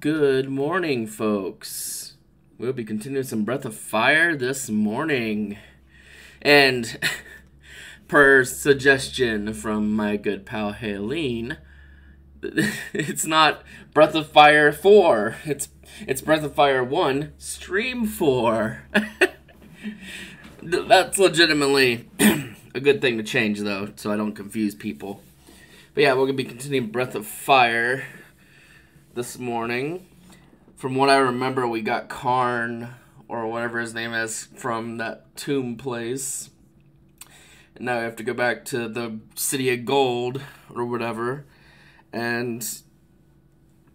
Good morning, folks. We'll be continuing some Breath of Fire this morning. And per suggestion from my good pal Haleen, it's not Breath of Fire 4. It's it's Breath of Fire 1 Stream 4. That's legitimately a good thing to change though, so I don't confuse people. But yeah, we're gonna be continuing Breath of Fire this morning. From what I remember, we got Karn or whatever his name is from that tomb place. And now we have to go back to the City of Gold or whatever and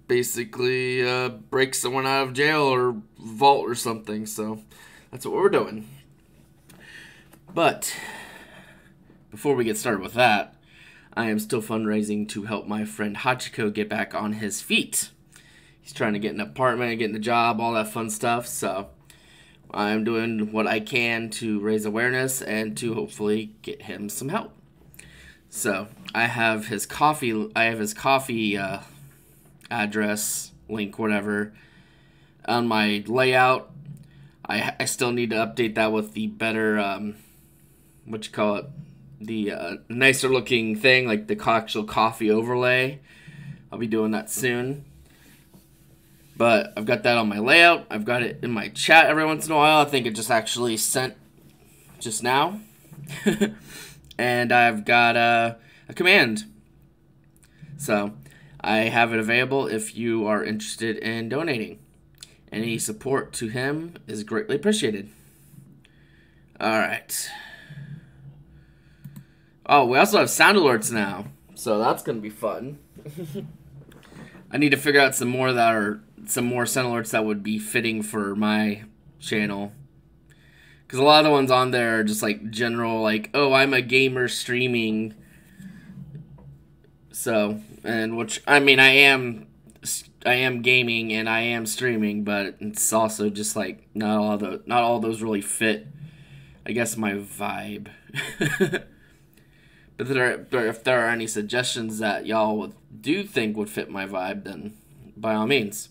basically uh, break someone out of jail or vault or something. So that's what we're doing. But before we get started with that, I am still fundraising to help my friend Hachiko get back on his feet. He's trying to get an apartment, getting a job, all that fun stuff. So I'm doing what I can to raise awareness and to hopefully get him some help. So I have his coffee. I have his coffee uh, address link, whatever, on my layout. I I still need to update that with the better um, what you call it, the uh, nicer looking thing, like the actual coffee overlay. I'll be doing that soon. But I've got that on my layout. I've got it in my chat every once in a while. I think it just actually sent just now. and I've got a, a command. So I have it available if you are interested in donating. Any support to him is greatly appreciated. All right. Oh, we also have sound alerts now, so that's gonna be fun. I need to figure out some more that are some more sound alerts that would be fitting for my channel. Because a lot of the ones on there are just like general, like, oh, I'm a gamer streaming. So, and which, I mean, I am, I am gaming and I am streaming, but it's also just like, not all the, not all those really fit, I guess, my vibe. But there, if there are any suggestions that y'all do think would fit my vibe, then by all means.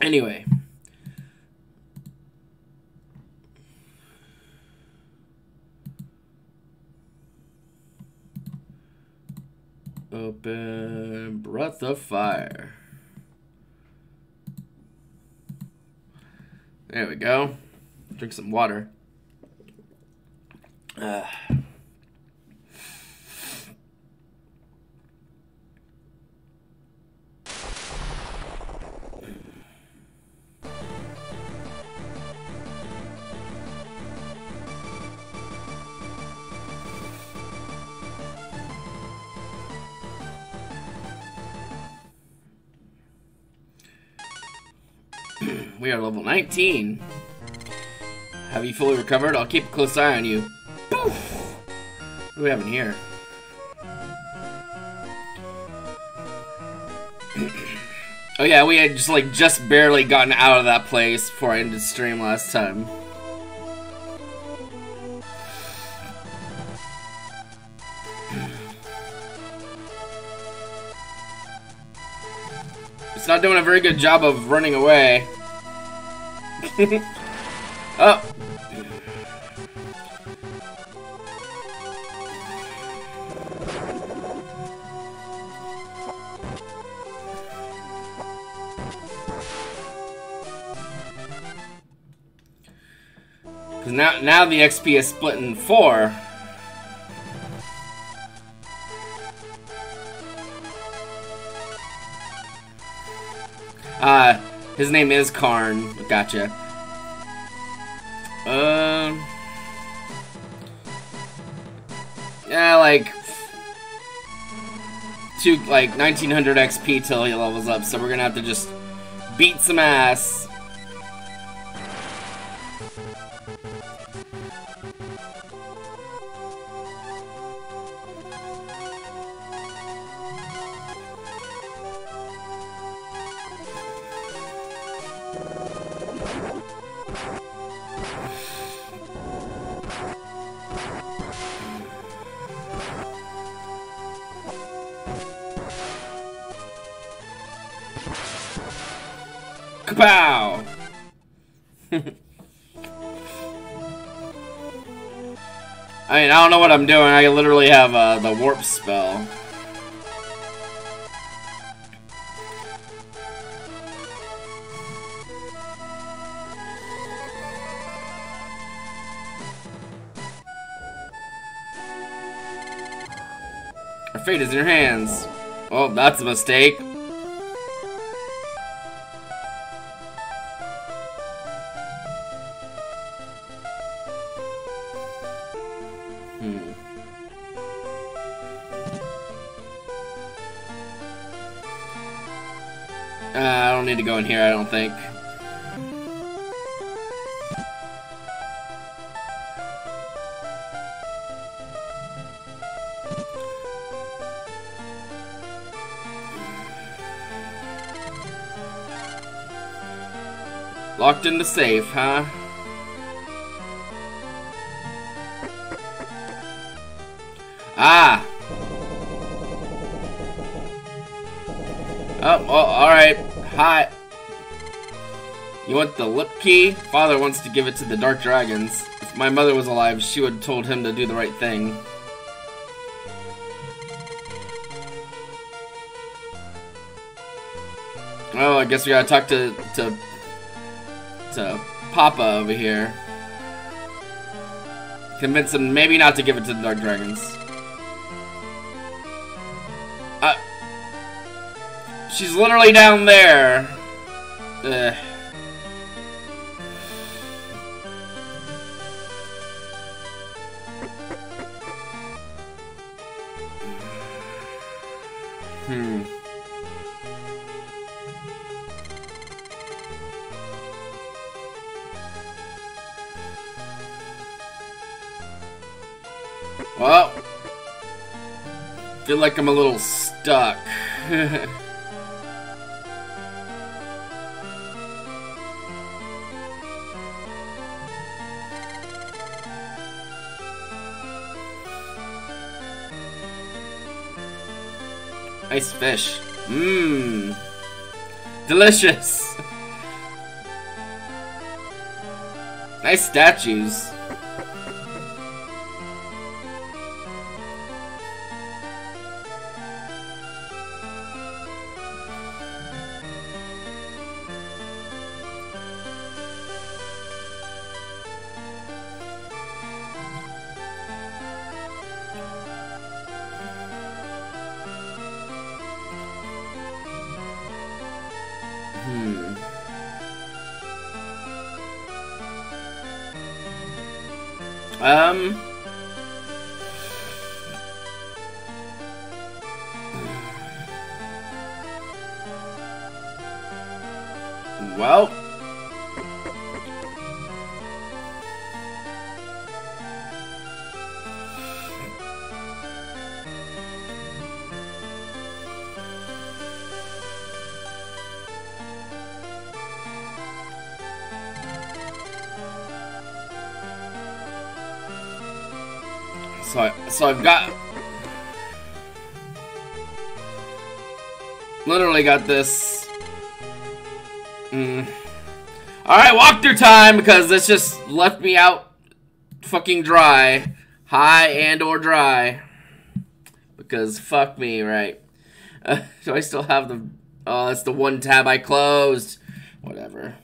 Anyway. Open Breath of Fire. There we go. Drink some water. Uh. We are level 19. Have you fully recovered? I'll keep a close eye on you. Poof! What do we have in here? oh yeah, we had just like just barely gotten out of that place before I ended stream last time. It's not doing a very good job of running away. oh. Cause now, now the XP is split in four. Uh, his name is Karn. Gotcha. Um. Yeah, like two, like 1900 XP till he levels up. So we're gonna have to just beat some ass. Kapow! I mean, I don't know what I'm doing. I literally have uh, the warp spell. Our fate is in your hands. Oh, that's a mistake. Hmm. Uh, I don't need to go in here, I don't think. Locked in the safe, huh? Hi. You want the lip key? Father wants to give it to the Dark Dragons. If my mother was alive, she would have told him to do the right thing. Oh, I guess we gotta talk to, to to Papa over here. Convince him maybe not to give it to the Dark Dragons. She's literally down there. Ugh. Hmm. Well, feel like I'm a little stuck. nice fish. Mmm. Delicious. nice statues. So, I've got... Literally got this... Mm. Alright, walkthrough time, because this just left me out fucking dry. High and or dry. Because fuck me, right? Uh, do I still have the... Oh, that's the one tab I closed. Whatever.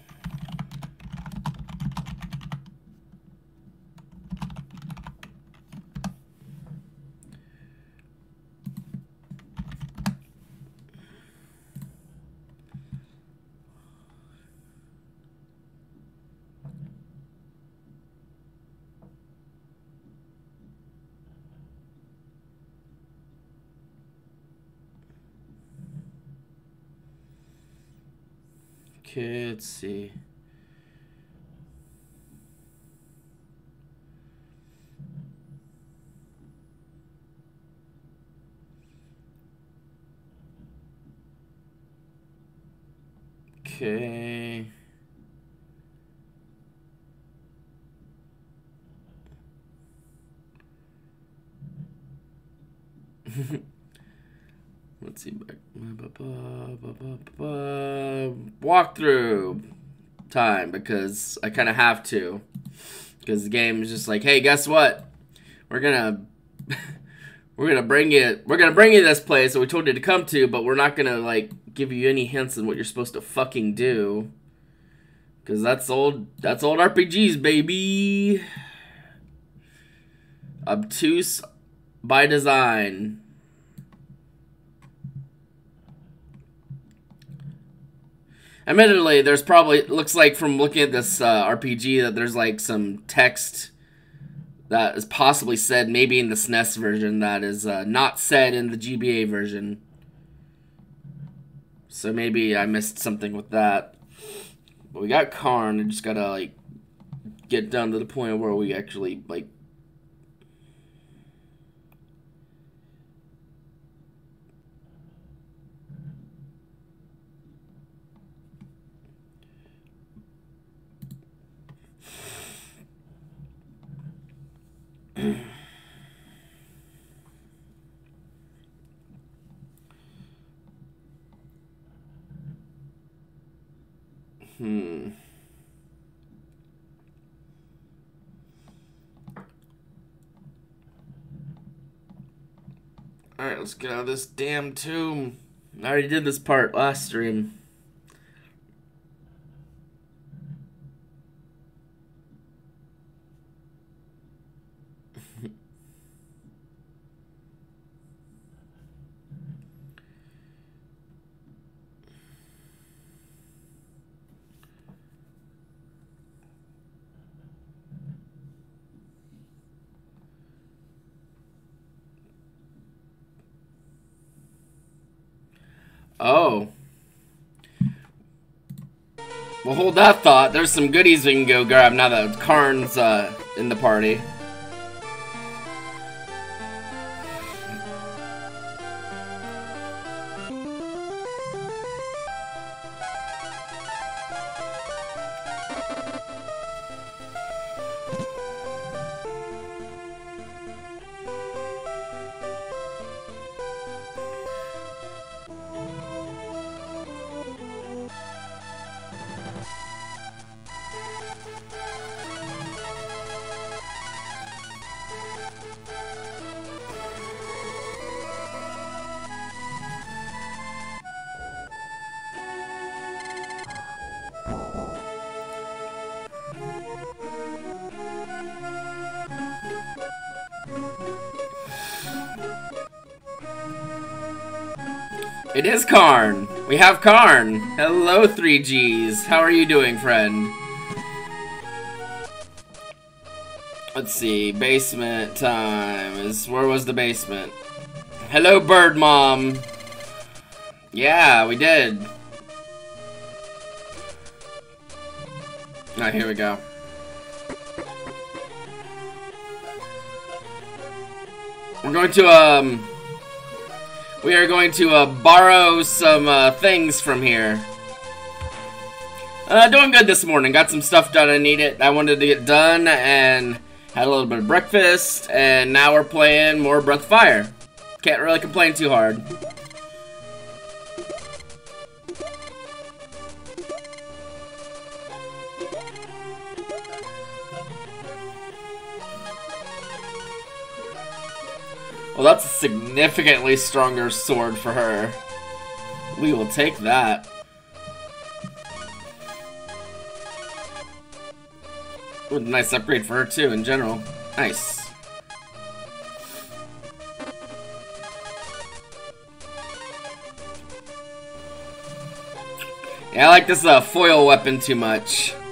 Okay, let's see. Okay. Let's see. Walkthrough time because I kind of have to. Because the game is just like, hey, guess what? We're gonna we're gonna bring you we're gonna bring you this place that we told you to come to, but we're not gonna like give you any hints on what you're supposed to fucking do. Cause that's old that's old RPGs, baby. Obtuse by design. Admittedly, there's probably looks like from looking at this uh, RPG that there's like some text that is possibly said maybe in the SNES version that is uh, not said in the GBA version. So maybe I missed something with that. But we got Karn. I just gotta like get down to the point where we actually like hmm. Alright, let's get out of this damn tomb. I already did this part last stream. Oh. Well, hold that thought. There's some goodies we can go grab now that Karn's uh, in the party. Karn. We have Karn. Hello, 3Gs. How are you doing, friend? Let's see. Basement time. Is Where was the basement? Hello, Bird Mom. Yeah, we did. Alright, here we go. We're going to, um we are going to uh, borrow some uh, things from here. Uh, doing good this morning. Got some stuff done I needed. It. I wanted to get done and had a little bit of breakfast. And now we're playing more Breath of Fire. Can't really complain too hard. Significantly stronger sword for her. We will take that. Ooh, nice upgrade for her too, in general. Nice. Yeah, I like this uh, foil weapon too much.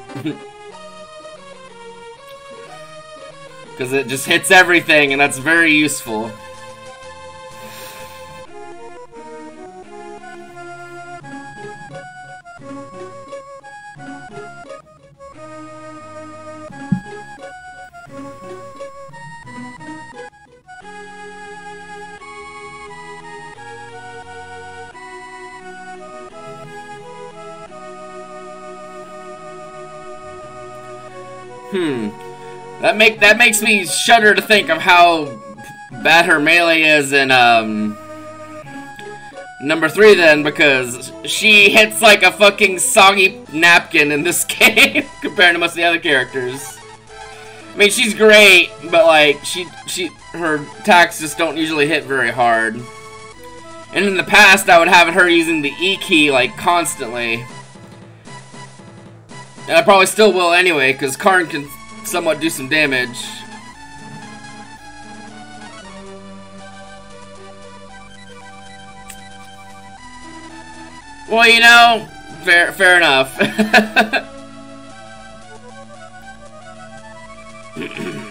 Because it just hits everything, and that's very useful. That make that makes me shudder to think of how bad her melee is in um Number three then, because she hits like a fucking soggy napkin in this game compared to most of the other characters. I mean, she's great, but like, she, she, her attacks just don't usually hit very hard. And in the past, I would have her using the E key, like, constantly. And I probably still will anyway, because Karn can somewhat do some damage. Well, you know, fair, fair enough.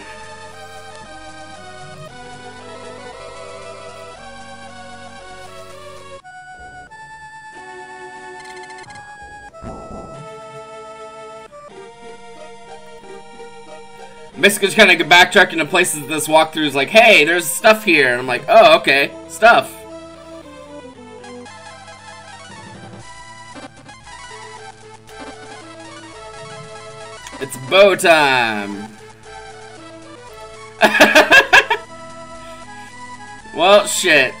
Basically, just kind of backtracking to places this walkthrough is like, hey, there's stuff here. And I'm like, oh, okay, stuff. It's bow time. well, shit.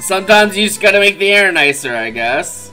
Sometimes you just gotta make the air nicer, I guess.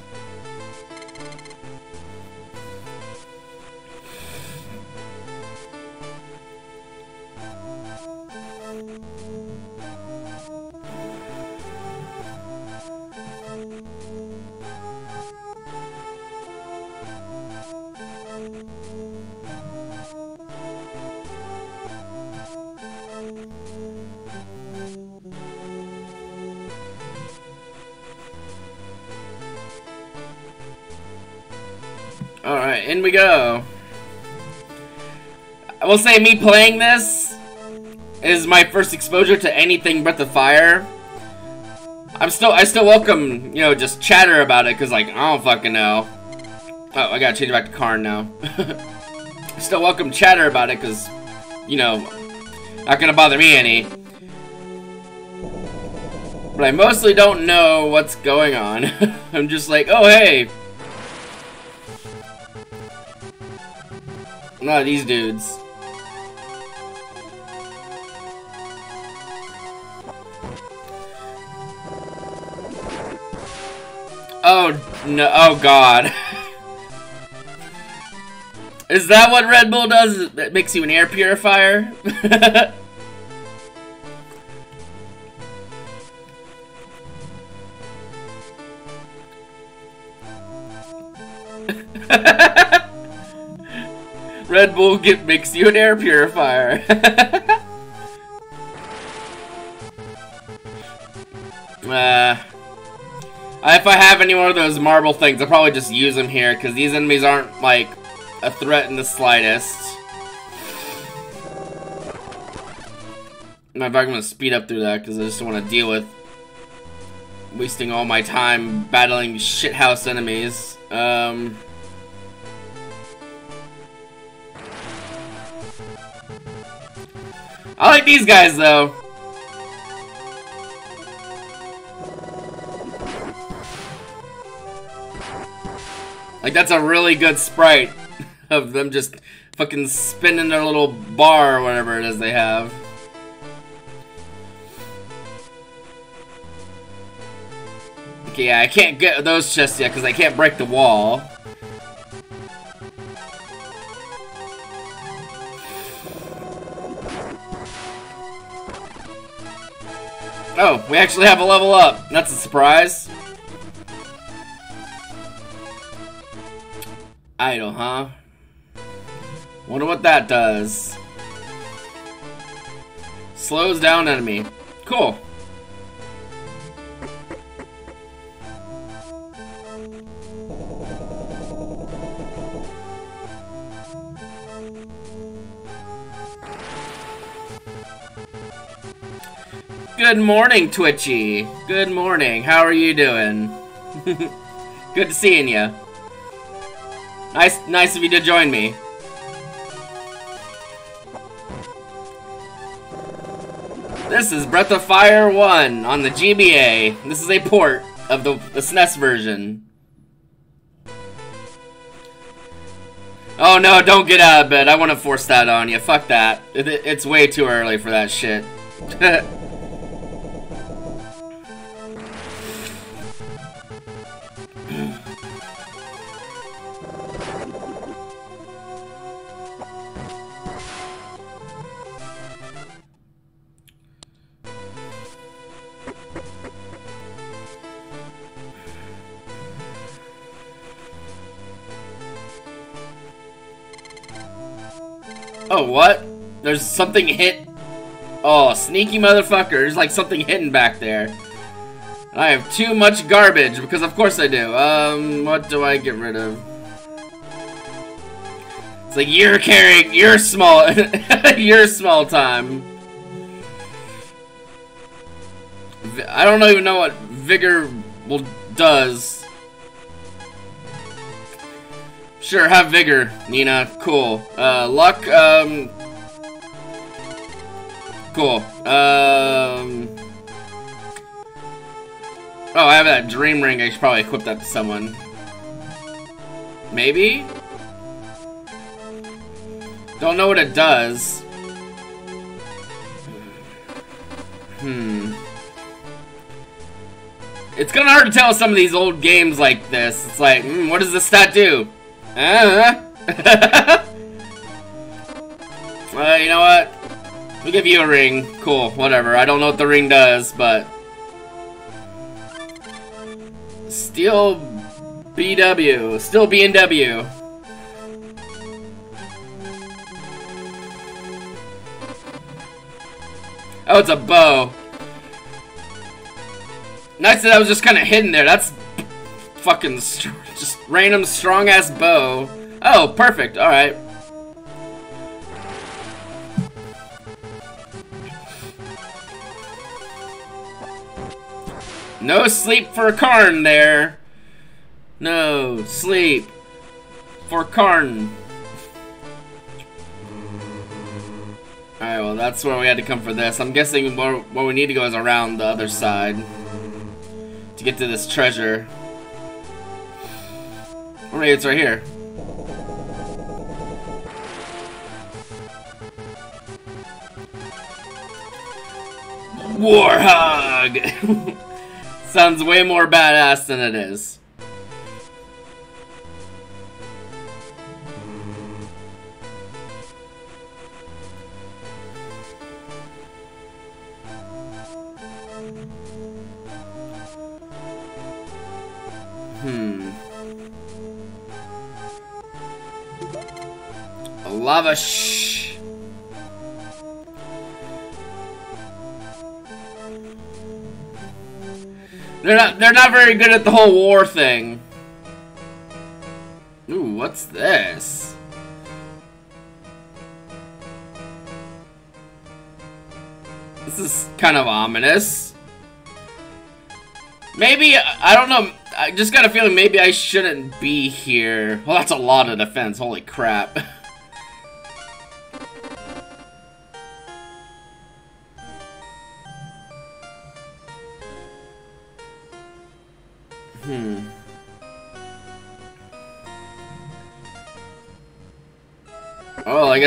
Alright, in we go. I will say me playing this is my first exposure to anything but the fire. I'm still, I still welcome, you know, just chatter about it, because, like, I don't fucking know. Oh, I gotta change it back to Karn now. still welcome chatter about it, because, you know, not gonna bother me any. But I mostly don't know what's going on. I'm just like, oh, hey, No, these dudes. Oh, no. Oh, God. Is that what Red Bull does? That makes you an air purifier? Red Bull get, makes you an air purifier. uh, if I have any more of those marble things, I'll probably just use them here, because these enemies aren't, like, a threat in the slightest. I'm going to speed up through that, because I just want to deal with wasting all my time battling shithouse enemies. Um... I like these guys, though. Like, that's a really good sprite of them just fucking spinning their little bar or whatever it is they have. Okay, yeah, I can't get those chests yet because I can't break the wall. Oh, we actually have a level up. That's a surprise. Idle, huh? Wonder what that does. Slows down enemy. Cool. Good morning, Twitchy. Good morning. How are you doing? Good to seeing you. Nice, nice of you to join me. This is Breath of Fire 1 on the GBA. This is a port of the, the SNES version. Oh no, don't get out of bed. I want to force that on you. Fuck that. It, it's way too early for that shit. Oh, what? There's something hit. Oh, sneaky motherfucker. There's like something hidden back there. I have too much garbage, because of course I do. Um, what do I get rid of? It's like, you're carrying, you're small, you're small time. I don't even know what Vigor will does. Sure, have Vigor, Nina. Cool. Uh, Luck, um... Cool. Um... Oh, I have that dream ring. I should probably equip that to someone. Maybe? Don't know what it does. Hmm. It's kind of hard to tell some of these old games like this. It's like, hmm, what does this stat do? Uh, uh, you know what? We'll give you a ring. Cool, whatever. I don't know what the ring does, but... Still BW. Still B&W. Oh, it's a bow. Nice that I was just kind of hidden there. That's fucking just random strong-ass bow. Oh, perfect. All right. No sleep for Karn there. No sleep for Karn. Alright, well that's where we had to come for this. I'm guessing where, where we need to go is around the other side. To get to this treasure. It's right here. Warhog! Sounds way more badass than it is. Lava shh. They're not they're not very good at the whole war thing. Ooh, what's this? This is kind of ominous. Maybe, I don't know, I just got a feeling maybe I shouldn't be here. Well, that's a lot of defense, holy crap.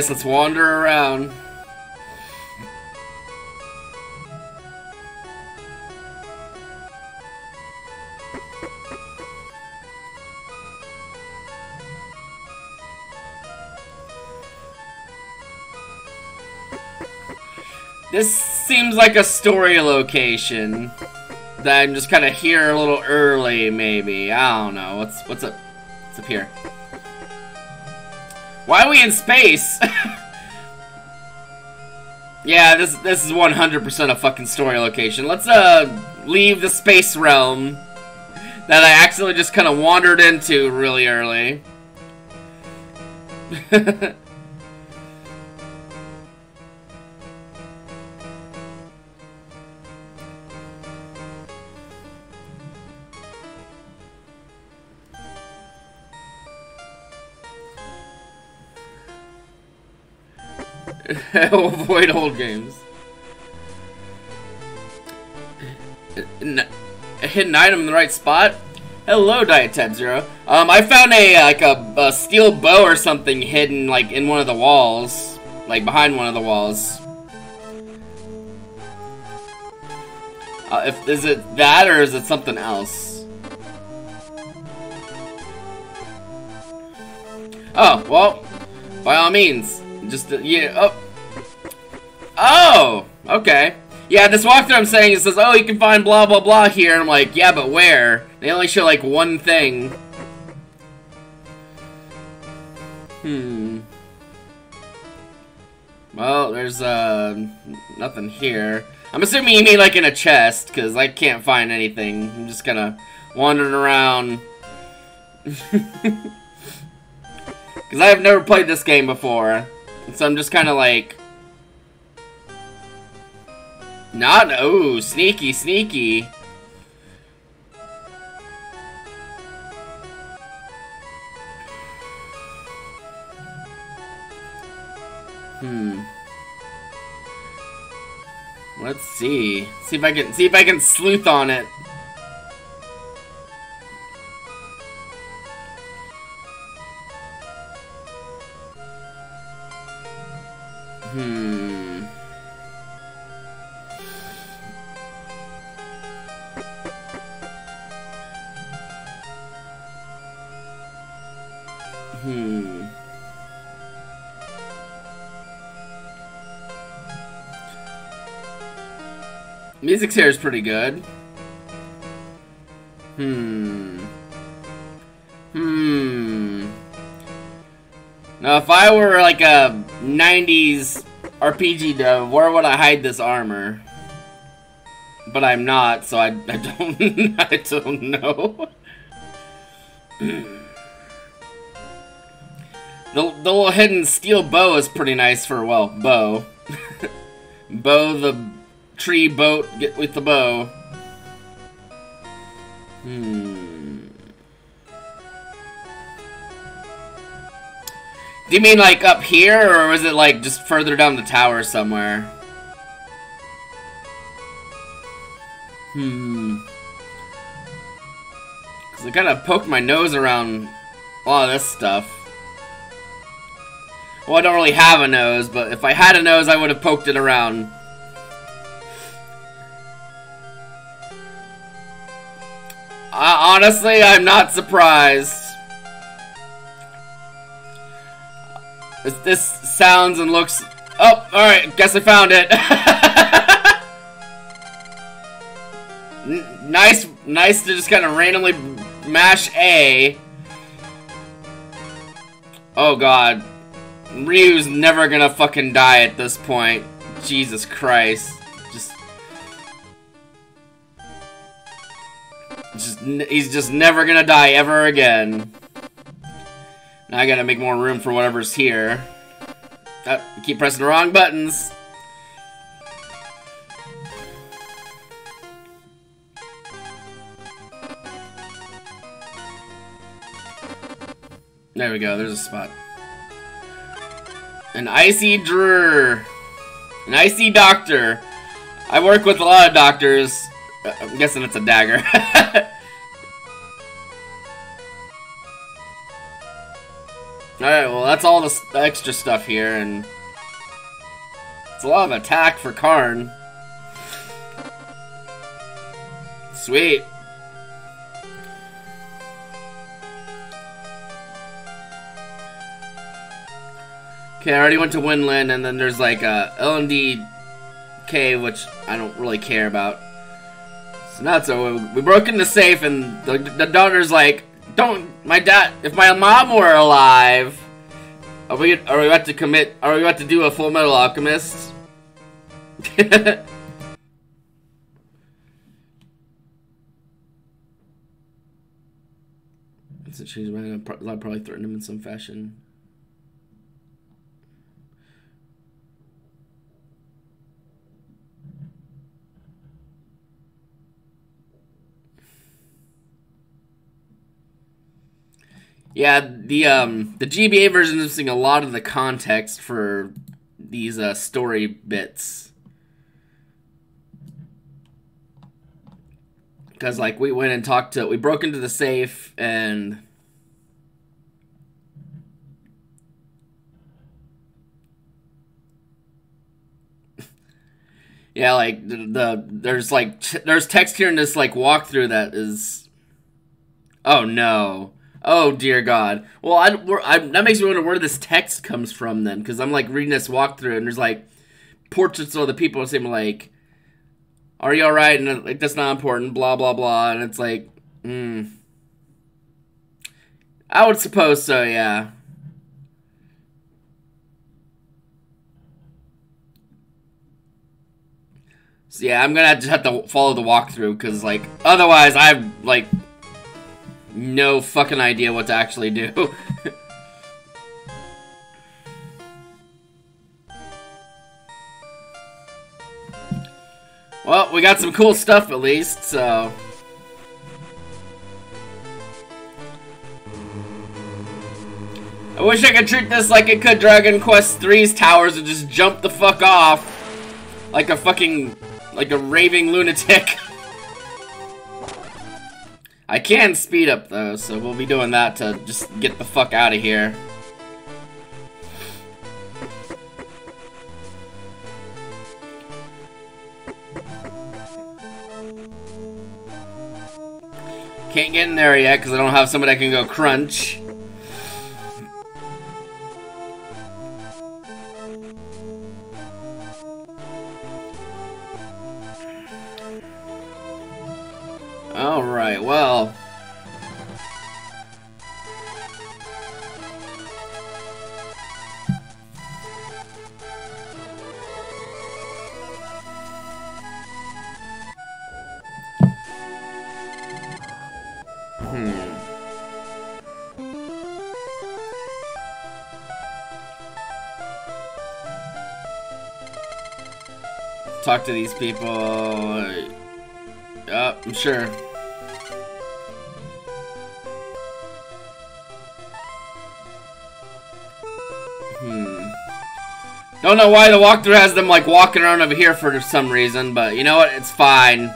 guess let's wander around. This seems like a story location that I'm just kind of here a little early, maybe. I don't know. What's what's up? What's up here? Why are we in space? yeah, this this is 100% a fucking story location. Let's uh leave the space realm that I accidentally just kind of wandered into really early. avoid old games. A hidden item in the right spot? Hello, Diet Tab Zero. Um, I found a like a, a, steel bow or something hidden like in one of the walls, like behind one of the walls. Uh, if is it that or is it something else? Oh well, by all means, just uh, yeah. Oh. Oh, okay. Yeah, this walkthrough I'm saying, it says, oh, you can find blah, blah, blah here. I'm like, yeah, but where? They only show, like, one thing. Hmm. Well, there's, uh, nothing here. I'm assuming you mean, like, in a chest, because I can't find anything. I'm just kind of wandering around. Because I've never played this game before. So I'm just kind of like... Not... Oh, sneaky, sneaky. Hmm. Let's see. See if I can see if I can sleuth on it. Hmm. Hmm. Music's here is pretty good. Hmm. Hmm. Now, if I were like a 90s RPG where would I hide this armor? But I'm not, so I, I don't I don't know. the, the little hidden steel bow is pretty nice for, well, Bo. bow the tree boat, get with the bow. Hmm. Do you mean like up here, or was it like just further down the tower somewhere? Hmm. Because I kind of poked my nose around a lot of this stuff. Well, I don't really have a nose, but if I had a nose, I would have poked it around. Uh, honestly, I'm not surprised. This, this sounds and looks... Oh, alright, guess I found it. nice, nice to just kind of randomly mash A. Oh god. Ryu's never gonna fucking die at this point. Jesus Christ. Just... Just, he's just never gonna die ever again. Now I gotta make more room for whatever's here. Oh, keep pressing the wrong buttons. There we go, there's a spot. An icy drawer. An icy doctor. I work with a lot of doctors. Uh, I'm guessing it's a dagger. Alright, well that's all the extra stuff here, and... It's a lot of attack for Karn. Sweet. Okay, I already went to Winland, and then there's like a LMD cave, which I don't really care about. So not so. We broke in the safe, and the, the daughter's like, don't, my dad, if my mom were alive, are we, are we about to commit, are we about to do a Full Metal Alchemist? Let's change. I'll probably threaten him in some fashion. Yeah, the um the GBA version is missing a lot of the context for these uh, story bits. Because like we went and talked to, we broke into the safe and. yeah, like the, the there's like there's text here in this like walkthrough that is. Oh no. Oh dear God. Well, I, I, that makes me wonder where this text comes from then, because I'm like reading this walkthrough and there's like portraits of the people saying like, "Are you all right?" And like that's not important. Blah blah blah. And it's like, hmm. I would suppose so. Yeah. So yeah, I'm gonna just have to follow the walkthrough because like otherwise I'm like no fucking idea what to actually do. well, we got some cool stuff at least, so... I wish I could treat this like it could Dragon Quest 3's towers and just jump the fuck off. Like a fucking... like a raving lunatic. I can speed up though, so we'll be doing that to just get the fuck out of here. Can't get in there yet because I don't have somebody I can go crunch. Alright, well... Hmm. Talk to these people. Uh, I'm sure. Don't know why the walkthrough has them like walking around over here for some reason, but you know what? It's fine.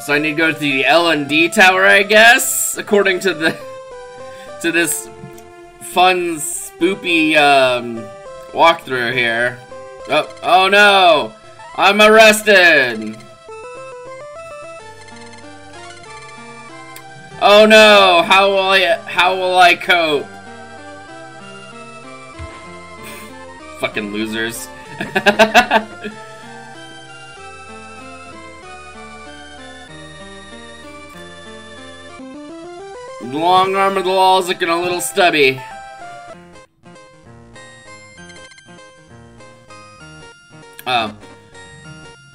So I need to go to the L&D tower, I guess, according to the to this fun, spoopy um, walkthrough here. Oh, oh no! I'm arrested! Oh no! How will I how will I cope? Fucking losers. Long arm of the law is looking a little stubby. Oh.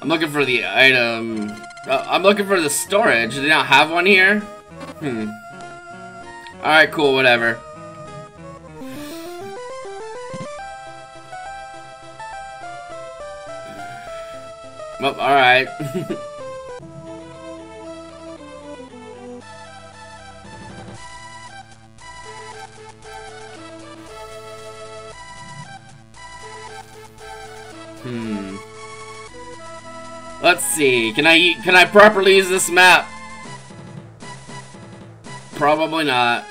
I'm looking for the item. Uh, I'm looking for the storage. Do they not have one here? Hmm. Alright, cool, whatever. Well, alright. hmm. Let's see. Can I can I properly use this map? Probably not.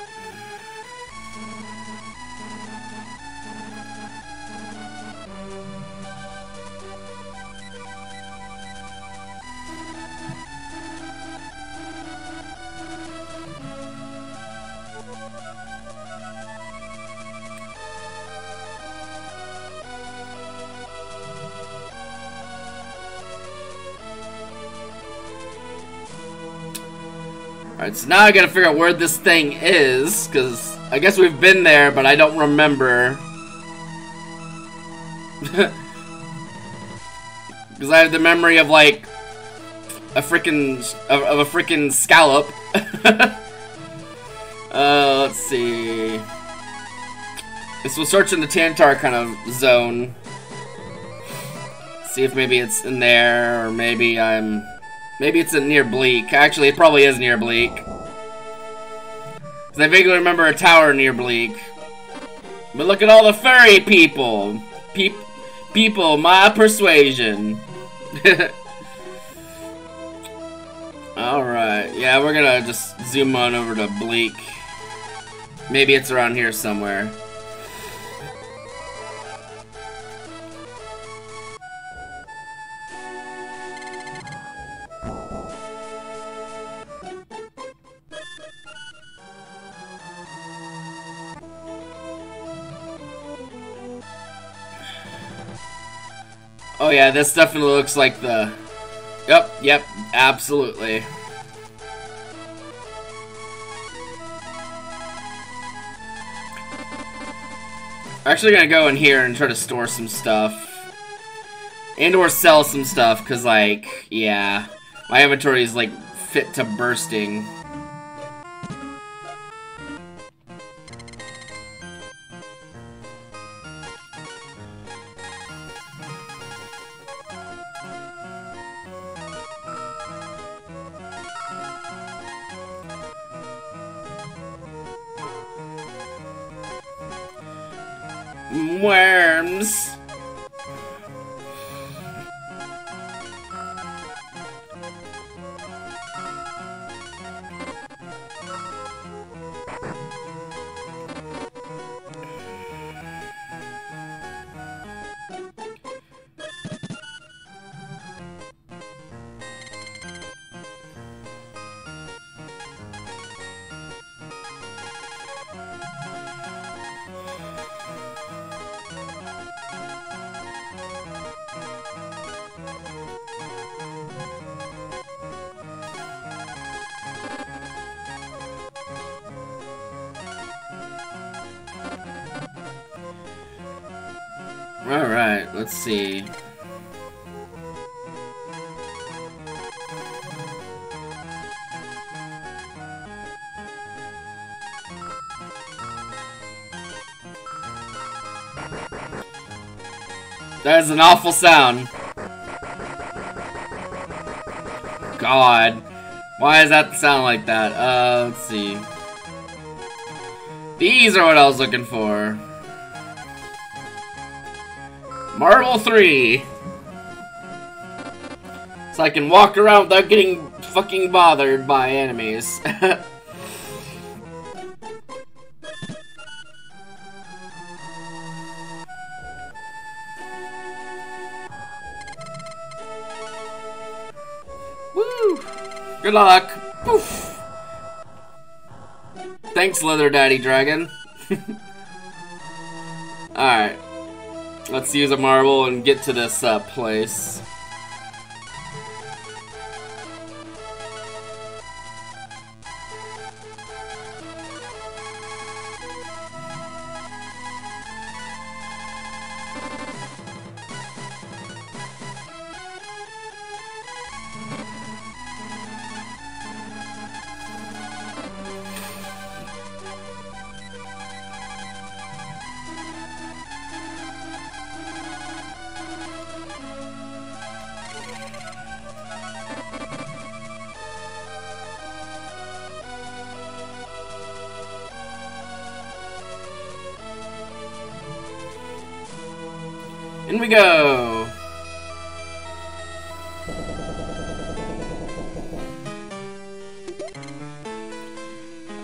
Alright, so now I gotta figure out where this thing is, because I guess we've been there, but I don't remember. Because I have the memory of, like, a freaking of, of, a freaking scallop. uh, let's see. This will search in the Tantar kind of zone. See if maybe it's in there, or maybe I'm Maybe it's near Bleak. Actually, it probably is near Bleak. Because I vaguely remember a tower near Bleak. But look at all the furry people. Peop people, my persuasion. Alright, yeah, we're gonna just zoom on over to Bleak. Maybe it's around here somewhere. Yeah, this definitely looks like the... Yep, yep, absolutely. I'm actually gonna go in here and try to store some stuff. And or sell some stuff, because like, yeah. My inventory is like fit to bursting. An awful sound. God. Why does that sound like that? Uh, let's see. These are what I was looking for. Marble 3. So I can walk around without getting fucking bothered by enemies. Good luck. Poof. Thanks, Leather Daddy Dragon. Alright. Let's use a marble and get to this uh, place.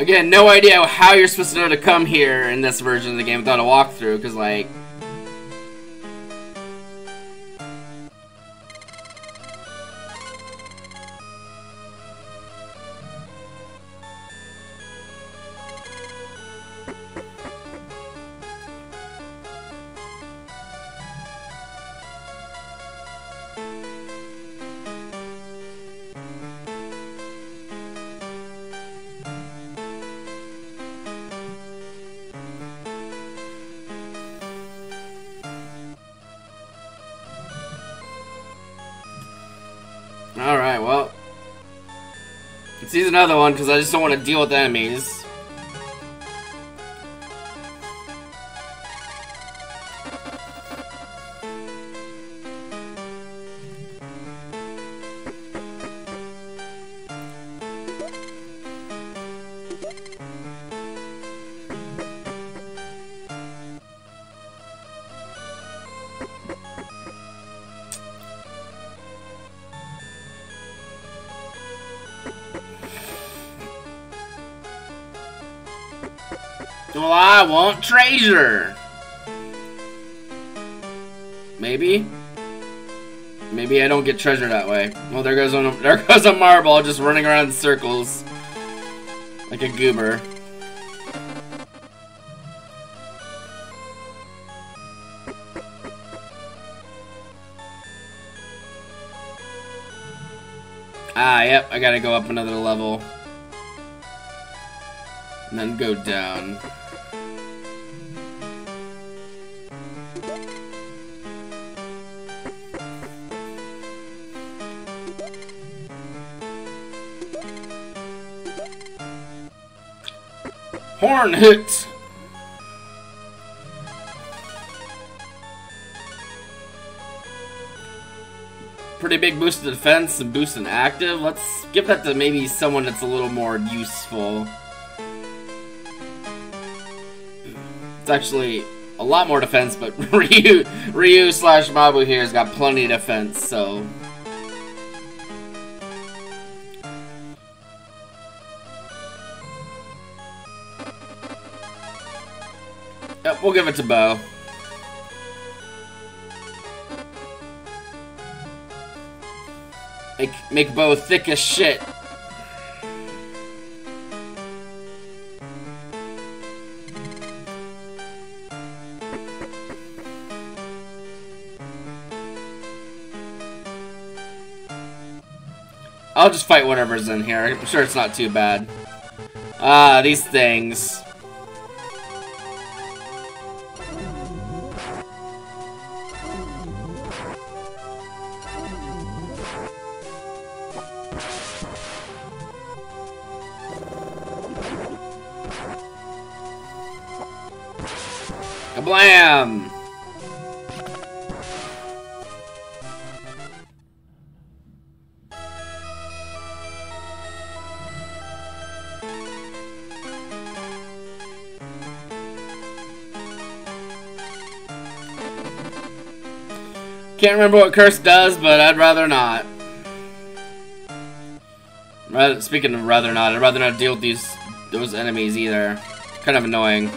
Again, no idea how you're supposed to know to come here in this version of the game without a walkthrough, because, like... another one, because I just don't want to deal with enemies. Well, I want treasure. Maybe? Maybe I don't get treasure that way. Well, there goes a, there goes a marble just running around in circles. Like a goober. Ah, yep, I gotta go up another level. And then go down. Horn hit! Pretty big boost to defense and boost in active. Let's give that to maybe someone that's a little more useful. It's actually a lot more defense, but Ryu, Ryu slash Mabu here has got plenty of defense, so... We'll give it to Bo. Make, make Bo thick as shit. I'll just fight whatever's in here. I'm sure it's not too bad. Ah, these things. Can't remember what Curse does, but I'd rather not. Rather, speaking of rather not, I'd rather not deal with these those enemies either. Kind of annoying.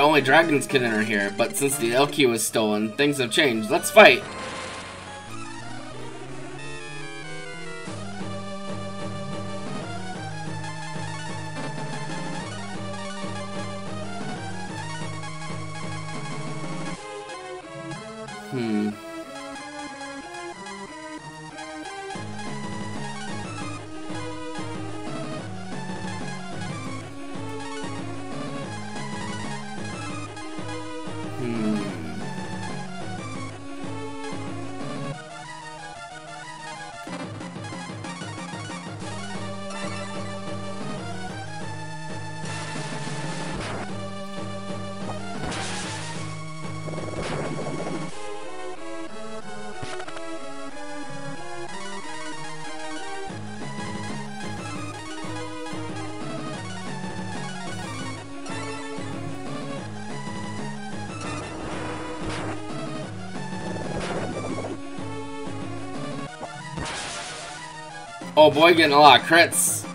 Only dragons could enter here, but since the LQ was stolen, things have changed. Let's fight! Oh boy, getting a lot of crits.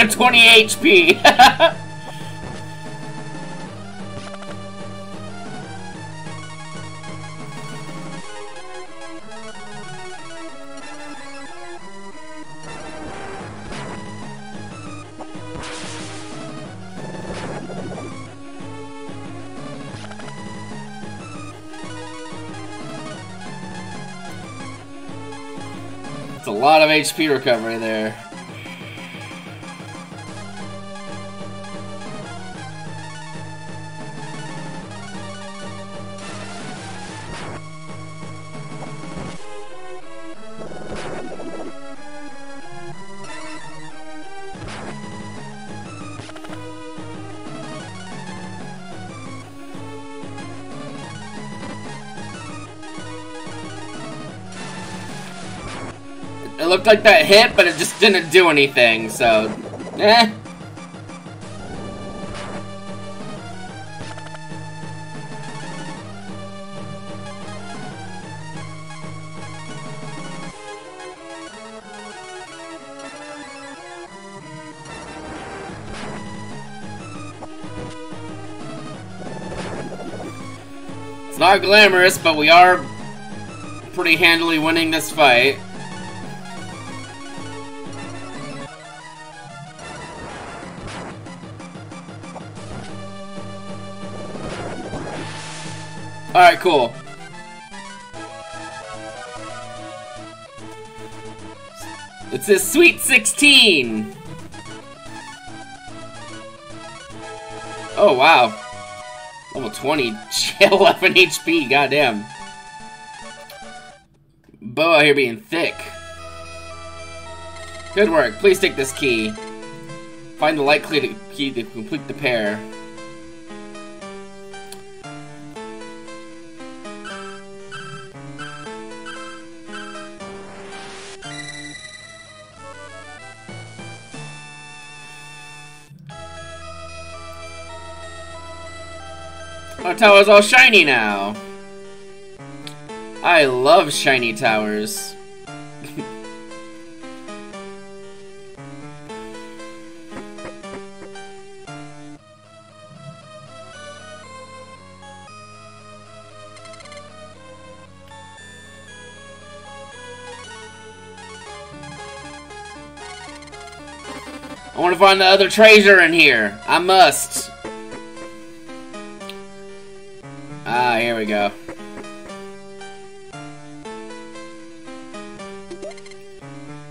Gain of 20 HP. It's a lot of HP recovery there. Looked like that hit, but it just didn't do anything, so... Eh. It's not glamorous, but we are pretty handily winning this fight. Alright, cool. It's a sweet 16! Oh, wow. Level 20, 11 HP, goddamn. Boa here being thick. Good work. Please take this key. Find the light key to complete the pair. Tower's all shiny now. I love shiny towers. I want to find the other treasure in here. I must. Here we go.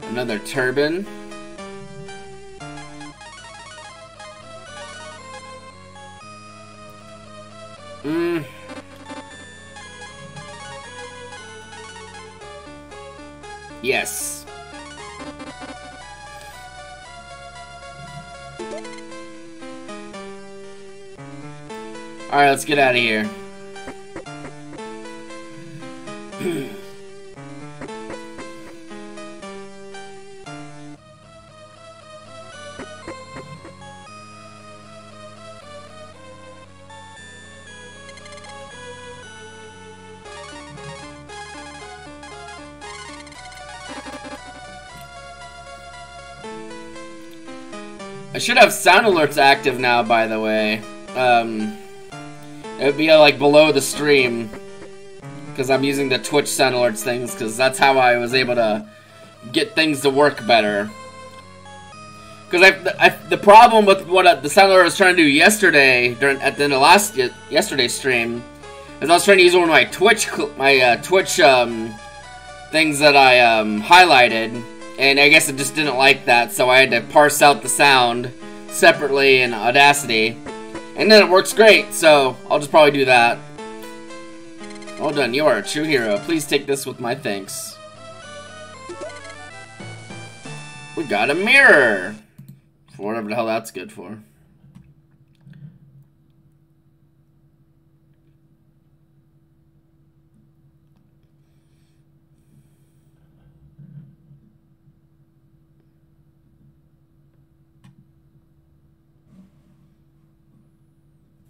Another turban. Hmm. Yes. Alright, let's get out of here. Have sound alerts active now, by the way. Um, it would be uh, like below the stream. Because I'm using the Twitch sound alerts things, because that's how I was able to get things to work better. Because the problem with what uh, the sound alert was trying to do yesterday, during at the end of last yesterday's stream, is I was trying to use one of my Twitch my uh, Twitch um, things that I um, highlighted and I guess it just didn't like that, so I had to parse out the sound separately in Audacity. And then it works great, so I'll just probably do that. Well done, you are a true hero. Please take this with my thanks. We got a mirror! For whatever the hell that's good for.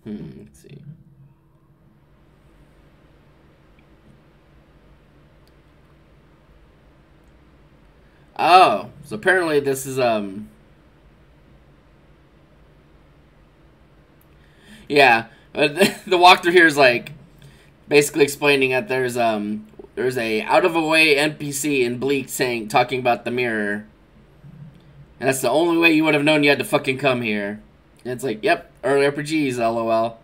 Hmm, let's see. Oh, so apparently this is, um... Yeah, but the walkthrough here is like basically explaining that there's um there's a out of a way NPC in Bleak saying talking about the mirror, and that's the only way you would have known you had to fucking come here. And it's like, yep, early RPGs, lol.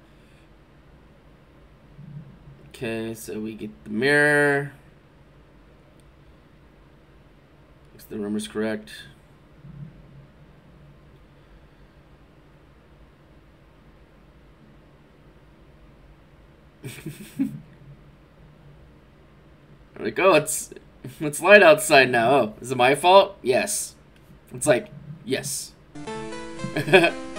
Okay, so we get the mirror. If the rumor's correct. like, oh, it's it's light outside now. Oh, is it my fault? Yes. It's like, yes.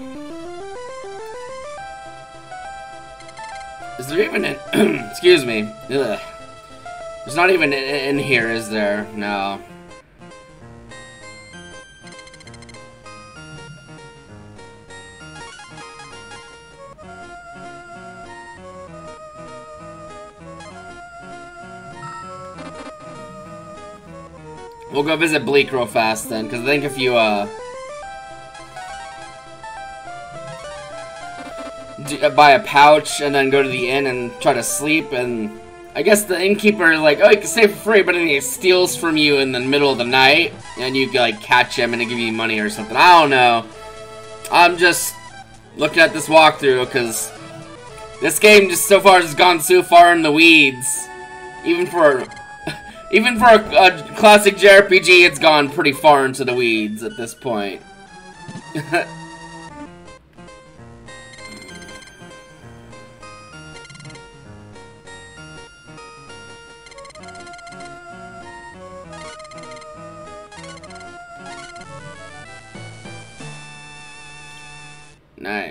Is there even an... excuse me. Ugh. There's not even in, in here, is there? No. We'll go visit Bleak real fast then, because I think if you, uh... uh... buy a pouch and then go to the inn and try to sleep, and... I guess the innkeeper is like, oh, you can stay for free, but then he steals from you in the middle of the night, and you, like, catch him and he give you money or something. I don't know. I'm just looking at this walkthrough, because this game just so far has gone so far in the weeds. Even for even for a, a, classic JRPG, it's gone pretty far into the weeds at this point.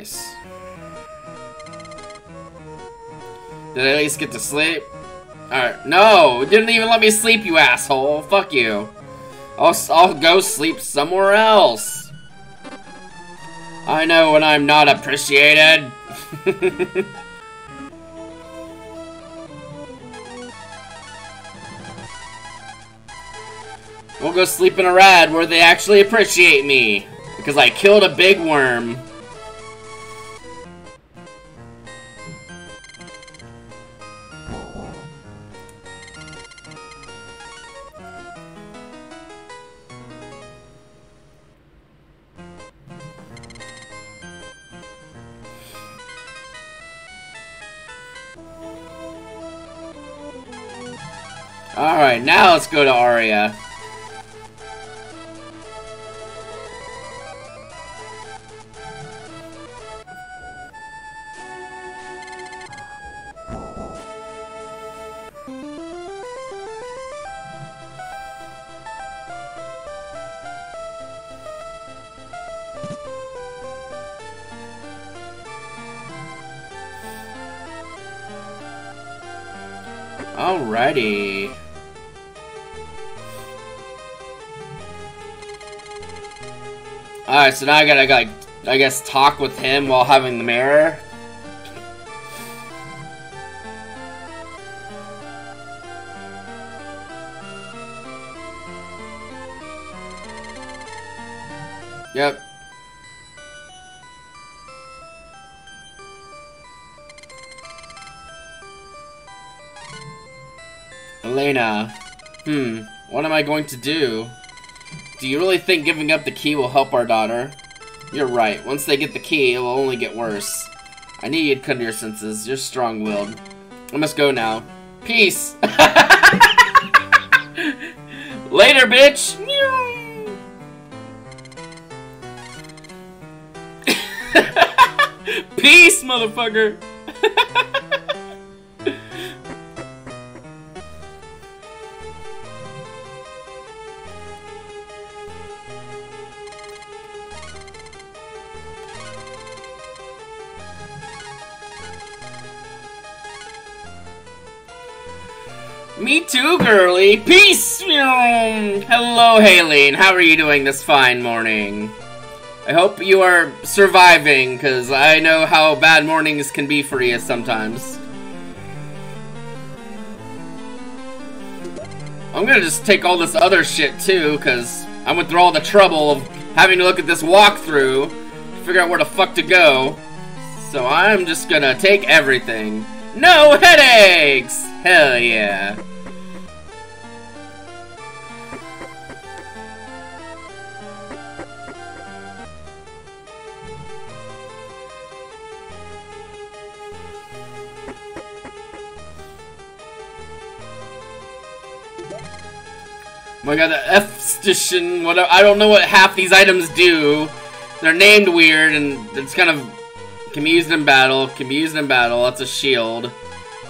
nice. Did I at least get to sleep? Alright, no! didn't even let me sleep, you asshole! Fuck you. I'll, I'll go sleep somewhere else. I know when I'm not appreciated. we'll go sleep in a rad where they actually appreciate me. Because I killed a big worm. Alright, now let's go to Aria. Alrighty. Alright, so now I gotta, like, I guess, talk with him while having the mirror. Yep. Elena. Hmm, what am I going to do? Do you really think giving up the key will help our daughter? You're right. Once they get the key, it will only get worse. I need you to come to your senses. You're strong-willed. I must go now. Peace! Later, bitch! Peace, motherfucker! Me too, girly. Peace! Hello, Haleen. How are you doing this fine morning? I hope you are surviving, because I know how bad mornings can be for you sometimes. I'm gonna just take all this other shit, too, because I went through all the trouble of having to look at this walkthrough to figure out where the fuck to go. So I'm just gonna take everything. No headaches! Hell yeah. My god, the F station, whatever. I don't know what half these items do. They're named weird, and it's kind of can be used in battle. Can be used in battle. That's a shield.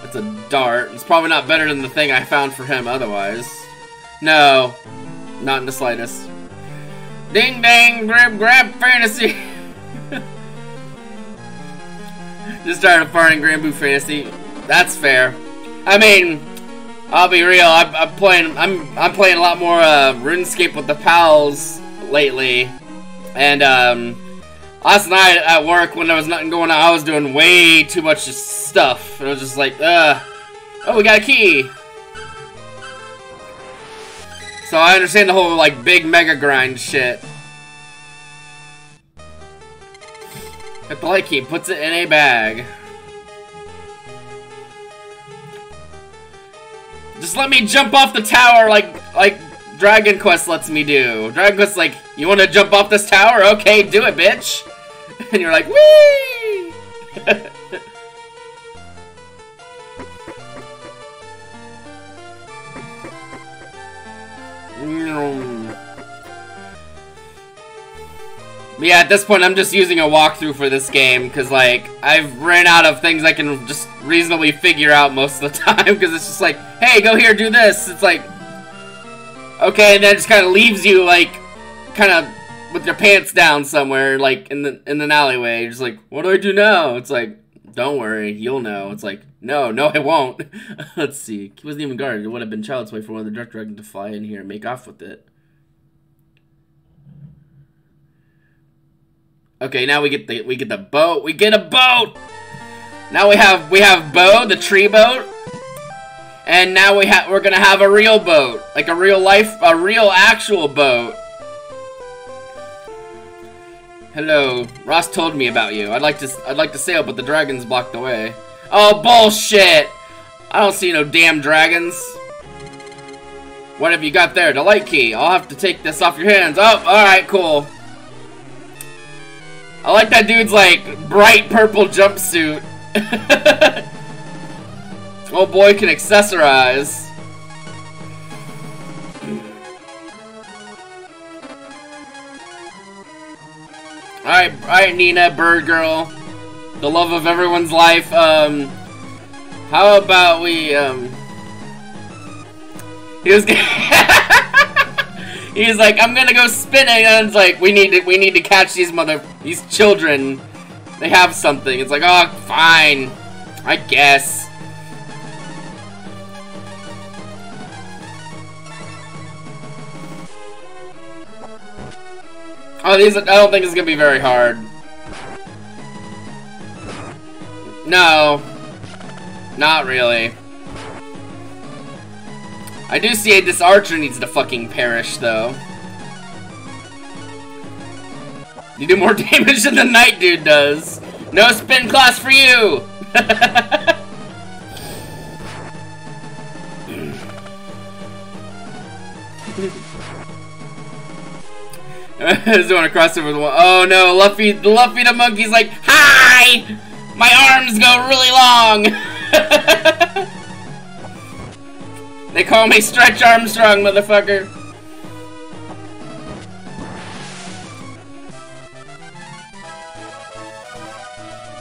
That's a dart. It's probably not better than the thing I found for him otherwise. No, not in the slightest. Ding dang, grab grab fantasy. Just started farting Granblue Fantasy. That's fair. I mean, I'll be real. I'm, I'm, playing. I'm I'm playing a lot more uh, RuneScape with the pals lately, and um, last night at work when there was nothing going on, I was doing way too much stuff. It was just like, uh, oh, we got a key. So I understand the whole like big mega grind shit. Get the light key, puts it in a bag. Just let me jump off the tower like like Dragon Quest lets me do. Dragon Quest like, you wanna jump off this tower? Okay, do it, bitch. And you're like, wee! yeah, at this point, I'm just using a walkthrough for this game, because, like, I've ran out of things I can just reasonably figure out most of the time, because it's just like, hey, go here, do this. It's like, okay, and then it just kind of leaves you, like, kind of with your pants down somewhere, like, in the in an alleyway. You're just like, what do I do now? It's like, don't worry, you'll know. It's like, no, no, I won't. Let's see. He wasn't even guarded. It would have been child's play for one of the Dark Dragon to fly in here and make off with it. Okay, now we get the we get the boat. We get a boat. Now we have we have Bo, the tree boat, and now we have we're gonna have a real boat, like a real life, a real actual boat. Hello, Ross told me about you. I'd like to I'd like to sail, but the dragon's blocked the way. Oh bullshit! I don't see no damn dragons. What have you got there? The light key. I'll have to take this off your hands. Oh, alright, cool. I like that dude's, like, bright purple jumpsuit. oh boy can accessorize. Alright, alright, Nina, bird girl. The love of everyone's life. Um, how about we, um... He was He's like, I'm gonna go spinning, and it's like, we need to, we need to catch these mother, these children. They have something. It's like, oh, fine, I guess. Oh, these, I don't think it's gonna be very hard. No. Not really. I do see this archer needs to fucking perish, though. You do more damage than the knight dude does. No spin class for you! Is doing a crossover with one. Oh no, Luffy, the Luffy the monkey's like, Hi! My arms go really long! They call me Stretch Armstrong, motherfucker.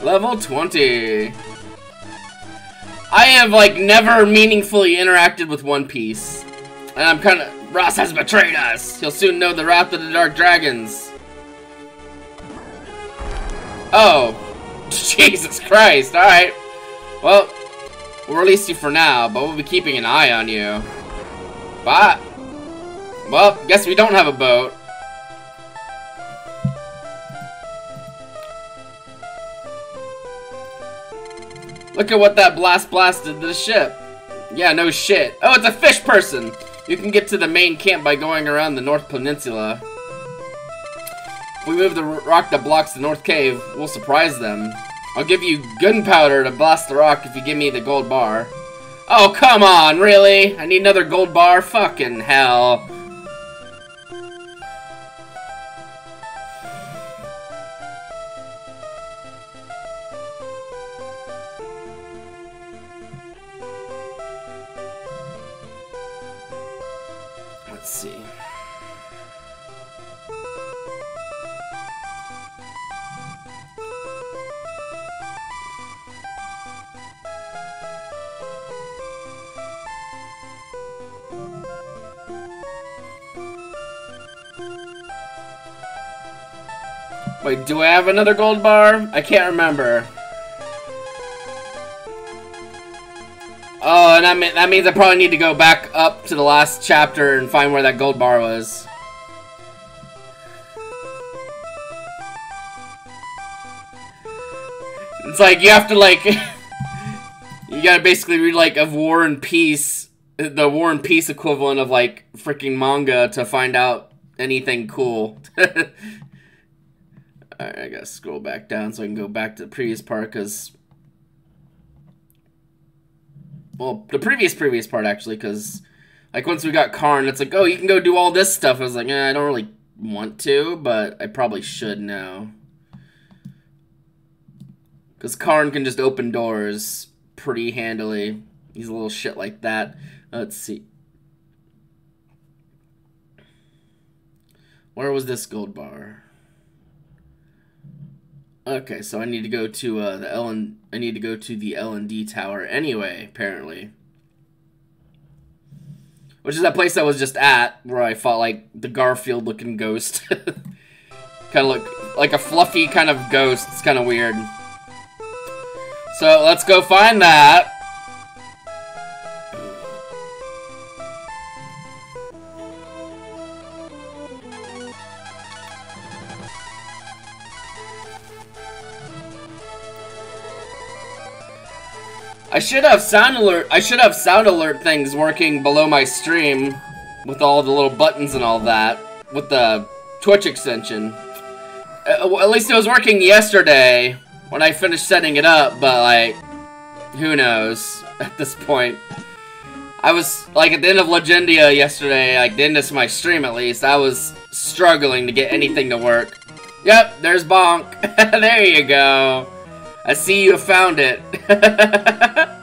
Level 20. I have, like, never meaningfully interacted with One Piece. And I'm kinda- Ross has betrayed us! He'll soon know the wrath of the Dark Dragons. Oh. Jesus Christ, alright. Well, We'll release you for now, but we'll be keeping an eye on you. But, well, guess we don't have a boat. Look at what that blast blasted the ship. Yeah, no shit. Oh, it's a fish person! You can get to the main camp by going around the North Peninsula. If we move the rock that blocks the North Cave, we'll surprise them. I'll give you gunpowder to blast the rock if you give me the gold bar. Oh, come on, really? I need another gold bar? Fucking hell. Wait, do I have another gold bar? I can't remember. Oh, and mean, that means I probably need to go back up to the last chapter and find where that gold bar was. It's like, you have to, like... you gotta basically read, like, of War and Peace, the War and Peace equivalent of, like, freaking manga to find out anything cool. I gotta scroll back down so I can go back to the previous part, because well, the previous previous part actually, because like once we got Karn, it's like, oh, you can go do all this stuff. I was like, eh, I don't really want to, but I probably should now. Because Karn can just open doors pretty handily. He's a little shit like that. Let's see. Where was this gold bar? Okay, so I need to go to uh, the L and I need to go to the L and D tower anyway. Apparently, which is that place I was just at where I fought like the Garfield looking ghost. kind of look like a fluffy kind of ghost. It's kind of weird. So let's go find that. Should have sound alert. I should have sound alert things working below my stream with all the little buttons and all that with the Twitch extension. Uh, at least it was working yesterday when I finished setting it up, but like, who knows at this point. I was, like, at the end of Legendia yesterday, like, the end of my stream at least, I was struggling to get anything to work. Yep, there's Bonk. there you go. I see you have found it.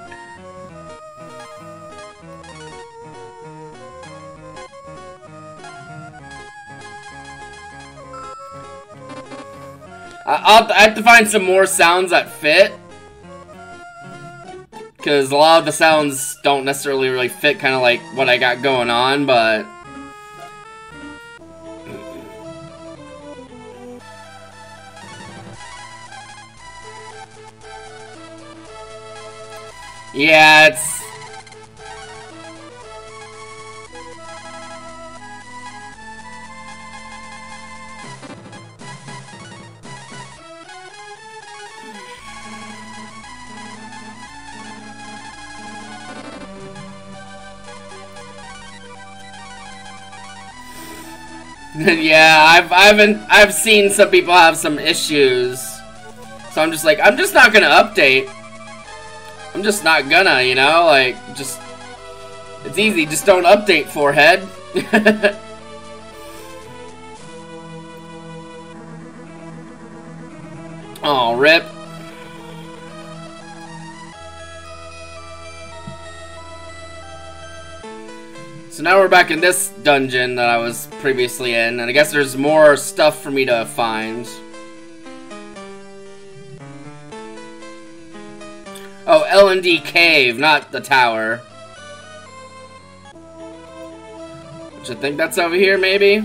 I'll, I have to find some more sounds that fit. Because a lot of the sounds don't necessarily really fit kind of like what I got going on, but... Yeah, it's... yeah, I've I've been, I've seen some people have some issues. So I'm just like, I'm just not gonna update. I'm just not gonna, you know, like, just, it's easy, just don't update, forehead. oh, rip. So now we're back in this dungeon that I was previously in, and I guess there's more stuff for me to find. Oh, L&D Cave, not the tower. Which I think that's over here, maybe?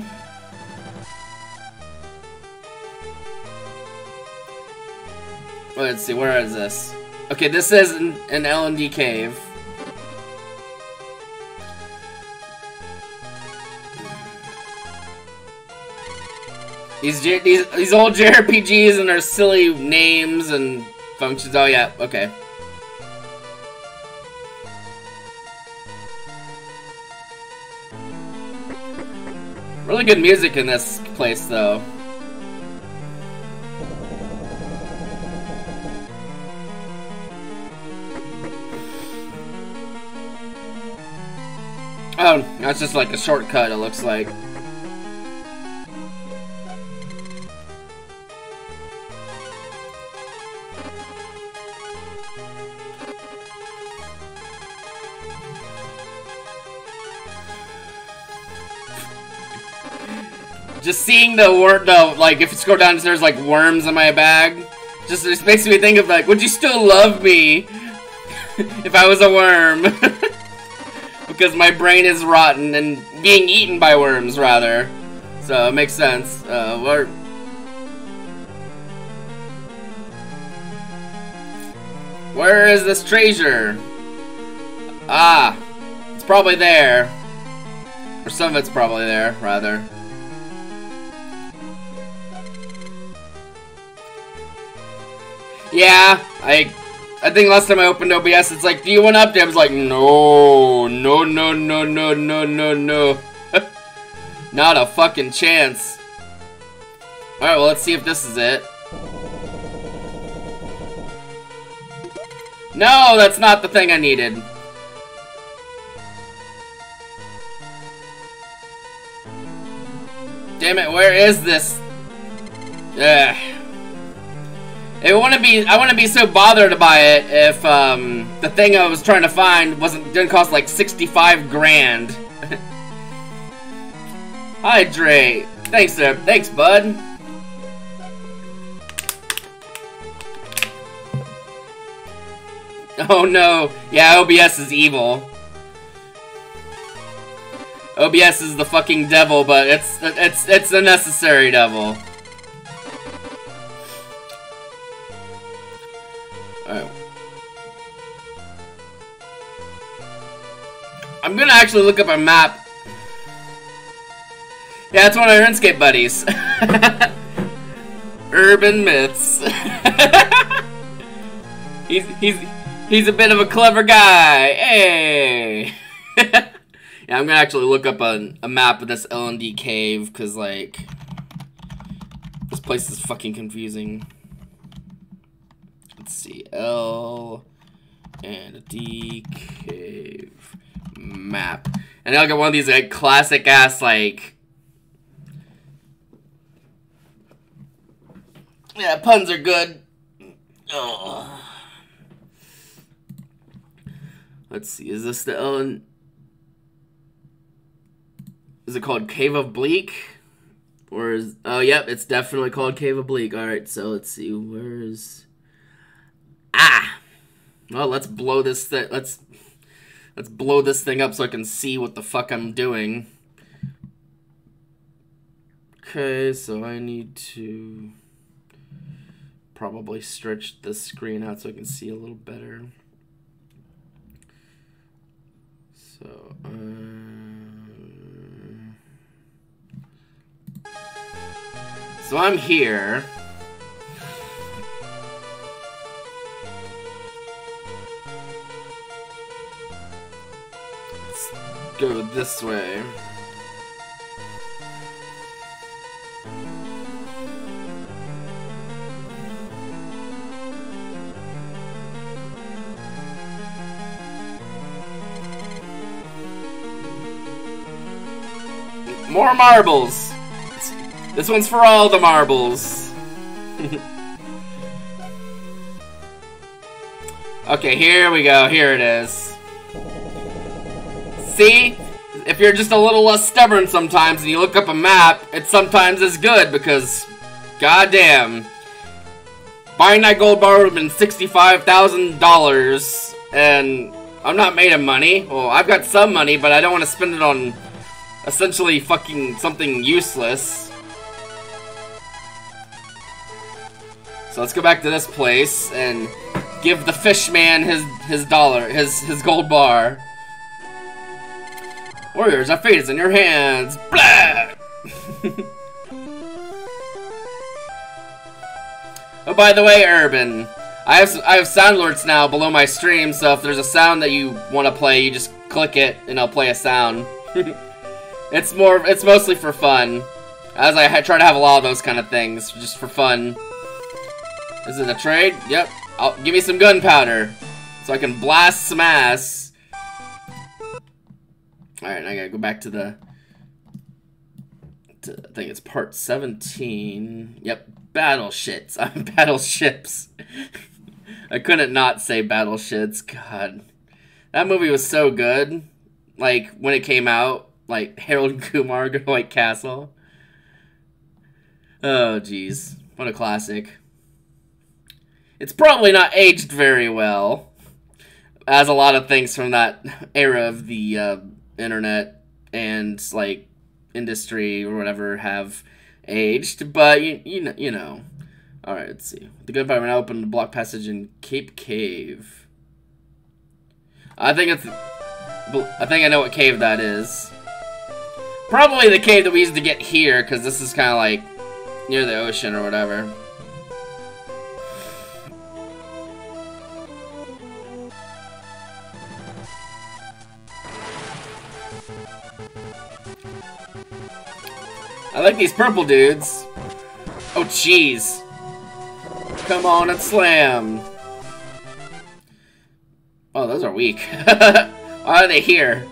Let's see, where is this? Okay, this is an, an L&D Cave. These, these, these old JRPGs and their silly names and functions. Oh, yeah, okay. Really good music in this place, though. Oh, that's just like a shortcut, it looks like. Just seeing the word, the like, if you scroll down, there's like worms in my bag. Just just makes me think of like, would you still love me if I was a worm? because my brain is rotten and being eaten by worms, rather. So it makes sense. Uh, where? Where is this treasure? Ah! It's probably there. Or some of it's probably there, rather. Yeah, I I think last time I opened OBS, it's like, do you want to update? I was like, no, no, no, no, no, no, no, no. Not a fucking chance. Alright, well, let's see if this is it. No, that's not the thing I needed. Damn it, where is this? Ugh. It wouldn't be I wouldn't be so bothered by it if um, the thing I was trying to find wasn't didn't cost like 65 grand. Hydrate. Thanks, sir. Thanks, bud. Oh no. Yeah, OBS is evil. OBS is the fucking devil, but it's it's it's a necessary devil. Alright. I'm gonna actually look up a map. Yeah, it's one of our RuneScape buddies. Urban myths. he's he's he's a bit of a clever guy. Hey. yeah, I'm gonna actually look up a, a map of this LND cave because like this place is fucking confusing. Let's see, L and D cave map. And I'll get one of these like classic ass like Yeah, puns are good. Let's see, is this the L Is it called Cave of Bleak? Or is oh yep, it's definitely called Cave of Bleak. Alright, so let's see, where is Ah! Well, let's blow this thing. Let's let's blow this thing up so I can see what the fuck I'm doing. Okay, so I need to probably stretch the screen out so I can see a little better. So, um, so I'm here. Go this way. More marbles! This one's for all the marbles. okay, here we go. Here it is. See? If you're just a little less stubborn sometimes and you look up a map, it sometimes is good because, goddamn. Buying that gold bar would have been $65,000 and I'm not made of money. Well, I've got some money, but I don't want to spend it on essentially fucking something useless. So let's go back to this place and give the fish man his his dollar, his his gold bar. Warriors, our fate is in your hands. Blah! oh, by the way, Urban, I have I have sound alerts now below my stream, so if there's a sound that you want to play, you just click it and I'll play a sound. it's more, it's mostly for fun, as I try to have a lot of those kind of things just for fun. Is it a trade? Yep. I'll, give me some gunpowder so I can blast some ass. Alright, I gotta go back to the... To, I think it's part 17. Yep, battleships. I'm battleships. I couldn't not say battleships. God. That movie was so good. Like, when it came out, like, Harold and Kumar go White Castle. Oh, jeez. What a classic. It's probably not aged very well. As a lot of things from that era of the uh, internet and like industry or whatever have aged, but you you know you know. All right, let's see. The good environment now open the block passage in Cape Cave. I think it's I think I know what cave that is. Probably the cave that we used to get here, because this is kind of like near the ocean or whatever. I like these purple dudes. Oh, jeez. Come on and slam. Oh, those are weak. Why are they here?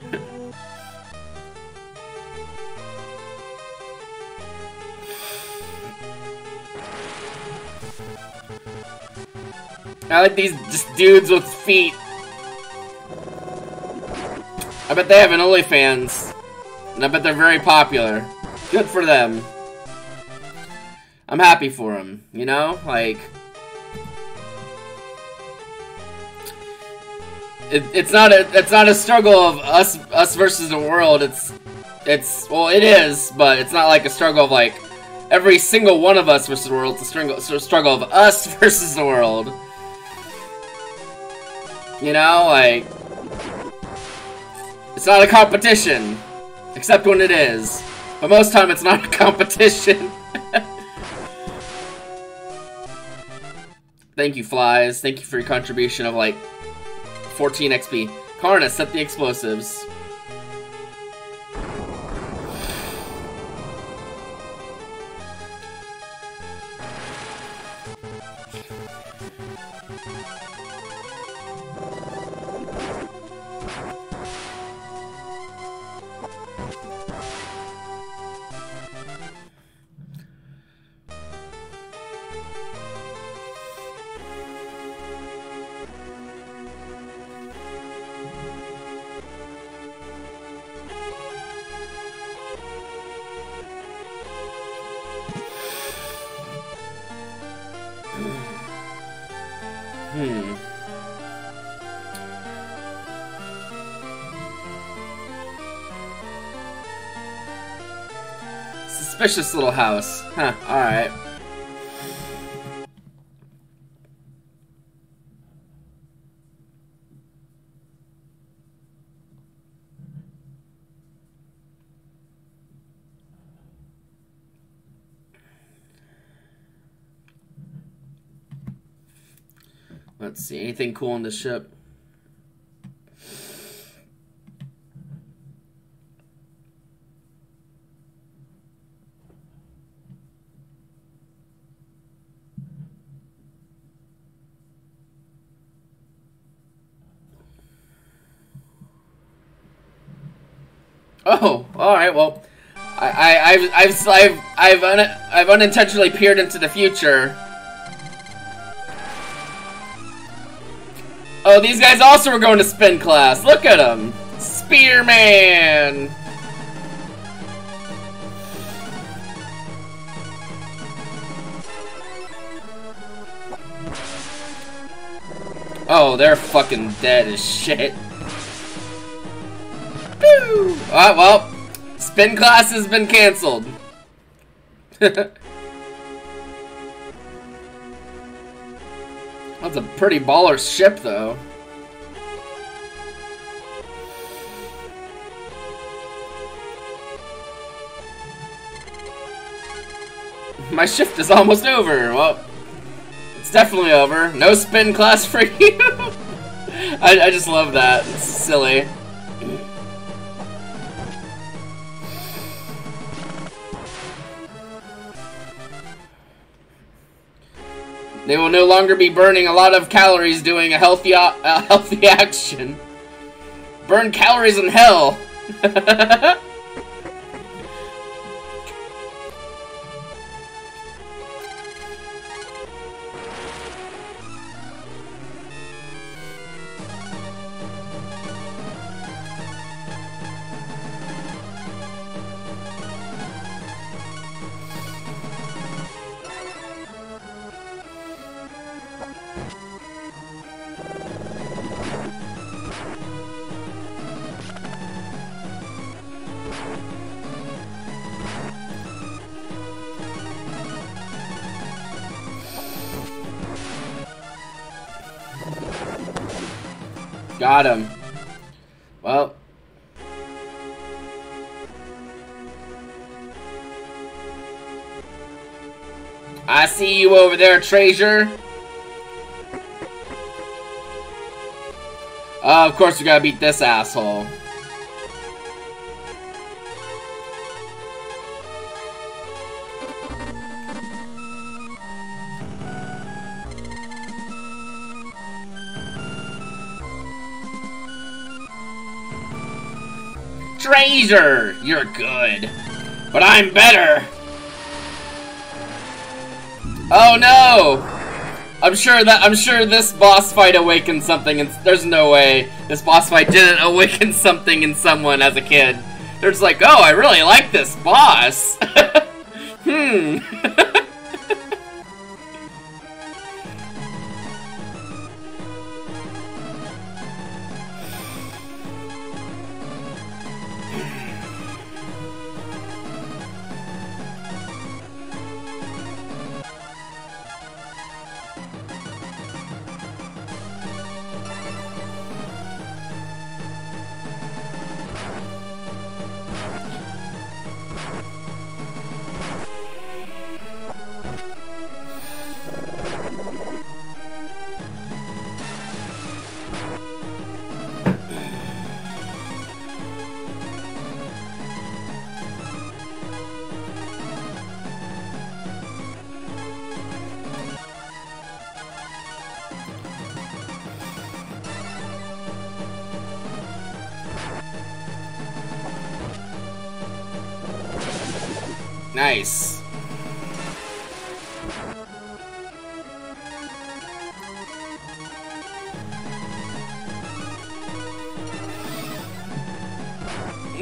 I like these just dudes with feet. I bet they have an OnlyFans. And I bet they're very popular. Good for them. I'm happy for them, you know? Like... It, it's not a it's not a struggle of us us versus the world. It's it's well it is, but it's not like a struggle of like every single one of us versus the world. It's a struggle, it's a struggle of us versus the world. You know, like it's not a competition, except when it is. But most time it's not a competition. Thank you, Flies. Thank you for your contribution of, like, 14 XP. Karna, set the explosives. Suspicious little house. Huh, alright. Let's see, anything cool on the ship? Oh, all right. Well, I, I, I've, I've, I've, I've, un I've unintentionally peered into the future. Oh, these guys also were going to spin class. Look at them. Spearman. Oh, they're fucking dead as shit. Boo! Alright, well, spin class has been canceled. That's a pretty baller ship, though. My shift is almost over. Well, it's definitely over. No spin class for you. I, I just love that. It's silly. They will no longer be burning a lot of calories doing a healthy, uh, a healthy action. Burn calories in hell. Got him. Well. I see you over there, Treasure. Uh, of course, we gotta beat this asshole. Treasure! You're good. But I'm better! Oh no! I'm sure that I'm sure this boss fight awakened something and there's no way this boss fight didn't awaken something in someone as a kid. They're just like, oh, I really like this boss. hmm.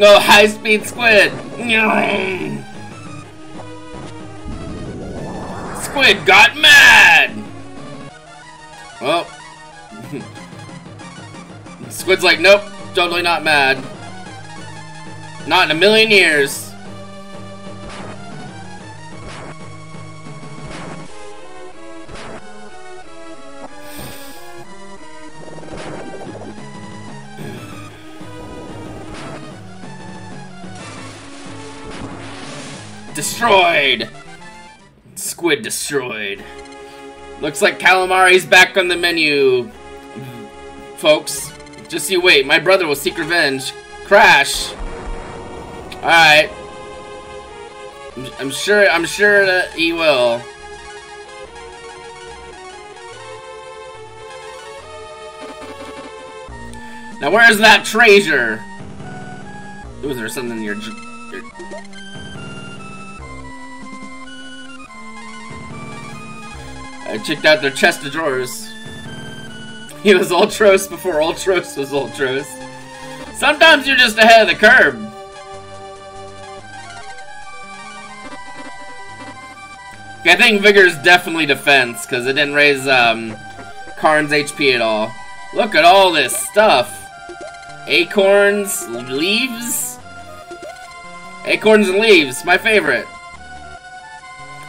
No high-speed squid. Squid got mad. Well, Squid's like, nope, totally not mad. Not in a million years. Destroyed! Squid destroyed. Looks like calamari's back on the menu. Folks, just you wait. My brother will seek revenge. Crash! Alright. I'm sure I'm sure that he will. Now where's that treasure? Is there something in your... your I checked out their chest of drawers. He was Ultros before Ultros was Ultros. Sometimes you're just ahead of the curve. I think Vigor is definitely defense, because it didn't raise um, Karn's HP at all. Look at all this stuff. Acorns, leaves. Acorns and leaves, my favorite.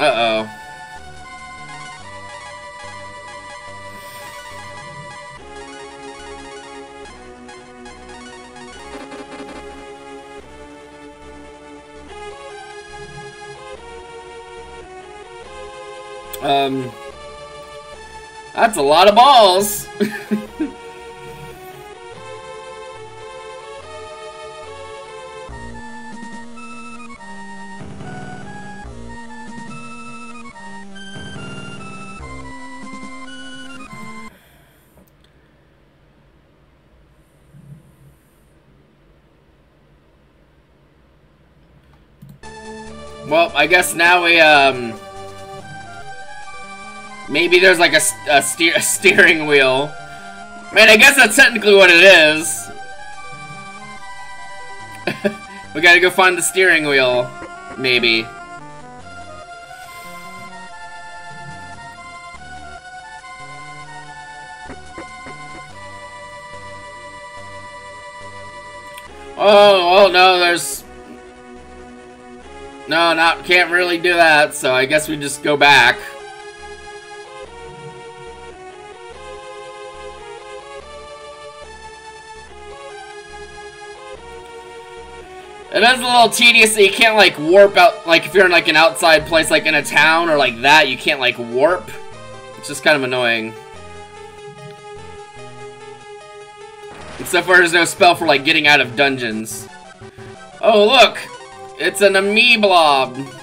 Uh-oh. Um, that's a lot of balls. well, I guess now we, um... Maybe there's like a, a, steer, a steering wheel. Man, I guess that's technically what it is. we gotta go find the steering wheel. Maybe. Oh, oh no, there's... No, not, can't really do that, so I guess we just go back. It is a little tedious that you can't like warp out, like if you're in like an outside place like in a town or like that, you can't like warp. It's just kind of annoying. Except for there's no spell for like getting out of dungeons. Oh look! It's an Amoeblob!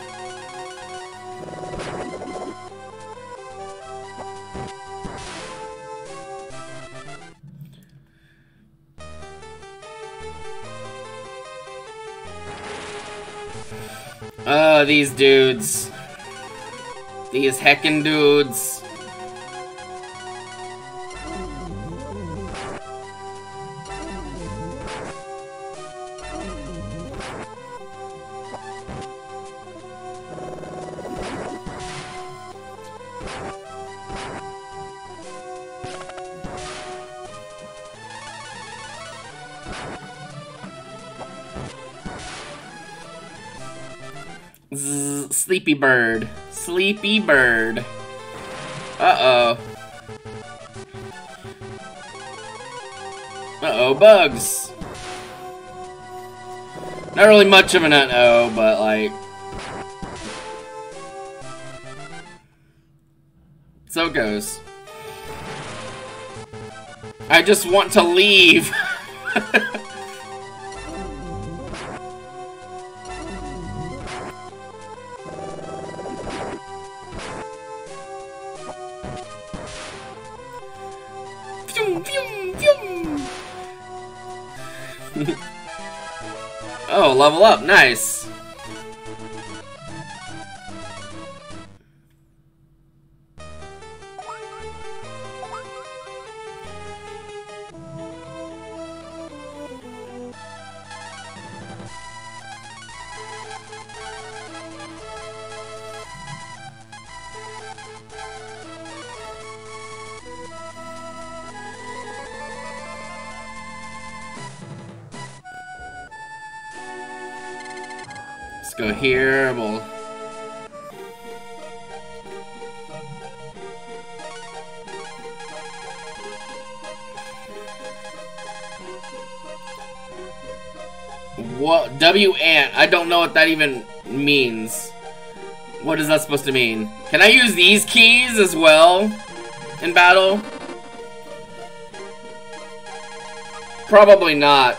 Oh, these dudes. These heckin' dudes. Sleepy bird. Sleepy bird. Uh-oh. Uh-oh, bugs. Not really much of an uh-oh, but like... So it goes. I just want to leave. oh, level up, nice. Go here, we'll... What? W ant. I don't know what that even means. What is that supposed to mean? Can I use these keys as well in battle? Probably not.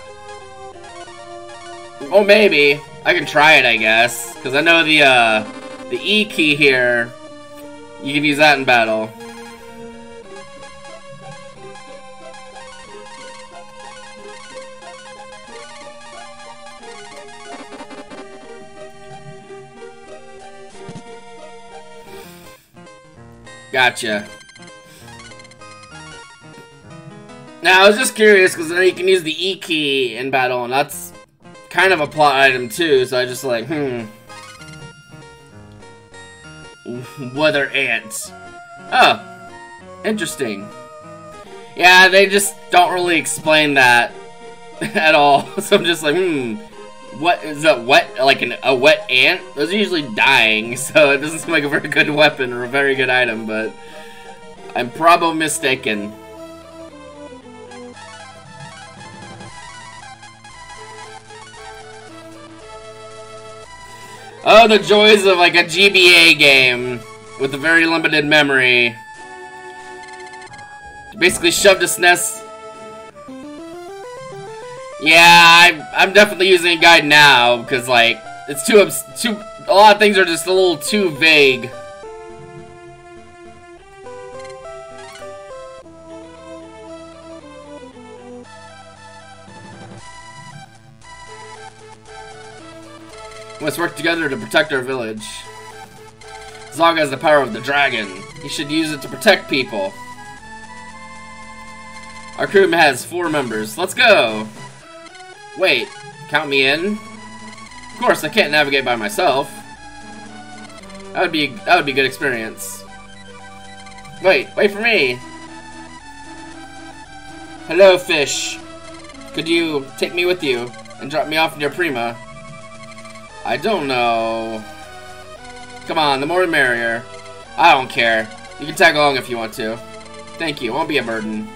Oh, maybe. I can try it, I guess. Because I know the, uh, the E key here, you can use that in battle. Gotcha. Now, I was just curious, because then you can use the E key in battle, and that's kind of a plot item too, so I just like, hmm. Weather ants. Oh. Interesting. Yeah, they just don't really explain that at all. So I'm just like, hmm. What is a wet, like an, a wet ant? Those are usually dying, so it doesn't seem like a very good weapon or a very good item, but I'm probably mistaken. Oh, the joys of like a GBA game with a very limited memory. Basically shoved a SNES. Yeah, I, I'm definitely using a guide now because like it's too too. A lot of things are just a little too vague. We must work together to protect our village. Zaga has the power of the dragon. He should use it to protect people. Our crew has four members. Let's go! Wait, count me in? Of course, I can't navigate by myself. That would be that would be good experience. Wait, wait for me. Hello, fish. Could you take me with you and drop me off near Prima? I don't know. Come on, the more the merrier. I don't care. You can tag along if you want to. Thank you, won't be a burden.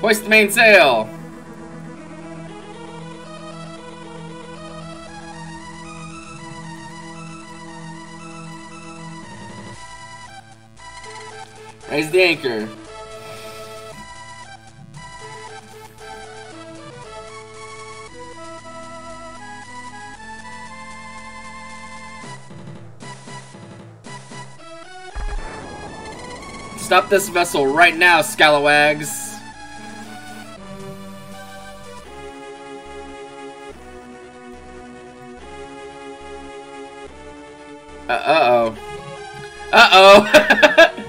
Hoist the mainsail! Raise the anchor. Stop this vessel right now, scalawags. Uh, uh-oh. Uh-oh!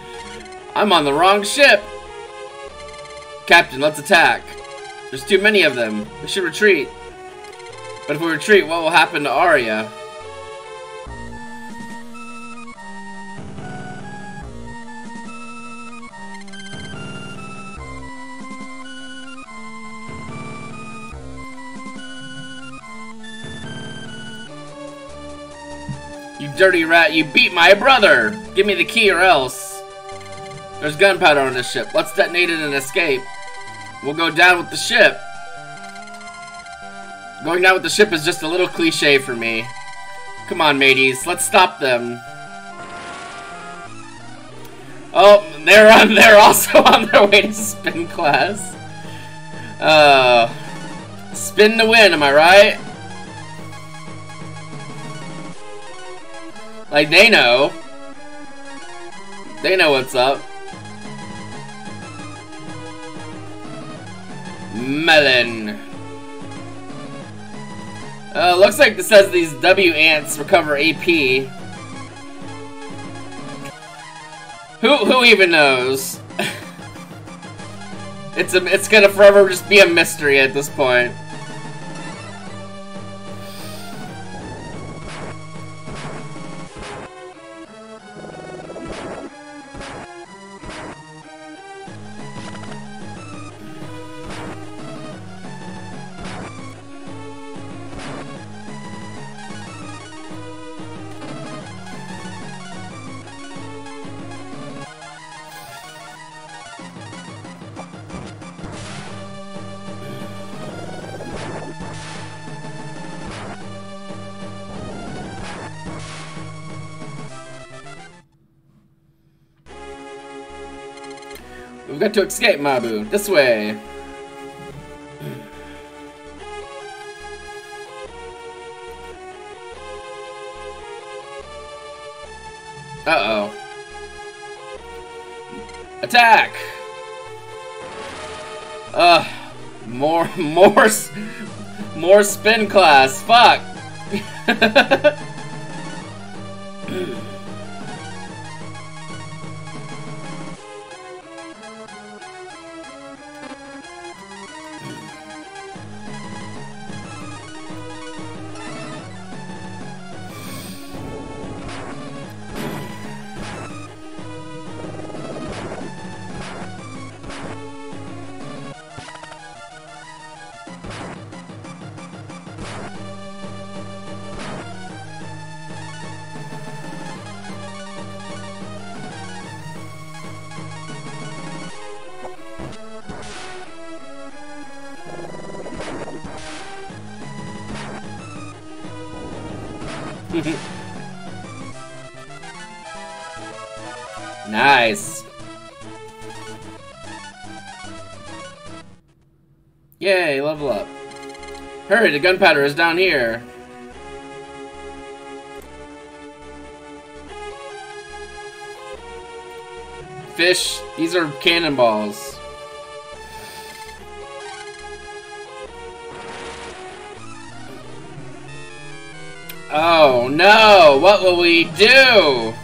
I'm on the wrong ship! Captain, let's attack. There's too many of them. We should retreat. But if we retreat, what will happen to Arya? Dirty rat, you beat my brother! Give me the key or else. There's gunpowder on this ship. Let's detonate it and escape. We'll go down with the ship. Going down with the ship is just a little cliche for me. Come on, mateys. Let's stop them. Oh, they're on. They're also on their way to spin class. Uh, spin to win. Am I right? Like, they know. They know what's up. Melon. Uh, looks like this says these W ants recover AP. Who who even knows? it's a it's gonna forever just be a mystery at this point. To escape, Mabu. This way. Uh-oh. Attack! Ugh. More, more, more spin class. Fuck. Hurry, the gunpowder is down here. Fish, these are cannonballs. Oh no, what will we do?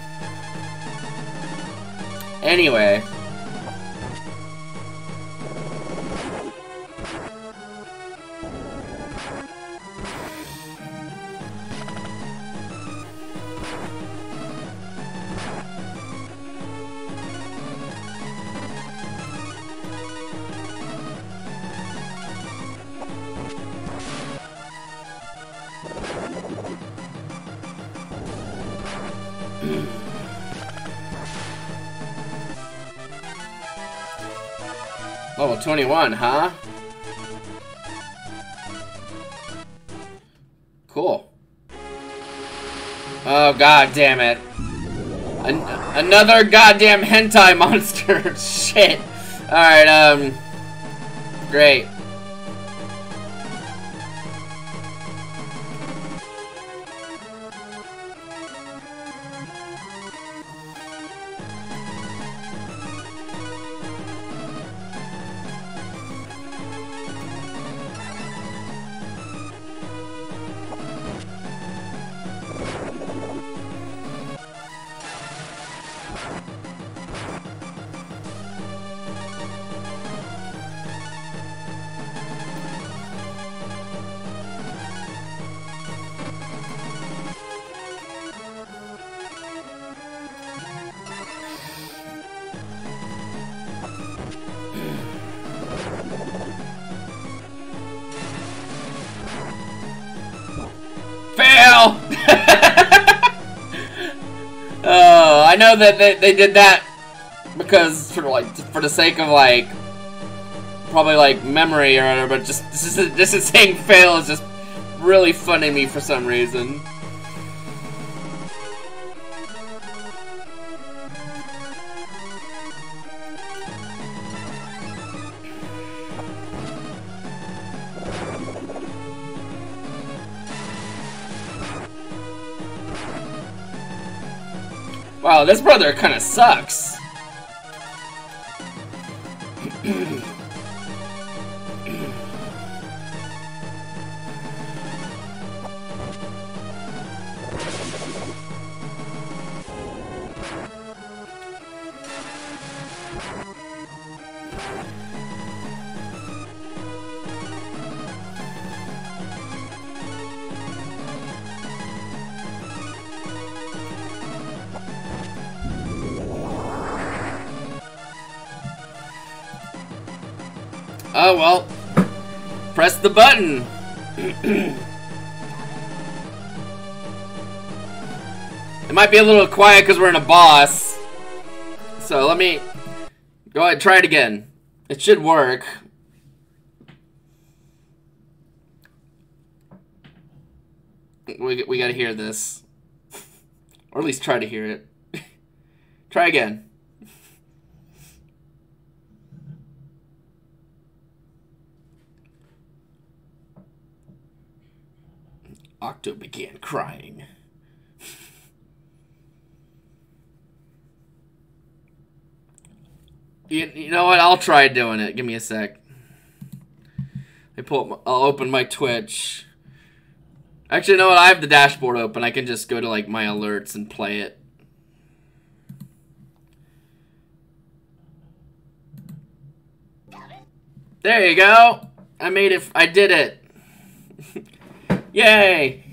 Anyway. Level 21, huh? Cool. Oh, god damn it. An another goddamn hentai monster. Shit. Alright, um... Great. Know that they, they did that because for like for the sake of like probably like memory or whatever, but just this is this is saying fail is just really funny me for some reason. This brother kind of sucks. The button. it might be a little quiet because we're in a boss. So let me go ahead try it again. It should work. We, we gotta hear this. or at least try to hear it. try again. Octo began crying. you, you know what? I'll try doing it. Give me a sec. I pull my, I'll open my Twitch. Actually, you know what? I have the dashboard open. I can just go to like my alerts and play it. There you go. I made it. I did it. Yay!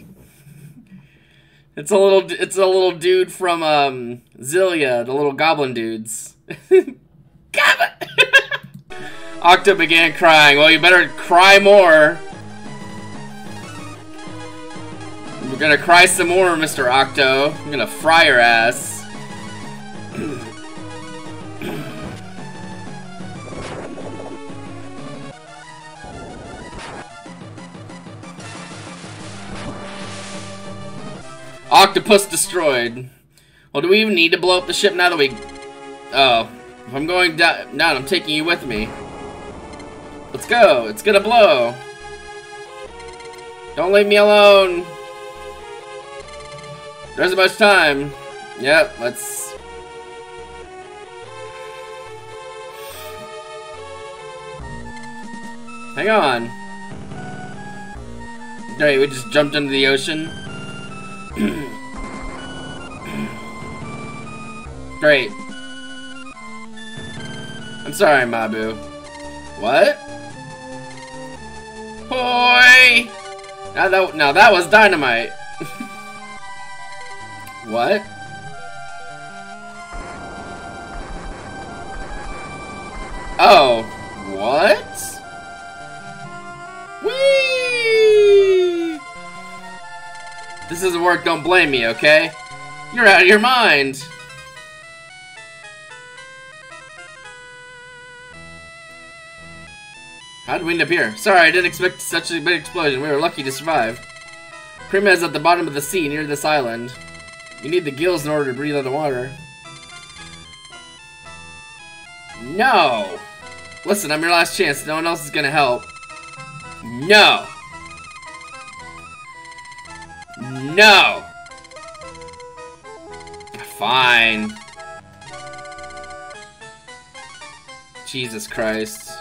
It's a little it's a little dude from um Xillia, the little goblin dudes. Goblin! Octo began crying. Well, you better cry more. We're gonna cry some more, Mr. Octo. I'm gonna fry your ass. Octopus destroyed. Well, do we even need to blow up the ship now that we... Oh. If I'm going down, down, I'm taking you with me. Let's go. It's gonna blow. Don't leave me alone. There isn't much time. Yep, let's... Hang on. Great, we just jumped into the ocean. Great. I'm sorry, Mabu. What? Boy! Now that, now that was dynamite. what? Oh. What? This doesn't work, don't blame me, okay? You're out of your mind! How did we end up here? Sorry, I didn't expect such a big explosion. We were lucky to survive. Prima is at the bottom of the sea near this island. You need the gills in order to breathe underwater. No! Listen, I'm your last chance. No one else is gonna help. No! No! Fine. Jesus Christ.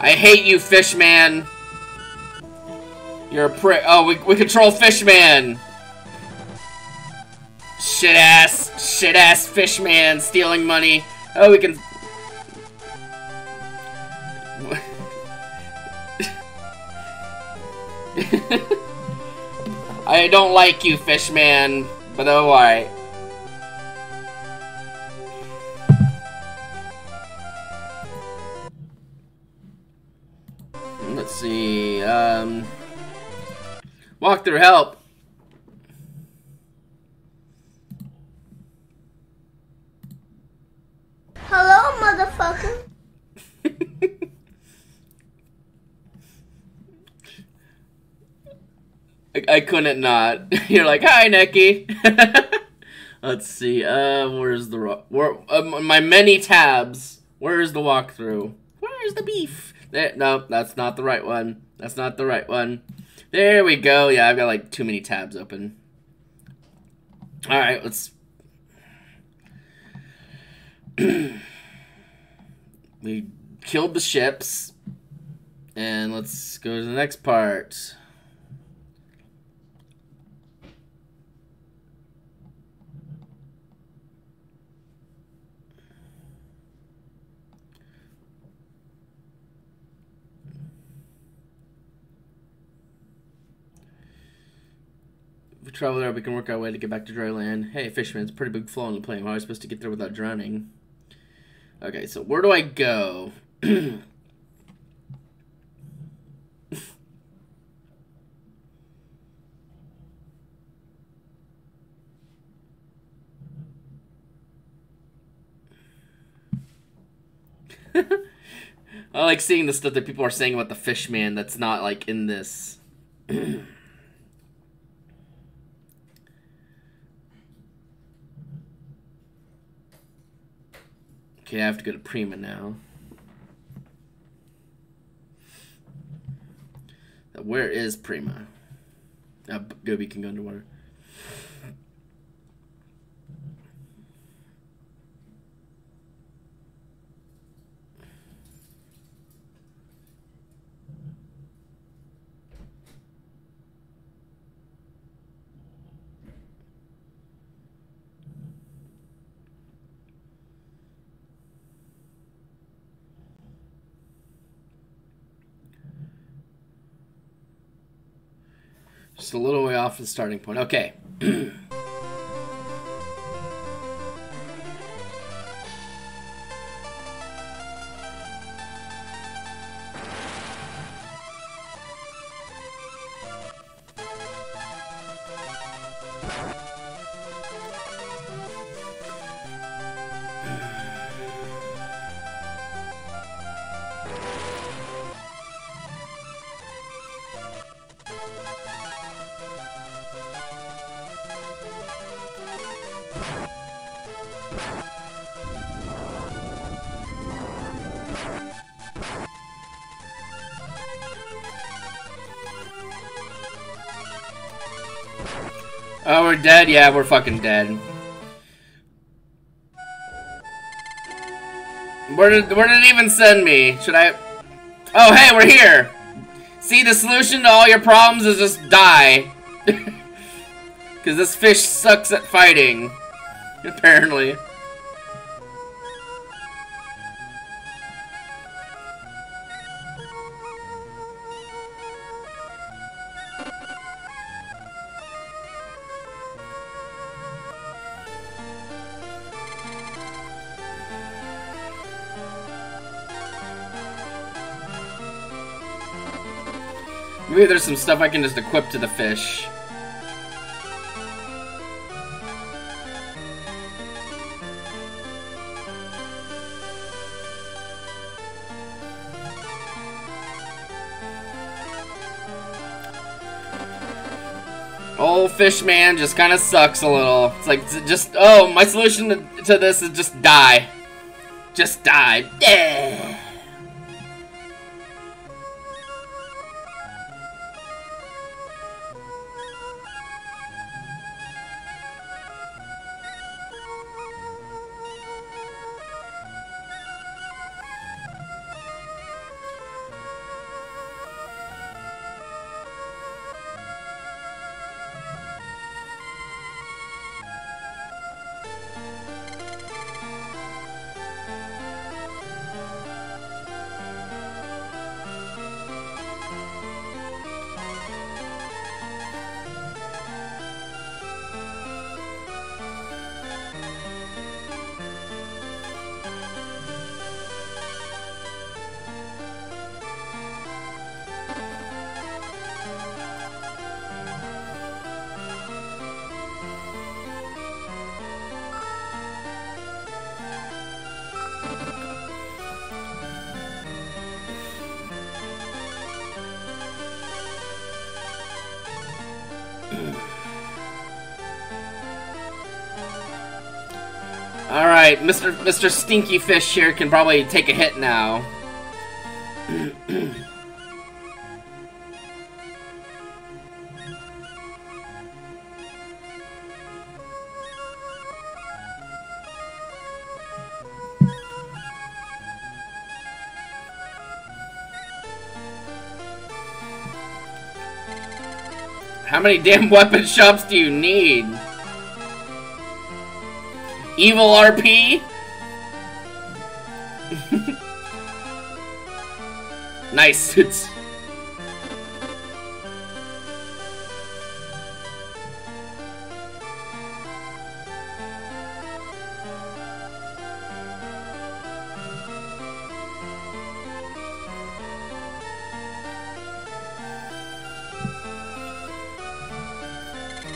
I hate you, Fishman! You're a prick. Oh, we, we control Fishman! Shit ass, shit ass Fishman stealing money. Oh, we can... I don't like you, Fishman, but oh, alright. Let's see, um... Walk through help. Hello, motherfucker. I, couldn't not. You're like, hi, Neki. Let's see. Uh, where's the where? Um, my many tabs. Where's the walkthrough? Where's the beef? There, no, that's not the right one. That's not the right one. There we go. Yeah, I've got like too many tabs open. All right, let's. we killed the ships, and let's go to the next part. We travel there, we can work our way to get back to dry land. Hey, fisherman, it's a pretty big flow on the plane. How are we supposed to get there without drowning? Okay, so where do I go? I like seeing the stuff that people are saying about the fish man that's not like in this. Okay, I have to go to Prima now. Where is Prima? Uh, Gobi can go underwater. Just a little way off the starting point. Okay. dead? Yeah, we're fucking dead. Where did, where did it even send me? Should I... Oh, hey, we're here! See, the solution to all your problems is just die. Because this fish sucks at fighting. Apparently. There's some stuff I can just equip to the fish. Old fish man just kind of sucks a little. It's like, just, oh, my solution to, this is just die. Just die. Yeah. Mr. Mr. Stinky Fish here can probably take a hit now. How many damn weapon shops do you need? Evil RP? nice. It's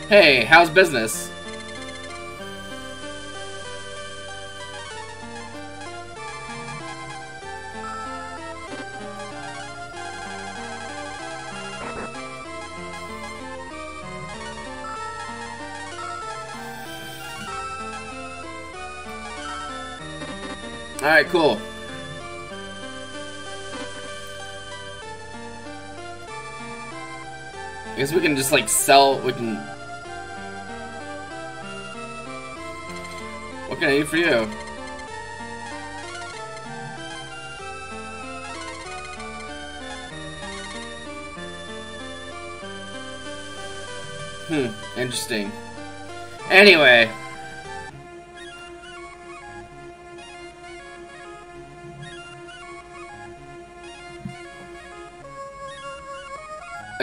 Hey, how's business? Cool. I guess we can just like sell, we can... What can I do for you? Hmm, interesting. Anyway.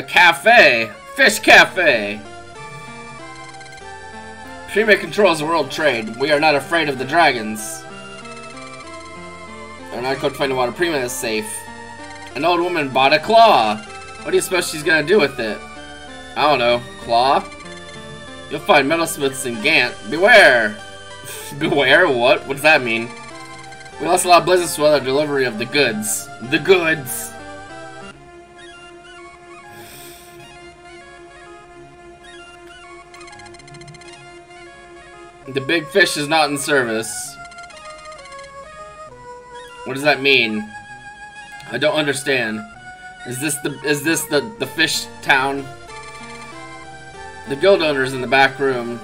Cafe? Fish cafe! Prima controls the world trade. We are not afraid of the dragons. Our not going to find a water Prima is safe. An old woman bought a claw. What do you suppose she's gonna do with it? I don't know. Claw? You'll find metalsmiths in Gant. Beware! Beware? What? What does that mean? We lost a lot of business with our delivery of the goods. The goods! Big fish is not in service. What does that mean? I don't understand. Is this the is this the the fish town? The guild owner's in the back room.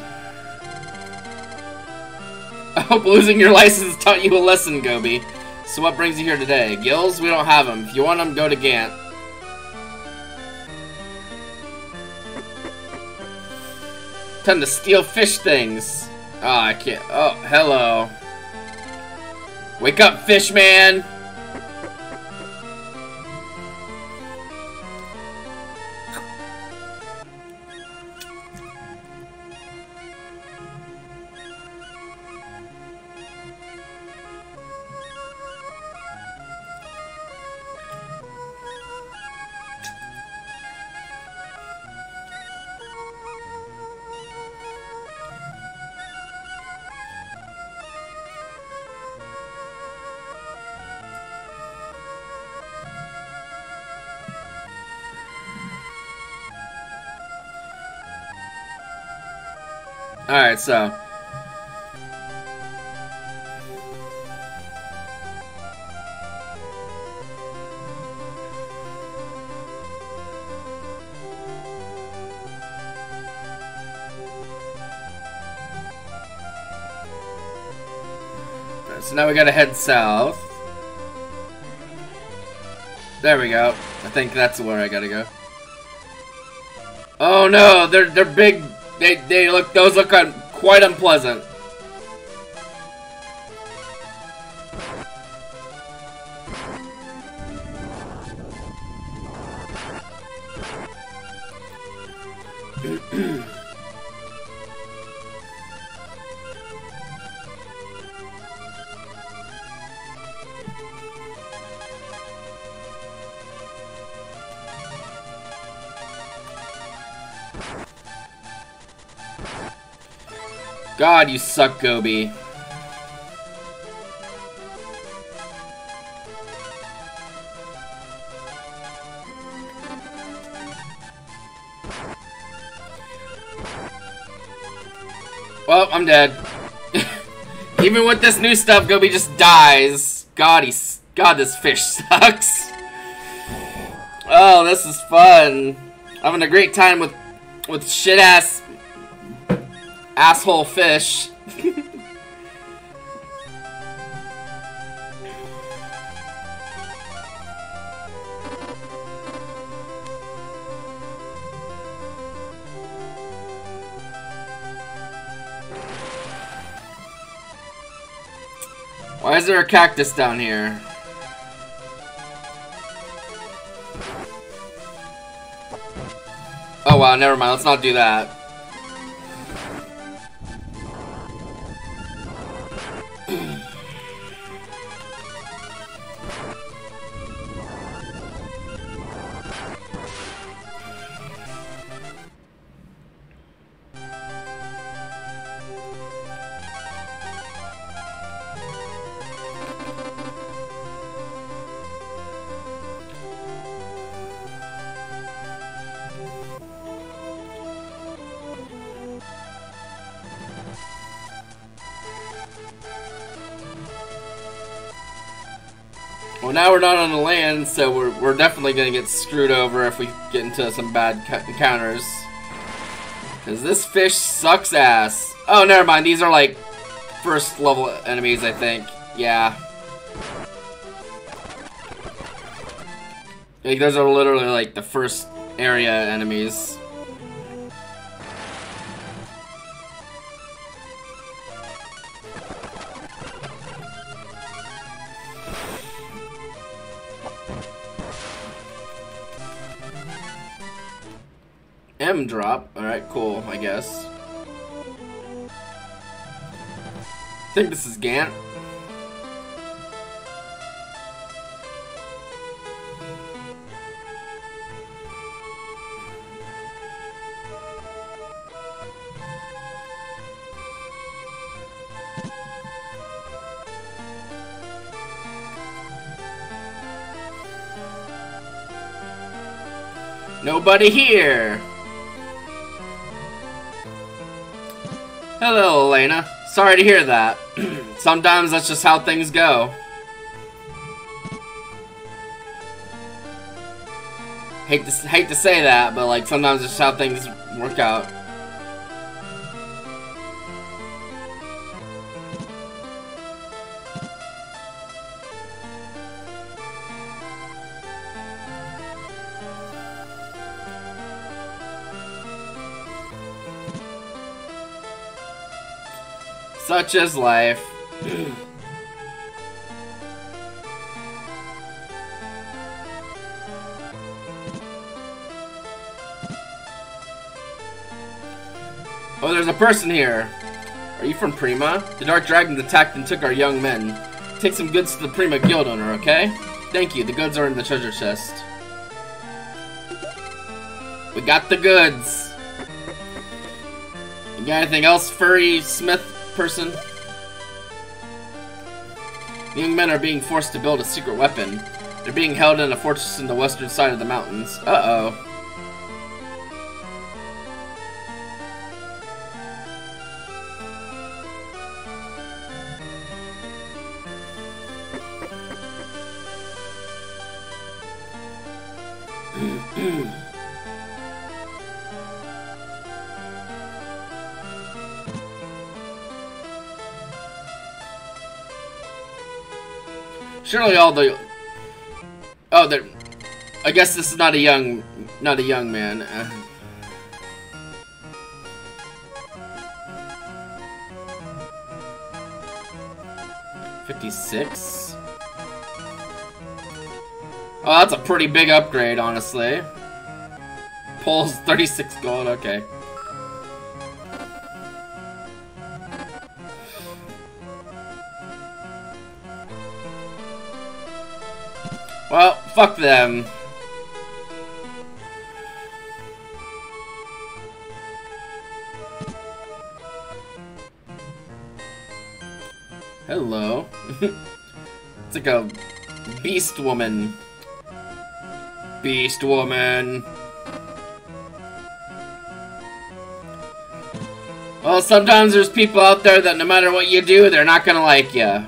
I hope losing your license taught you a lesson, Gobi. So what brings you here today? Gills? We don't have them. If you want them, go to Gant. Time to steal fish things. Oh, I can't. Oh, hello. Wake up, fish man! So. So now we gotta head south. There we go. I think that's where I gotta go. Oh no, they're they're big. They they look those look quite unpleasant. God, you suck, Gobi. Well, I'm dead. Even with this new stuff, Gobi just dies. God, he's... God, this fish sucks. Oh, this is fun. Having a great time with with shit-ass asshole fish. Why is there a cactus down here? Oh wow, never mind, let's not do that. Now we're not on the land, so we're, we're definitely going to get screwed over if we get into some bad encounters. Because this fish sucks ass. Oh, never mind. These are, like, first level enemies, I think. Yeah. Like, those are literally, like, the first area enemies. Drop. Alright, cool, I guess. I think this is Gant. Nobody here! Hello, Elena. Sorry to hear that. Sometimes that's just how things go. Hate to hate to say that, but like sometimes it's just how things work out. Such is life. oh, there's a person here. Are you from Prima? The Dark Dragons attacked and took our young men. Take some goods to the Prima guild owner, okay? Thank you. The goods are in the treasure chest. We got the goods. You got anything else, furry smith person? The young men are being forced to build a secret weapon. They're being held in a fortress in the western side of the mountains. Uh-oh. Surely all the... Oh, there... I guess this is not a young... Not a young man. Uh... Fifty-six? Oh, that's a pretty big upgrade, honestly. Pulls 36 gold, okay. Well, fuck them. Hello. it's like a beast woman. Beast woman. Well, sometimes there's people out there that no matter what you do, they're not gonna like you.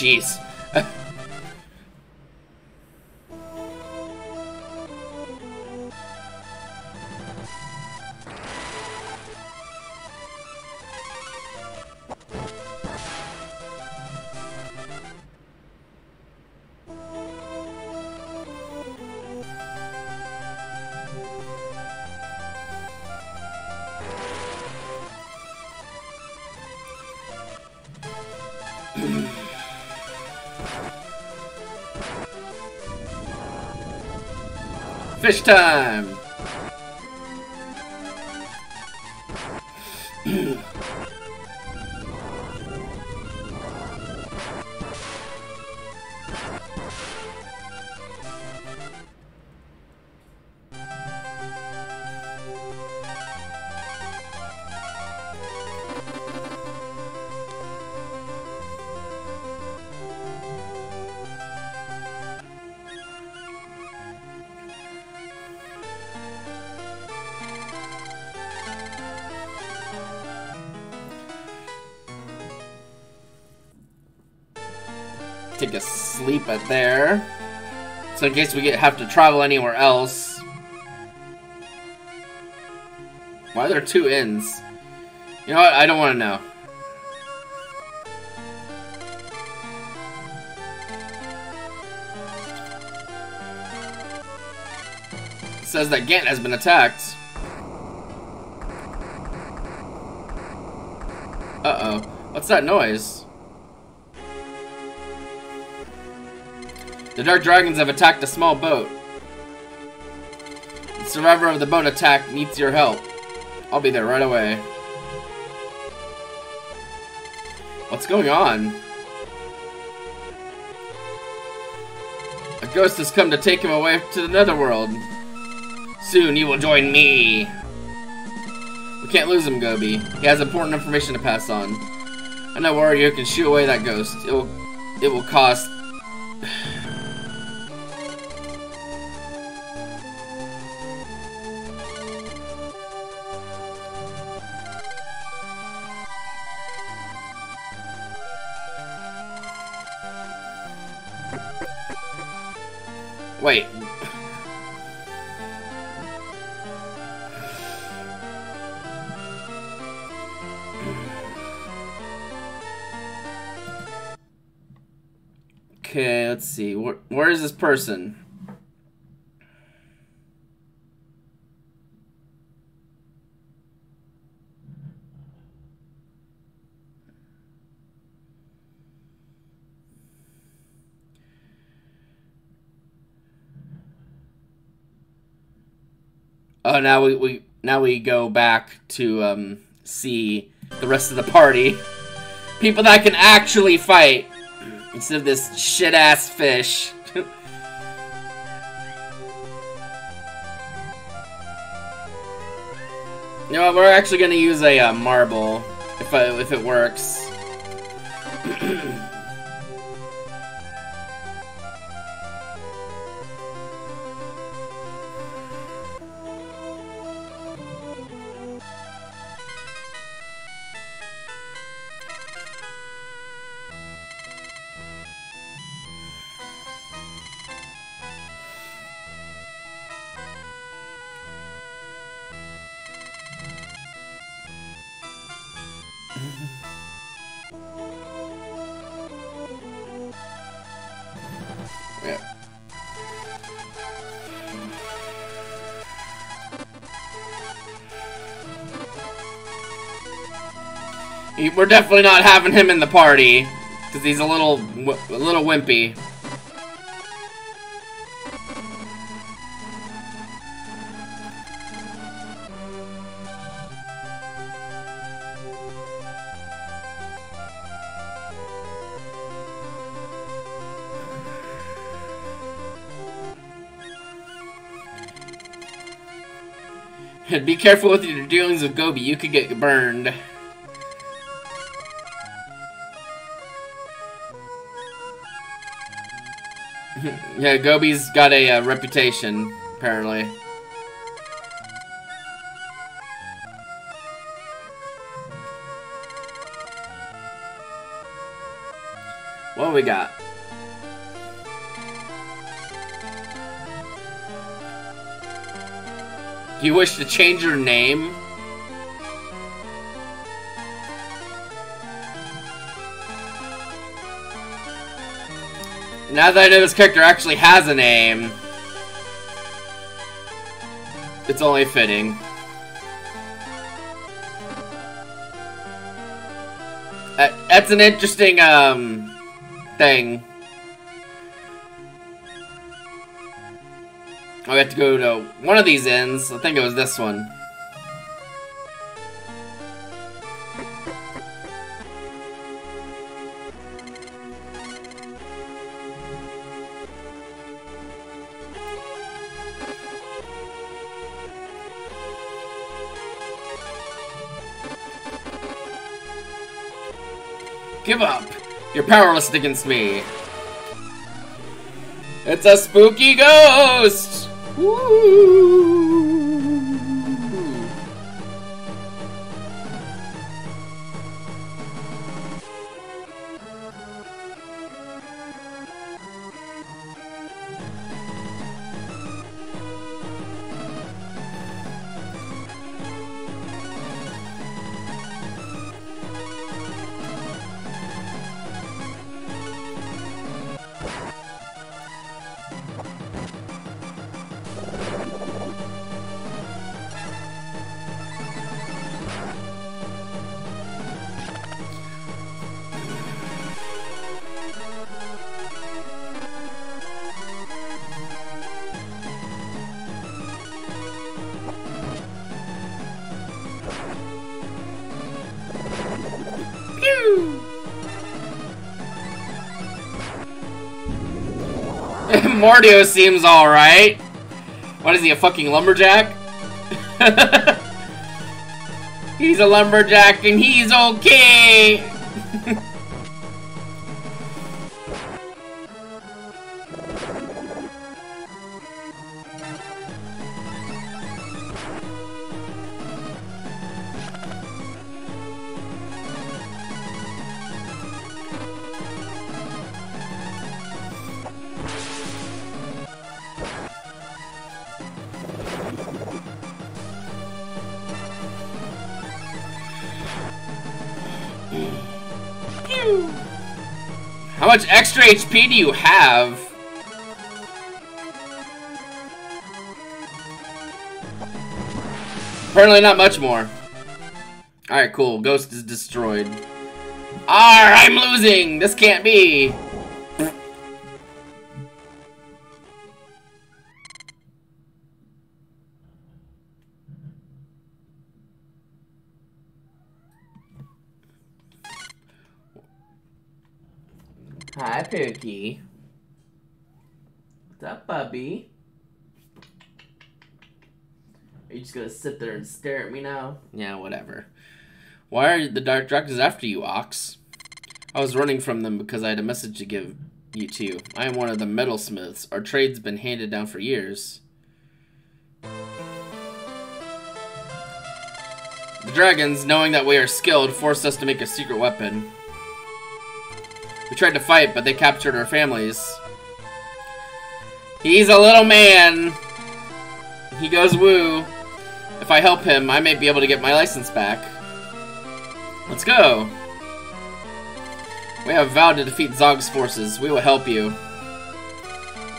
Jeez. Fish time! At there. So in case we get have to travel anywhere else. Why are there two inns? You know what? I don't want to know. It says that Gant has been attacked. Uh-oh. What's that noise? The Dark Dragons have attacked a small boat. The survivor of the boat attack needs your help. I'll be there right away. What's going on? A ghost has come to take him away to the netherworld. Soon you will join me. We can't lose him, Gobi. He has important information to pass on. I know Wario can shoot away that ghost. It will it will cost Where, is this person? Oh, now we, we now we go back to um, see the rest of the party. People that can actually fight. Instead of this shit-ass fish. You know we're actually gonna use a uh, marble, if, I, if it works. We're definitely not having him in the party because he's a little, a little wimpy. Be careful with your dealings with Gobi. You could get burned. Yeah, Gobi's got a uh, reputation, apparently. What we got? You wish to change your name? Now that I know this character actually has a name, it's only fitting. That, that's an interesting, um, thing. I have to go to one of these ends. I think it was this one. Give up! You're powerless against me! It's a spooky ghost! Woo! Mordio seems alright. What is he, a fucking lumberjack? he's a lumberjack and he's okay! HP do you have? Apparently not much more. Alright, cool. Ghost is destroyed. Arr, I'm losing! This can't be! Sit there and stare at me now? Yeah, whatever. Why are the Dark Dragons after you, Ox? I was running from them because I had a message to give you two. I am one of the metalsmiths. Our trade's been handed down for years. The dragons, knowing that we are skilled, forced us to make a secret weapon. We tried to fight, but they captured our families. He's a little man. He goes woo. If I help him, I may be able to get my license back. Let's go. We have vowed to defeat Zog's forces. We will help you.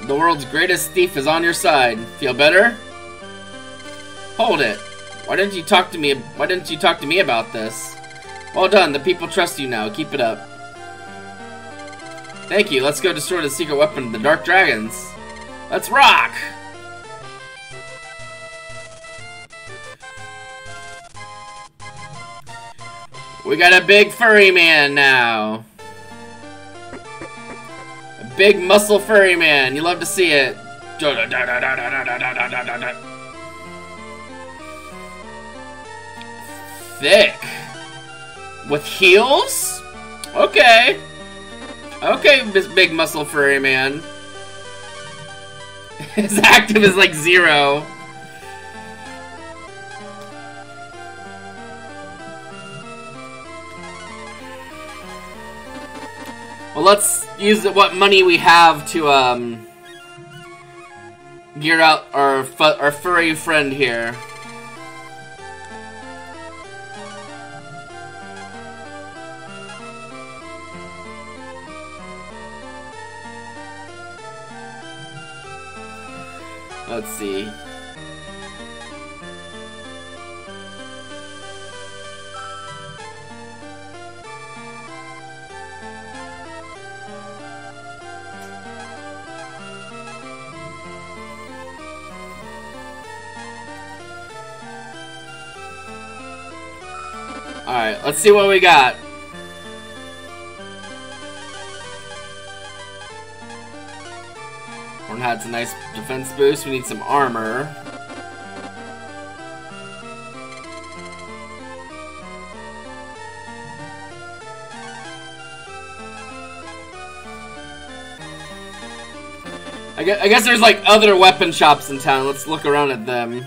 The world's greatest thief is on your side. Feel better? Hold it. Why didn't you talk to me? Why didn't you talk to me about this? Well done. The people trust you now. Keep it up. Thank you. Let's go destroy the secret weapon of the Dark Dragons. Let's rock! We got a big furry man now. A big muscle furry man. You love to see it. Thick. With heels? Okay. Okay, this big muscle furry man. His active is like zero. Well, let's use what money we have to, um, gear out our, our furry friend here. Let's see. Alright, let's see what we got. Horn Hat's a nice defense boost. We need some armor. I guess, I guess there's like other weapon shops in town. Let's look around at them.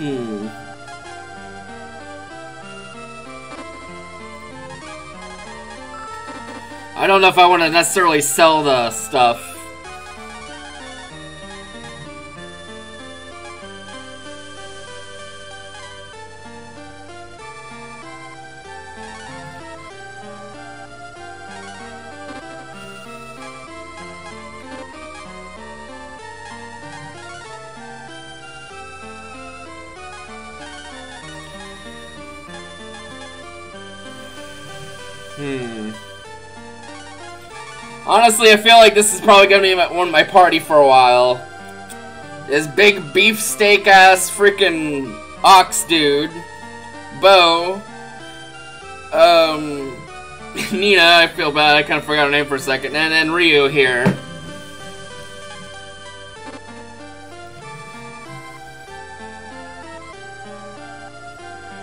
Hmm. I don't know if I want to necessarily sell the stuff. honestly, I feel like this is probably gonna be my, one my party for a while. This big beefsteak ass freaking ox dude, Bo, um, Nina, I feel bad, I kind of forgot her name for a second, and then Ryu here.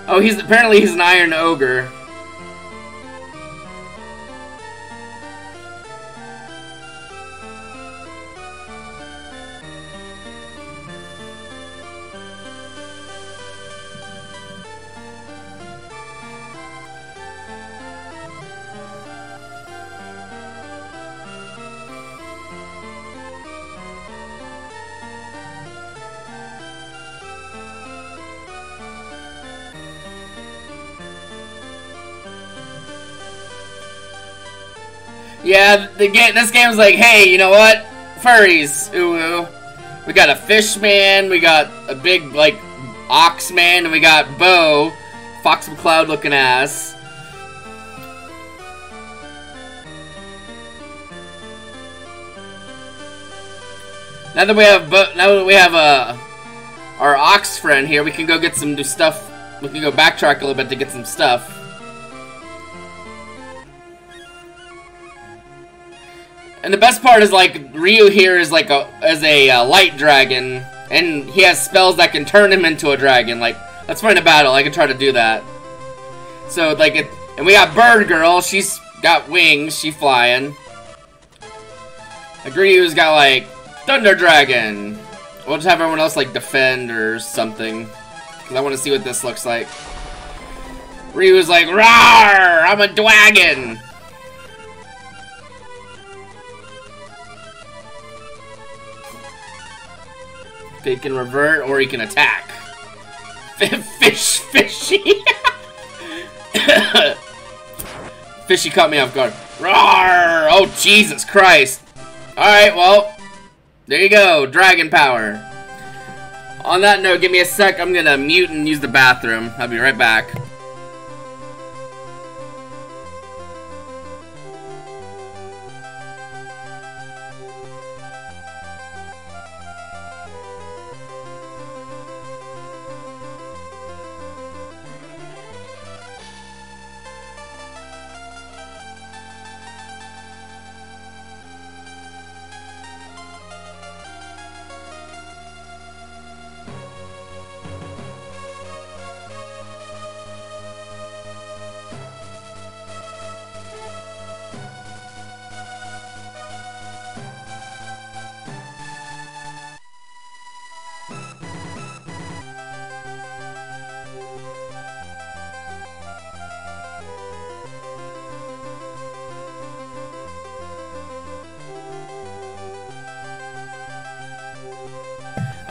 Oh, he's apparently he's an iron ogre. The game. This game's like, hey, you know what? Furries, ooh. We got a fish man. We got a big like ox man, and we got Bo, Fox McCloud looking ass. Now that we have, Bo now that we have uh, our ox friend here, we can go get some new stuff. We can go backtrack a little bit to get some stuff. And the best part is like Ryu here is like a as a uh, light dragon, and he has spells that can turn him into a dragon. Like let's find a battle. I can try to do that. So like it, and we got Bird Girl. She's got wings. She flying. Like Ryu's got like Thunder Dragon. We'll just have everyone else like defend or something. Cause I want to see what this looks like. Ryu's like, Rawr! I'm a dragon! He can revert or he can attack. Fish, fishy. fishy caught me off guard. Roar! Oh, Jesus Christ. Alright, well, there you go. Dragon power. On that note, give me a sec. I'm gonna mute and use the bathroom. I'll be right back.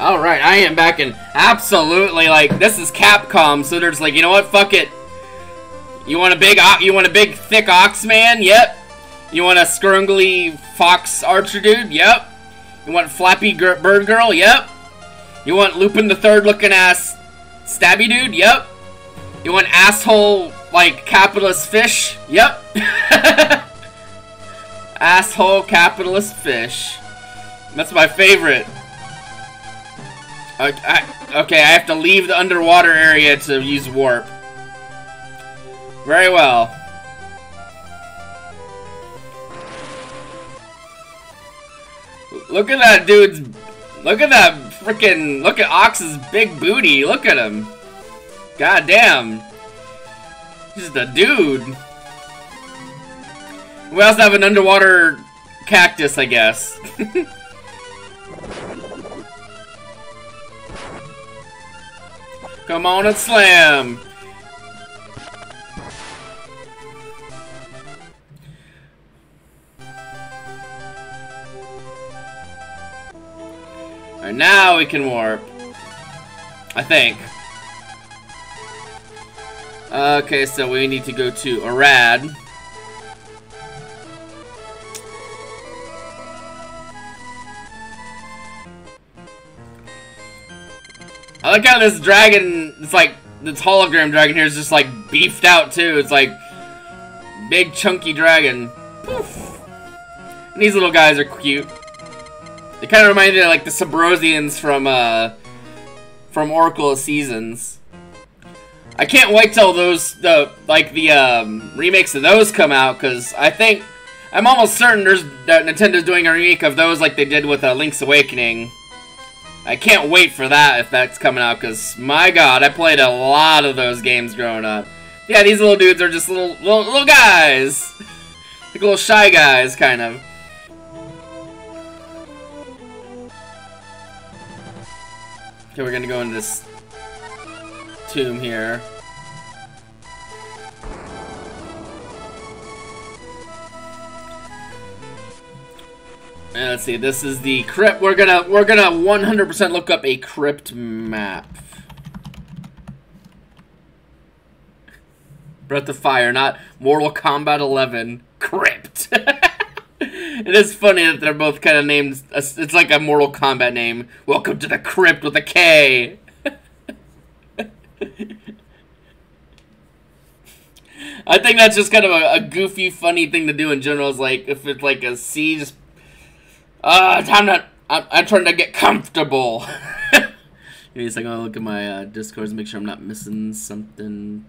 Alright, I am back and absolutely like this is Capcom, so there's like, you know what, fuck it. You want a big you want a big thick ox man? Yep. You want a scrungly fox archer dude? Yep. You want flappy bird girl? Yep. You want Lupin the third looking ass stabby dude? Yep. You want asshole like capitalist fish? Yep. asshole capitalist fish. That's my favorite. Okay I, okay, I have to leave the underwater area to use warp. Very well. Look at that dude's... Look at that freaking... Look at Ox's big booty. Look at him. God damn. He's the dude. We also have an underwater cactus, I guess. Come on and slam! And now we can warp. I think. Okay, so we need to go to Arad. I like how this dragon, it's like, this hologram dragon here is just like beefed out too. It's like, big chunky dragon. Poof. And these little guys are cute. They kind of remind me of like the Subrosians from, uh, from Oracle of Seasons. I can't wait till those, the, like the, um, remakes of those come out, because I think, I'm almost certain there's, that Nintendo's doing a remake of those like they did with uh, Link's Awakening. I can't wait for that if that's coming out, because, my god, I played a lot of those games growing up. Yeah, these little dudes are just little, little, little guys. like little shy guys, kind of. Okay, we're gonna go into this tomb here. And let's see, this is the crypt. We're gonna we're gonna 100% look up a crypt map. Breath of Fire, not Mortal Kombat 11. Crypt. it is funny that they're both kind of named. It's like a Mortal Kombat name. Welcome to the Crypt with a K. I think that's just kind of a, a, goofy, funny thing to do in general. Is like if it's like a C, just uh, I'm not. I'm, I'm trying to get comfortable. A second. I'll look at my uh, discords, make sure I'm not missing something.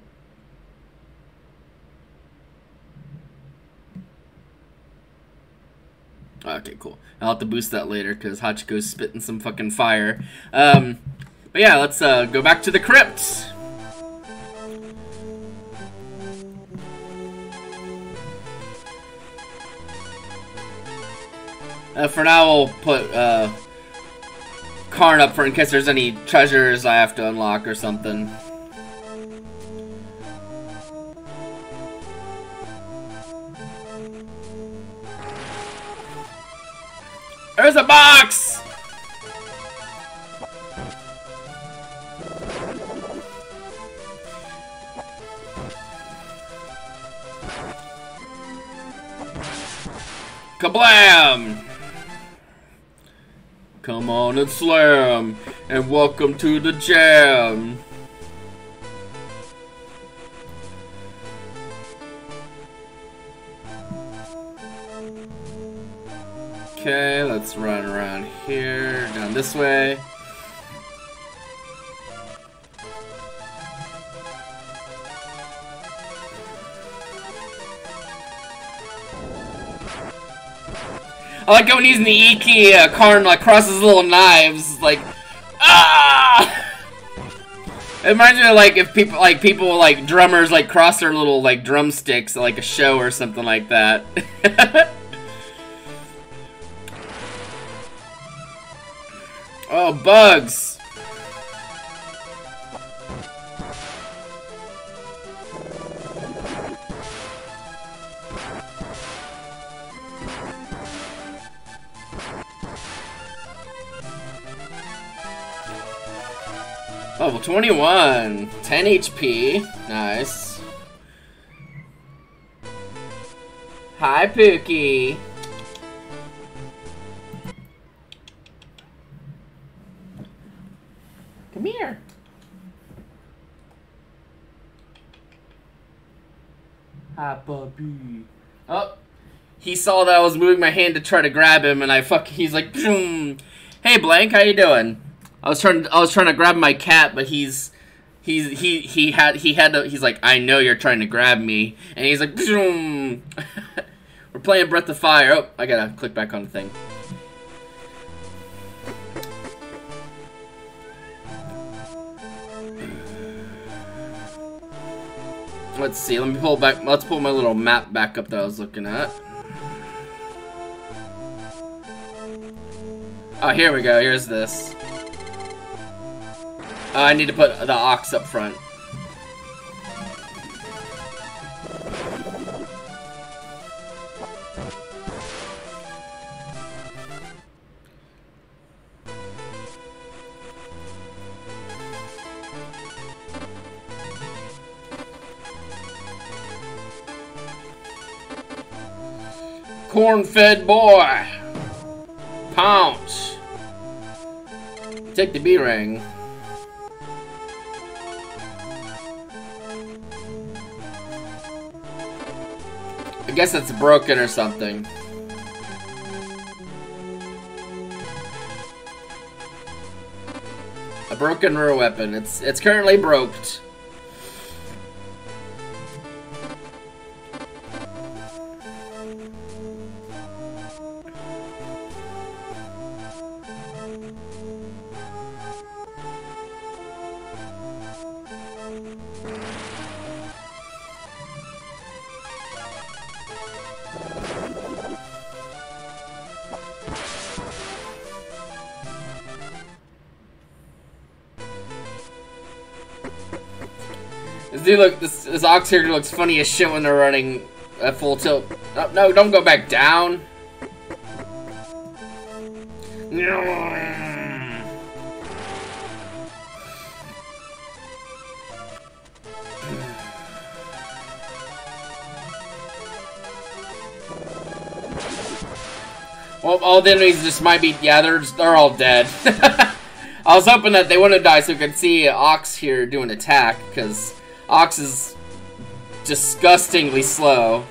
Okay, cool. I'll have to boost that later because Hachiko's spitting some fucking fire. Um, but yeah, let's uh, go back to the crypt. Uh, for now, we'll put uh, Karn up for in case there's any treasures I have to unlock or something. There's a box! Kablam! Come on and slam, and welcome to the jam. Okay, let's run around here, down this way. I like when he's in the E uh, Karn like crosses little knives, like ah. It reminds me of like if people like people like drummers like cross their little like drumsticks at, like a show or something like that. oh, bugs. Oh, Level 21. 10 HP. Nice. Hi, Pookie. Come here. Hi, puppy. Oh, he saw that I was moving my hand to try to grab him, and I fuck. He's like. "Hey, Blank, how you doing?" I was trying. I was trying to grab my cat, but he's he's he he had he had. He's like, I know you're trying to grab me, and he's like, We're playing Breath of Fire. Oh, I gotta click back on the thing. Let's see. Let me pull back. Let's pull my little map back up that I was looking at. Oh, here we go. Here's this. Uh, I need to put the ox up front. Corn-fed boy! Pounce! Take the B-ring. Guess it's broken or something. A broken rear weapon. It's it's currently broked. Dude look this this ox here looks funny as shit when they're running at full tilt. No, no, don't go back down. Well, all the enemies just might be, yeah, they're, they're all dead. I was hoping that they wouldn't die so we could see Ox here do an attack, because Ox is disgustingly slow.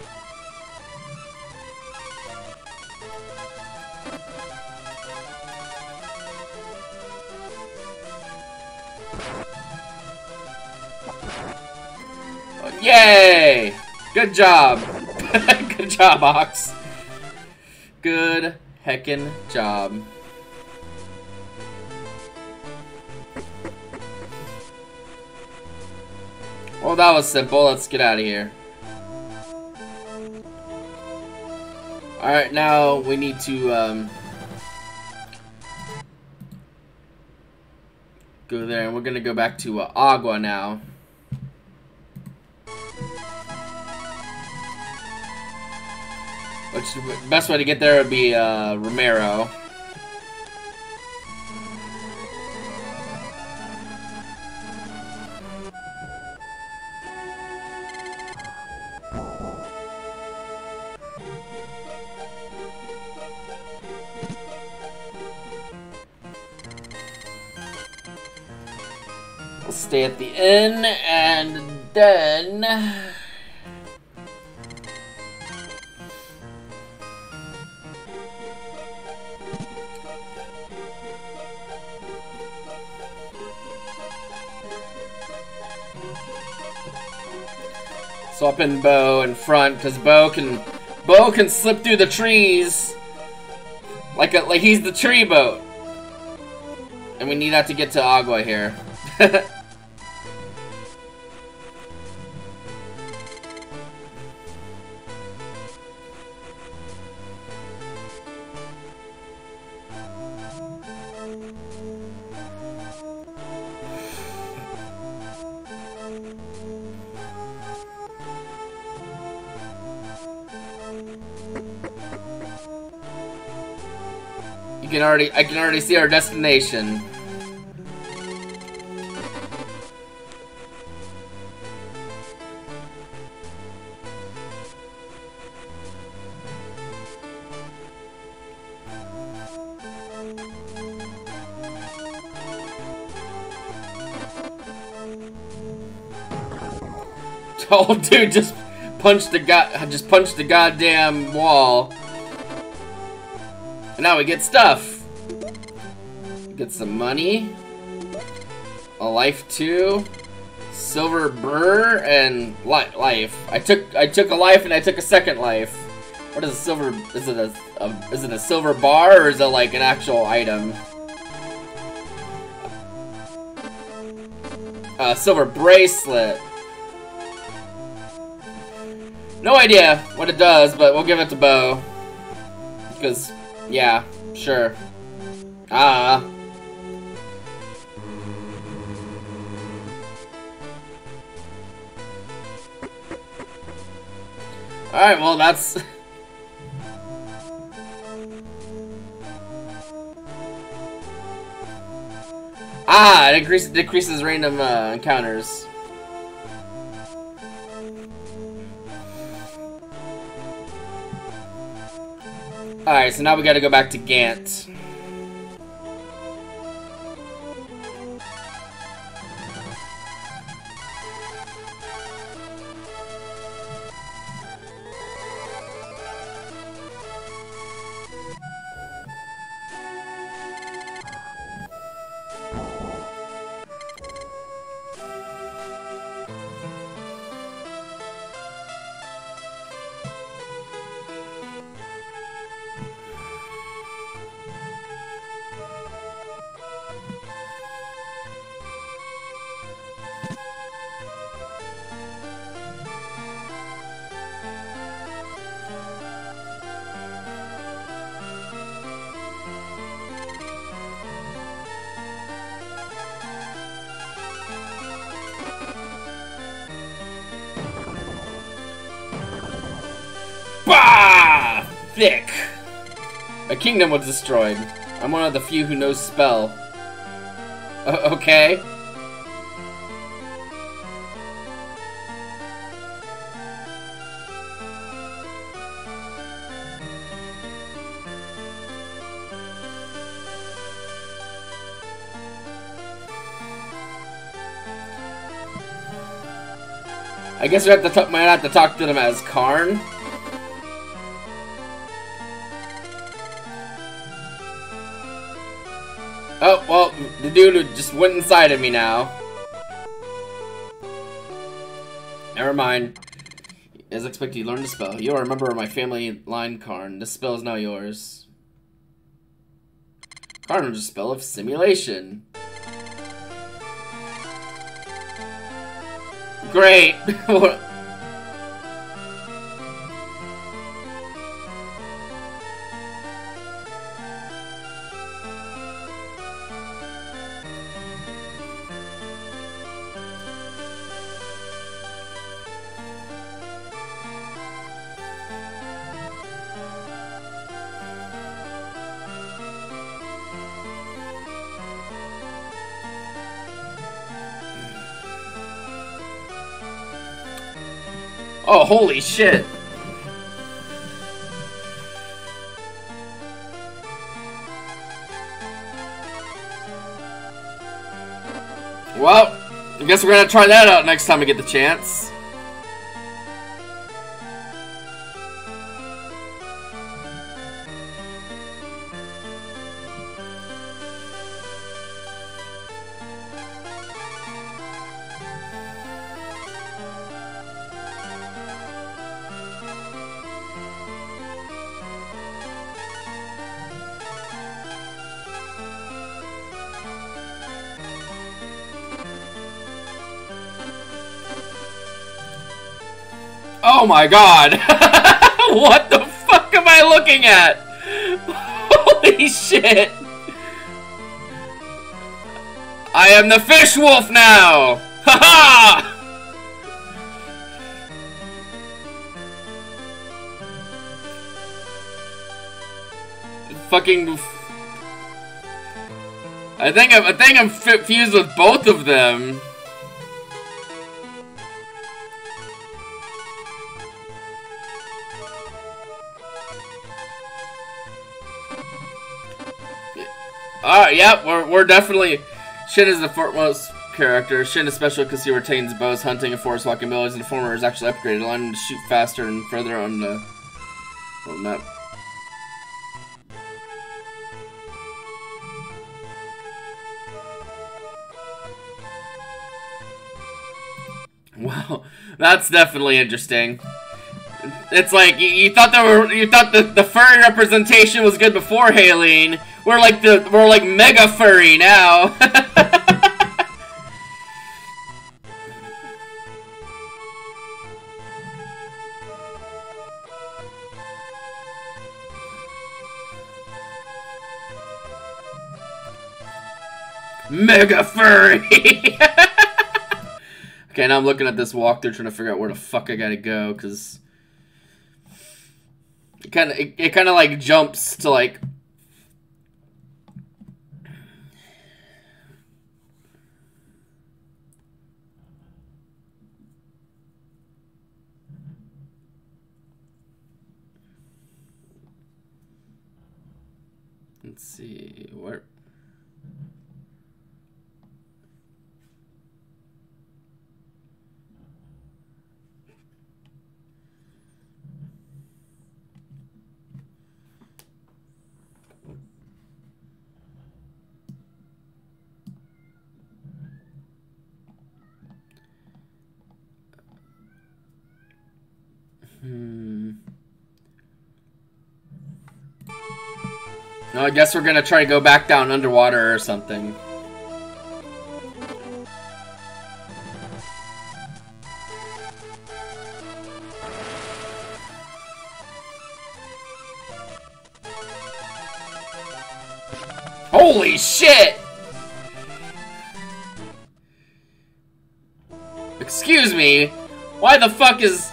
Yay! Good job. Good job, Ox. Good heckin' job. Well, that was simple. Let's get out of here. Alright, now we need to, um, Go there, and we're gonna go back to uh, Agua now. Which the best way to get there would be uh, Romero. Stay at the inn and then Swapping Bo in front, because Bo can Bo can slip through the trees like a, like he's the tree boat. And we need that to get to Agua here. can already, I can already see our destination. Oh, dude, just punched the god, just punched the goddamn wall. And now we get stuff. Get some money. A life too. Silver burr and li life. I took I took a life and I took a second life. What is a silver? Is it a, a is it a silver bar or is it like an actual item? A silver bracelet. No idea what it does, but we'll give it to Bo. Because yeah, sure. Ah. Alright, well, that's... ah, it increases, decreases random uh, encounters. Alright, so now we gotta go back to Gant. Thick. A kingdom was destroyed. I'm one of the few who knows spell. Uh, okay. I guess we have to might have to talk to them as Karn. Dude just went inside of me now. Never mind. As expected, you learned the spell. You are a member of my family line, Karn. This spell is now yours. Karn a spell of simulation. Great! holy shit. Well, I guess we're gonna try that out next time we get the chance. Oh my god! what the fuck am I looking at? Holy shit! I am the fish wolf now! Haha! Fucking. I think I'm, I think I'm fused with both of them. Yep, we're, we're definitely... Shin is the foremost character. Shin is special because he retains bows, hunting, and forest walking abilities, and the former is actually upgraded, allowing him to shoot faster and further on the map. Wow, that's definitely interesting. It's like you, you thought there were you thought the the furry representation was good before Haleen. We're like the we're like mega furry now. mega furry. okay, now I'm looking at this walkthrough trying to figure out where the fuck I gotta go because it kind of it, it kind of like jumps to like Let's see where Hmm. No, I guess we're gonna try to go back down underwater or something. Holy shit! Excuse me, why the fuck is...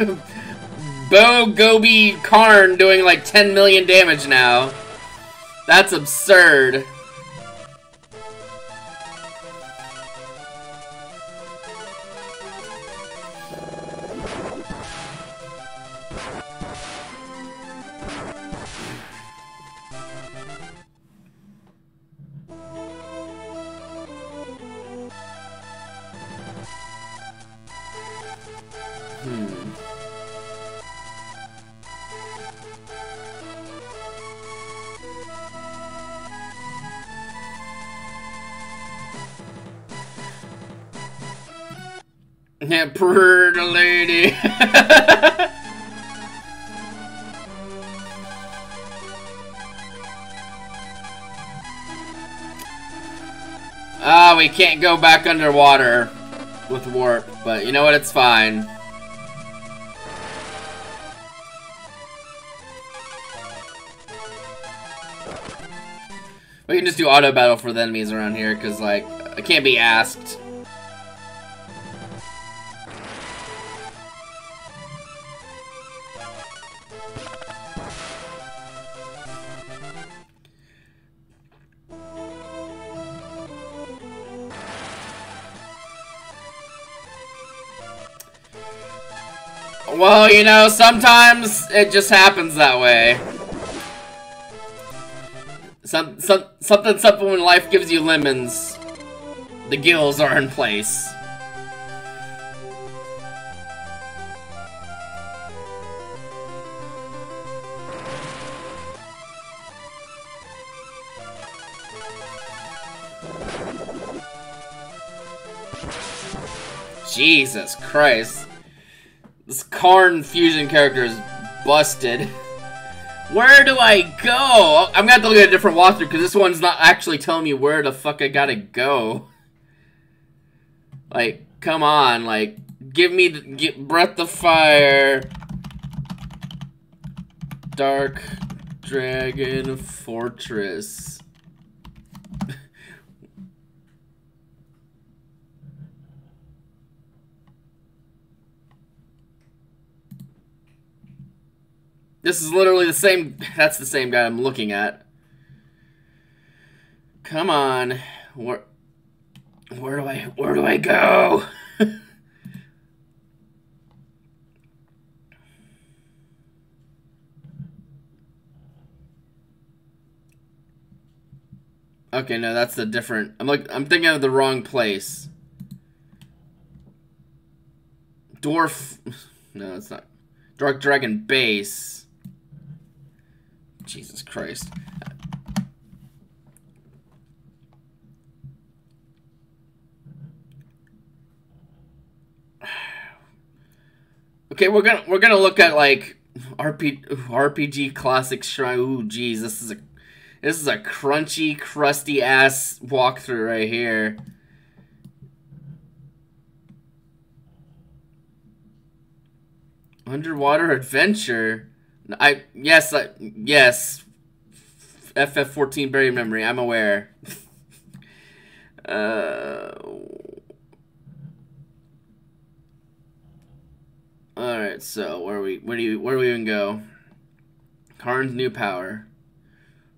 Bo Gobi Karn doing like 10 million damage now. That's absurd. Yeah, pretty lady. Ah, we can't go back underwater with warp, but you know what? It's fine. We can just do auto battle for the enemies around here, because, like, I can't be asked. Well, you know, sometimes it just happens that way. Some, some, something, something when life gives you lemons, the gills are in place. Jesus Christ. This Karn fusion character is busted. Where do I go? I'm gonna have to look at a different walkthrough because this one's not actually telling me where the fuck I gotta go. Like, come on, like, give me the, get Breath of Fire. Dark Dragon Fortress. This is literally the same, that's the same guy I'm looking at. Come on. Where, where do I, where do I go? okay, no, that's a different, I'm like, I'm thinking of the wrong place. Dwarf, no, it's not. Dark Dragon Base. Jesus Christ. Okay, we're gonna we're gonna look at like RP, RPG classic shrine. Ooh, geez, this is a this is a crunchy, crusty ass walkthrough right here. Underwater adventure. I yes, I, yes. FF14 buried memory. I'm aware. uh. All right. So where we where do you where do we even go? Karn's new power.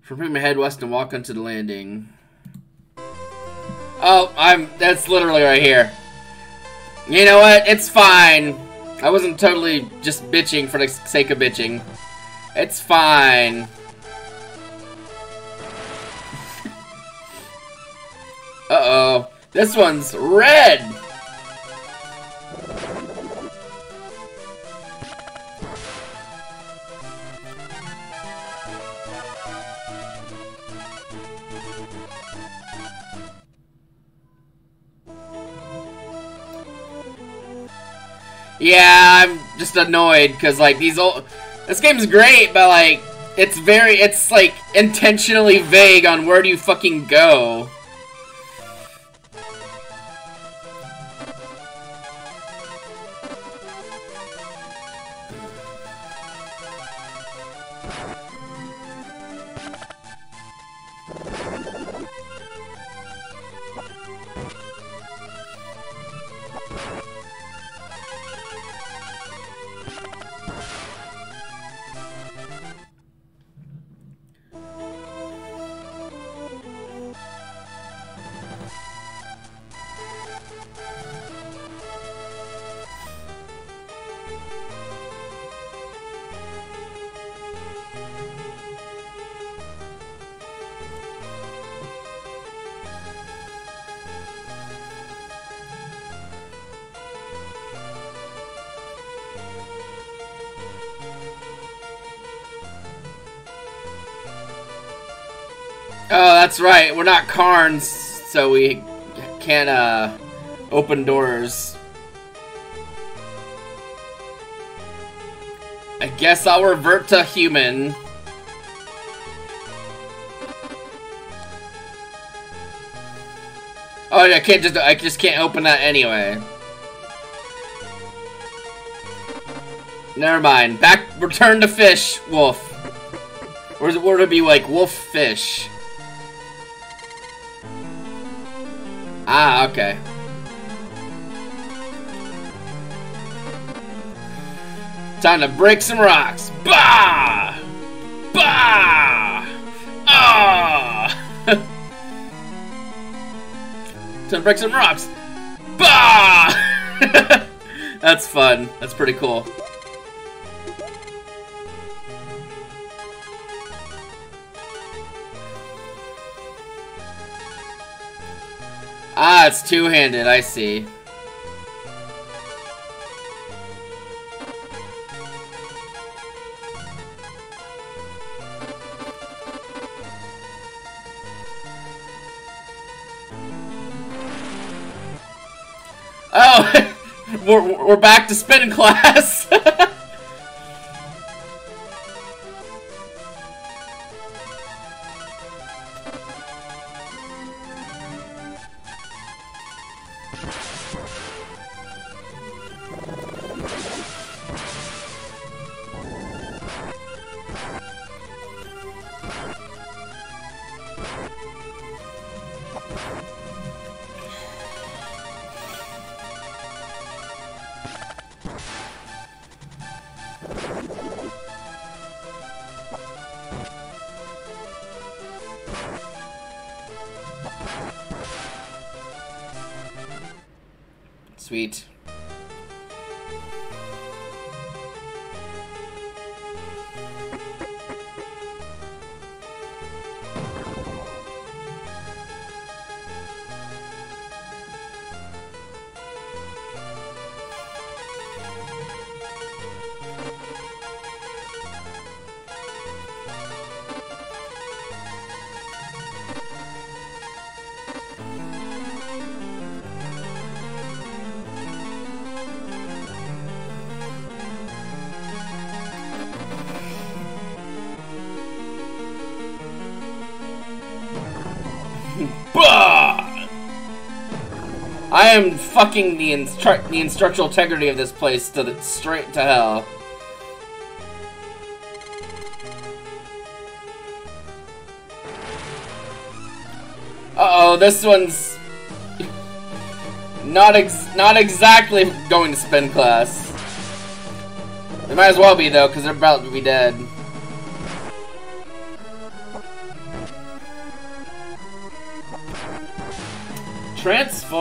From my head west and walk onto the landing. Oh, I'm. That's literally right here. You know what? It's fine. I wasn't totally just bitching for the sake of bitching. It's fine. Uh-oh. This one's red! Yeah, I'm just annoyed because like these old this game's great, but like, it's very, it's like intentionally vague on where do you fucking go. That's right. We're not Karns, so we can't uh, open doors. I guess I'll revert to human. Oh, I can't just I just can't open that anyway. Never mind. Back return to fish, wolf. Or would it be like wolf fish? Ah, okay. Time to break some rocks. Bah! Bah! Ah! Time to break some rocks. Bah! That's fun. That's pretty cool. Ah, it's two-handed, I see. Oh, we're, we're back to spin class. am fucking the, instru the instructional integrity of this place to the straight to hell. Uh oh, this one's not ex not exactly going to spin class. They might as well be though, because they're about to be dead.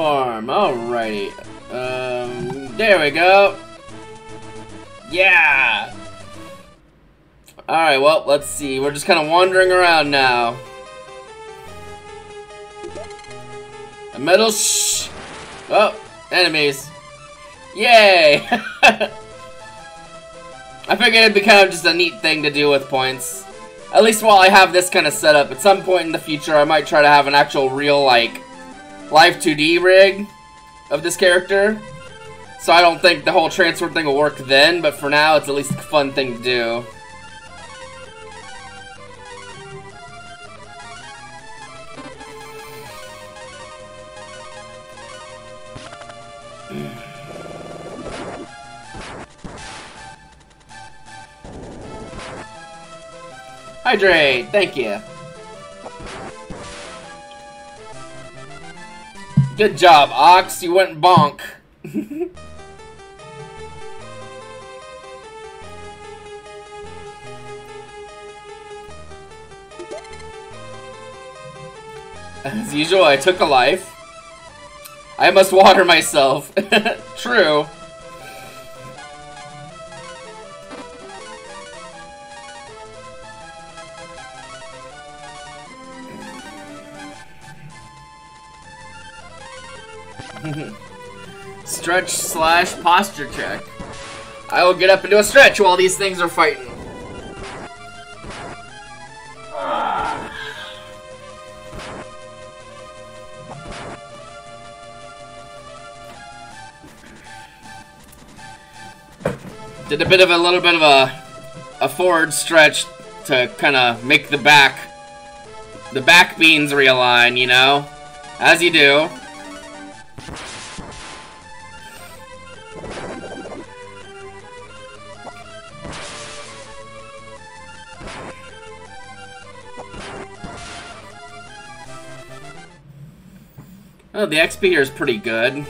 Alrighty. Um, there we go. Yeah. Alright, well, let's see. We're just kind of wandering around now. A metal sh... Oh, enemies. Yay! I figured it'd be kind of just a neat thing to do with points. At least while I have this kind of setup. At some point in the future, I might try to have an actual real, like, live 2D rig of this character. So I don't think the whole transfer thing will work then, but for now it's at least a fun thing to do. Hydrate! Thank you. Good job, Ox. You went bonk. As usual, I took a life. I must water myself. True. stretch slash posture check. I will get up and do a stretch while these things are fighting. Did a bit of a little bit of a, a forward stretch to kind of make the back, the back beans realign, you know? As you do. Oh, the XP here is pretty good.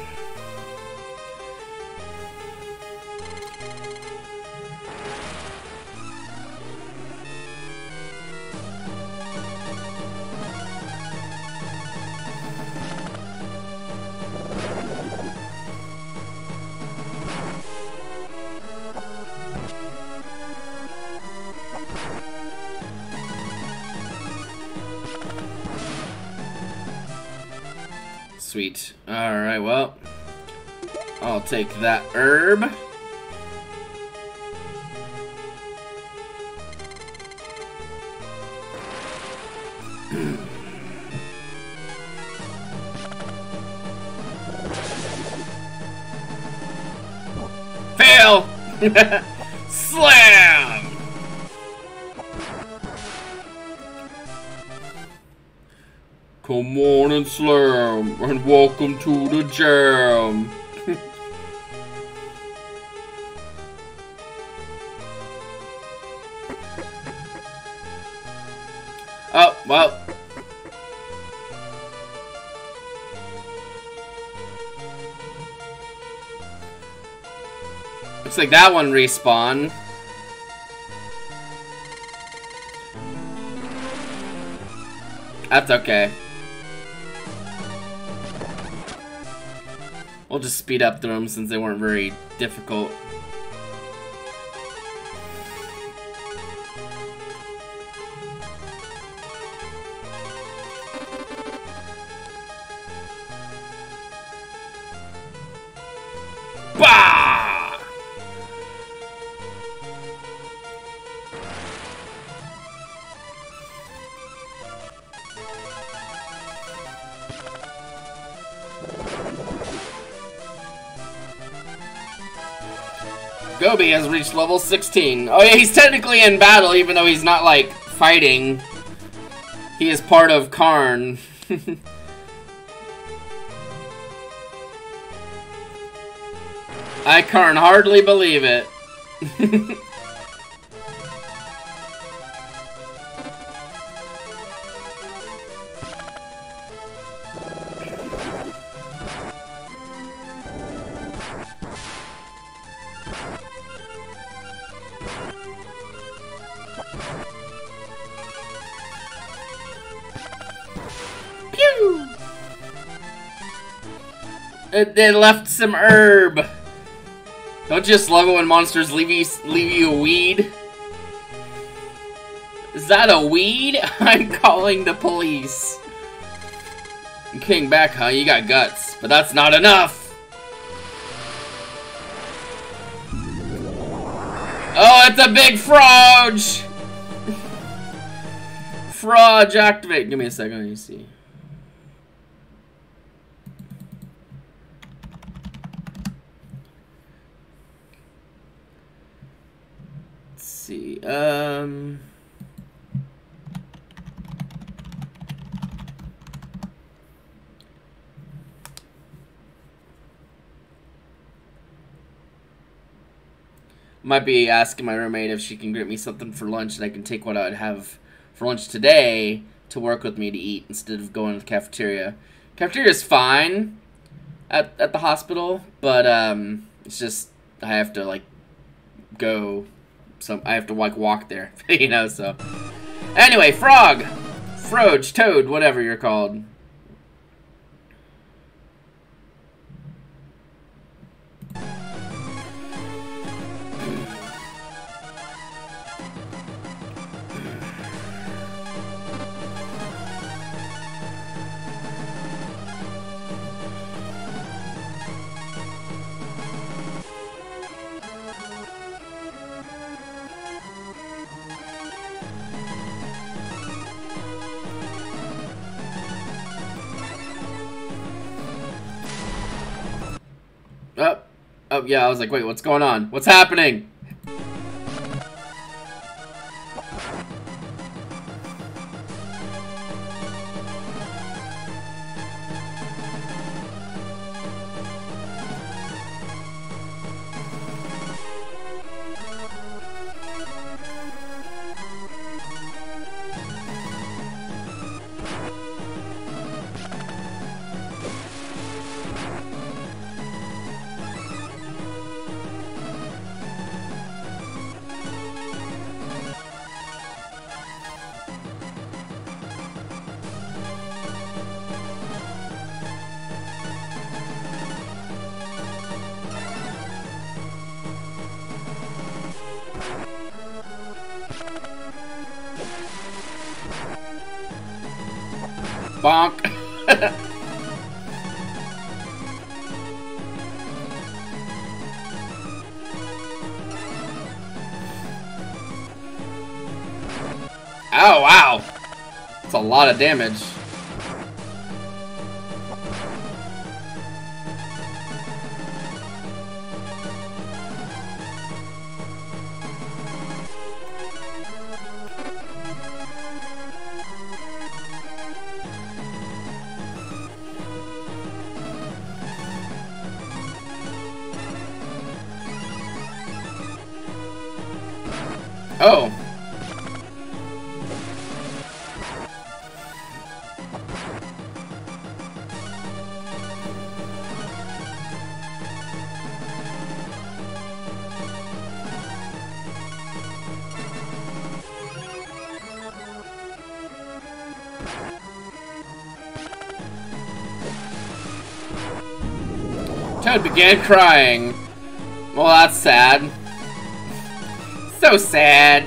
Sweet. Alright, well. I'll take that herb. Fail! Slam! Come on and slam, and welcome to the jam. oh, well. Looks like that one respawned. That's okay. We'll just speed up through them since they weren't very difficult. Gobi has reached level 16. Oh yeah, he's technically in battle even though he's not like fighting. He is part of Karn. I can hardly believe it. They left some herb. Don't just love it when monsters leave you leave you a weed? Is that a weed? I'm calling the police. You came back, huh? You got guts, but that's not enough. Oh, it's a big froge! Froge activate. Give me a second, let me see. Let's see. Um. Might be asking my roommate if she can get me something for lunch and I can take what I'd have for lunch today to work with me to eat instead of going to the cafeteria. Cafeteria is fine at, at the hospital, but um, it's just I have to like go some I have to like walk there, you know, so anyway, frog, froge, toad, whatever you're called. Oh, yeah, I was like, wait, what's going on? What's happening? Damage. Toad began crying. Well, that's sad. So sad.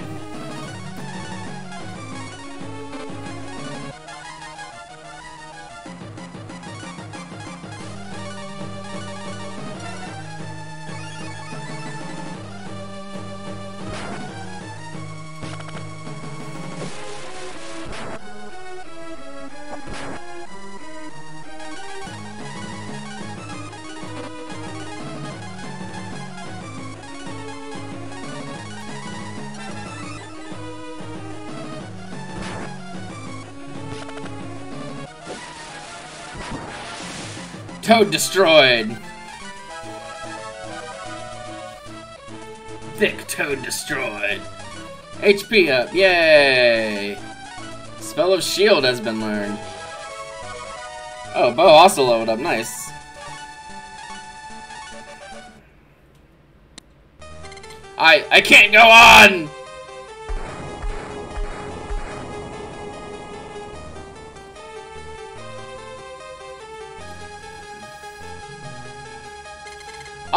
Toad destroyed. Thick Toad destroyed. HP up, yay! Spell of Shield has been learned. Oh, Bo also leveled up, nice. I, I can't go on!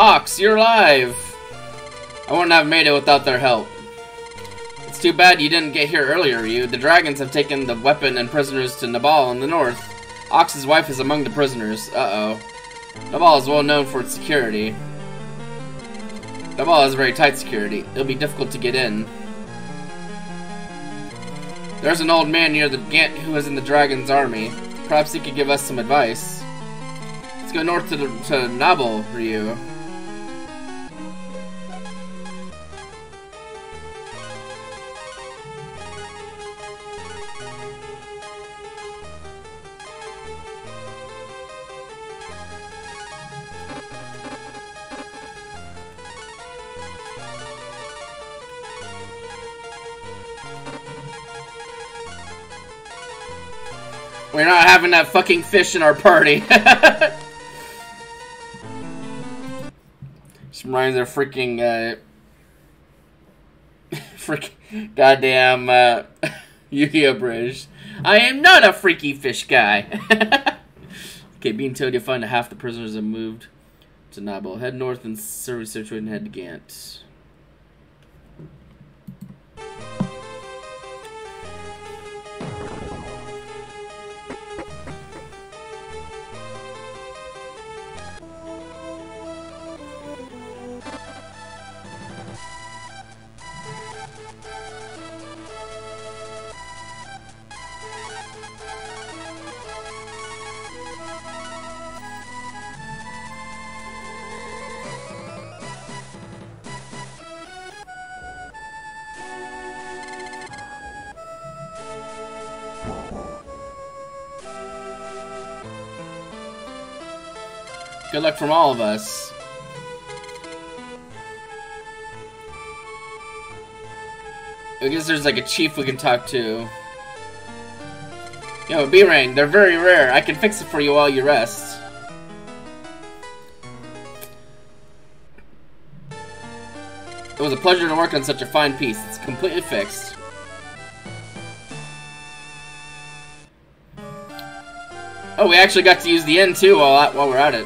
Ox, you're alive! I wouldn't have made it without their help. It's too bad you didn't get here earlier, you. The dragons have taken the weapon and prisoners to Nabal in the north. Ox's wife is among the prisoners. Uh-oh. Nabal is well known for its security. Nabal has very tight security. It'll be difficult to get in. There's an old man near the Gant who is in the dragon's army. Perhaps he could give us some advice. Let's go north to, the, to Nabal, Ryu. Having that fucking fish in our party. Just reminds me of freaking, uh... freaking goddamn, uh... Yu-Gi-Oh! Abridged. I am not a freaky fish guy. okay, being told you'll find half the prisoners have moved to Nabal. Head north and service situation head to Gant. Good luck from all of us. I guess there's like a chief we can talk to. Yo, B-Ring, they're very rare. I can fix it for you while you rest. It was a pleasure to work on such a fine piece. It's completely fixed. Oh, we actually got to use the end too while, while we're at it.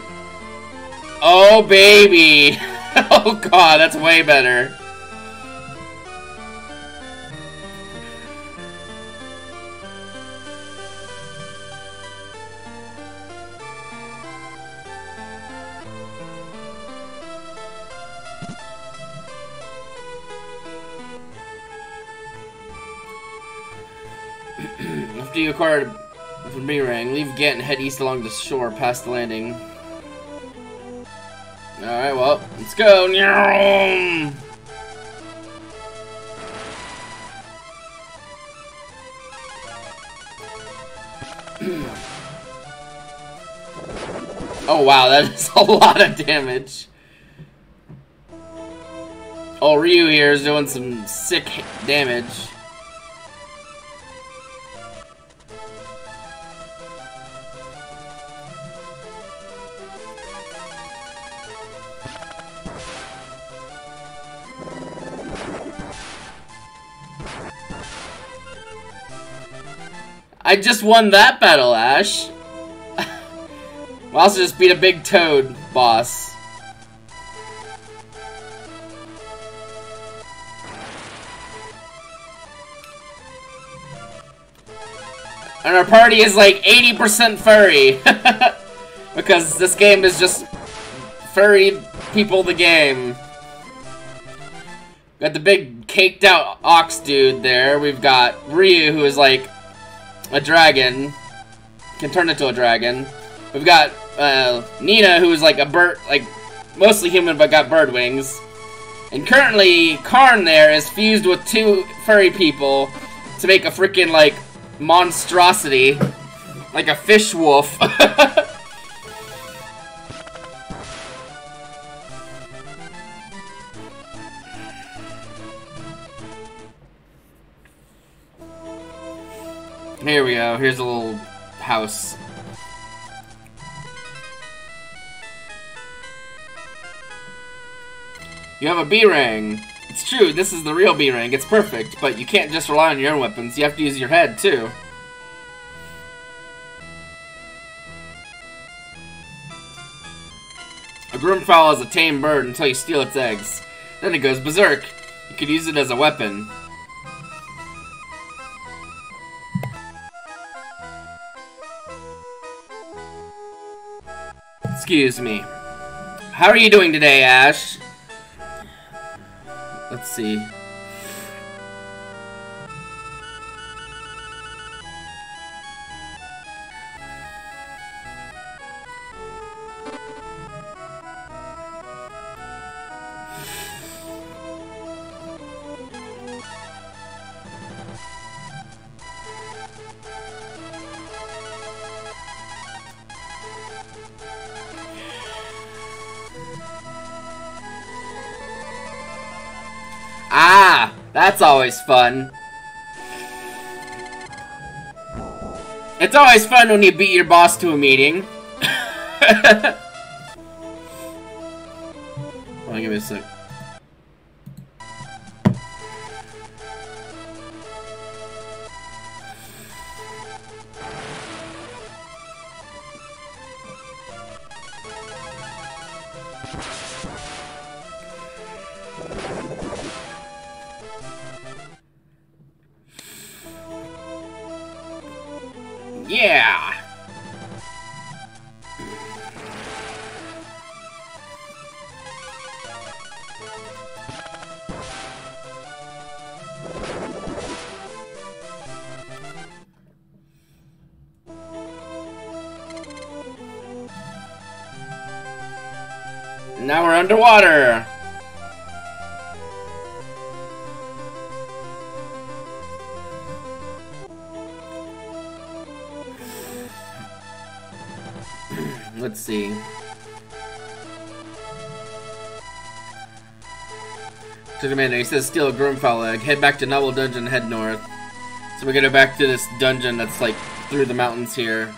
Oh, baby. oh, God, that's way better. After you acquired the B-Ring, leave Gant and head east along the shore past the landing. Alright, well, let's go. oh wow, that is a lot of damage. Oh, Ryu here is doing some sick damage. I just won that battle, Ash. we also just beat a big toad boss. And our party is like 80% furry. because this game is just furry people the game. Got the big caked out ox dude there. We've got Ryu who is like a dragon. Can turn into a dragon. We've got uh, Nina who is like a bird, like mostly human but got bird wings. And currently Karn there is fused with two furry people to make a freaking like monstrosity. Like a fish wolf. Here we go. Here's a little house. You have a B-ring. It's true, this is the real B-ring. It's perfect, but you can't just rely on your own weapons. You have to use your head, too. A Groomfowl is a tame bird until you steal its eggs. Then it goes berserk. You could use it as a weapon. Excuse me. How are you doing today, Ash? Let's see. That's always fun. It's always fun when you beat your boss to a meeting. Hold on, give me a sec. Underwater! Let's see. To Commander, he says steal a Groomfowl egg, head back to Nabal Dungeon, head north. So we gotta go back to this dungeon that's like through the mountains here.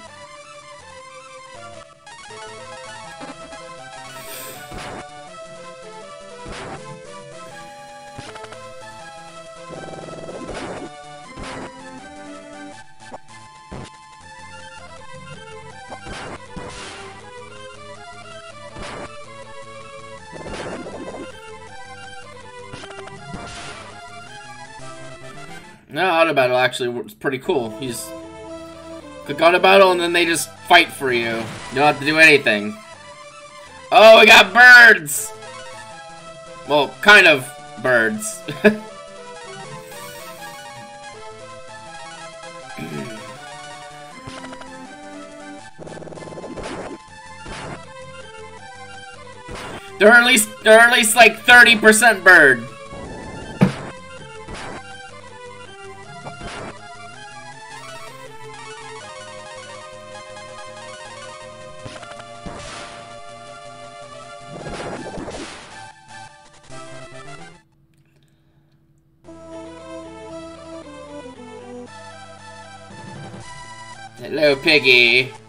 Actually pretty cool. He's click on a battle and then they just fight for you. You don't have to do anything. Oh, we got birds! Well, kind of birds. They're at least they're at least like 30% bird. Hello,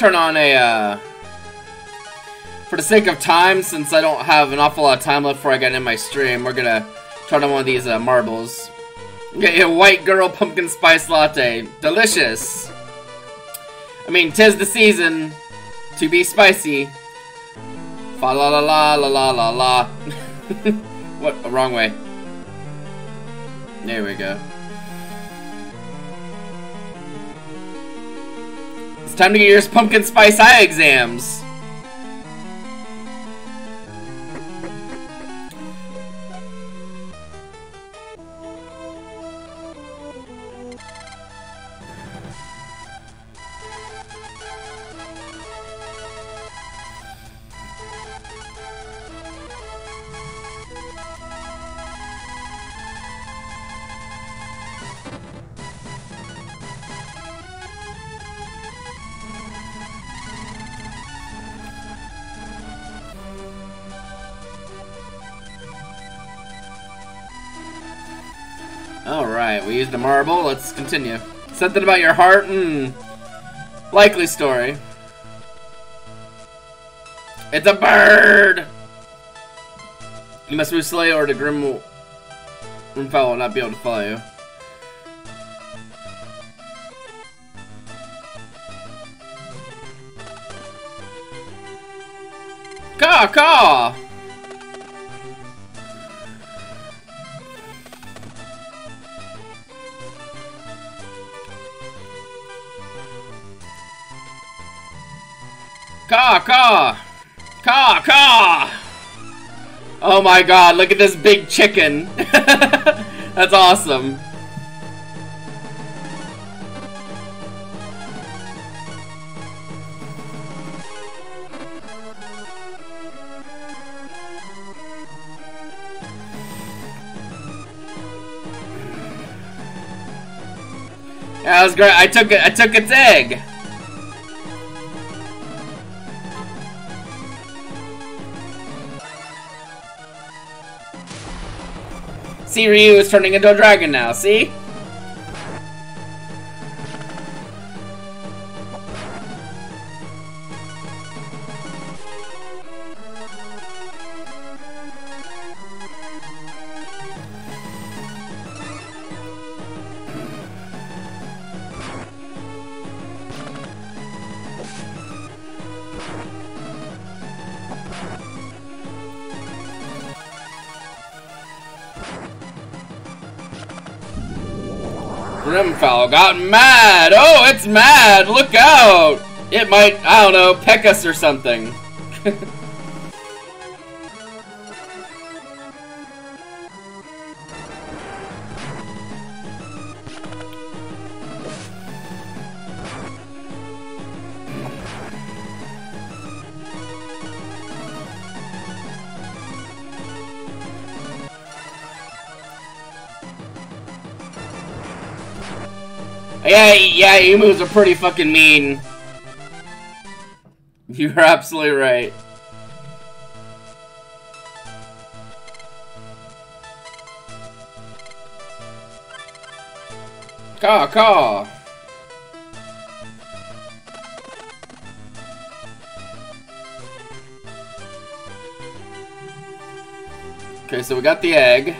turn on a, uh, for the sake of time, since I don't have an awful lot of time left before I get in my stream, we're gonna turn on one of these uh, marbles. Get a white girl pumpkin spice latte. Delicious. I mean, tis the season to be spicy. Fa la la la la la la la. what? wrong way. There we go. Time to get your pumpkin spice eye exams. Alright, we used a marble. Let's continue. Something about your heart? Hmm. Likely story. It's a bird! You must move slowly or the Grim will, Grimfell will not be able to follow you. Caw! Caw, Oh my god, look at this big chicken. That's awesome. That was great. I took it. I took its egg. See, Ryu is turning into a dragon now, see? Got mad! Oh, it's mad! Look out! It might, I don't know, peck us or something. Yeah, yeah, emus are pretty fucking mean. You're absolutely right. Caw, caw. Okay, so we got the egg.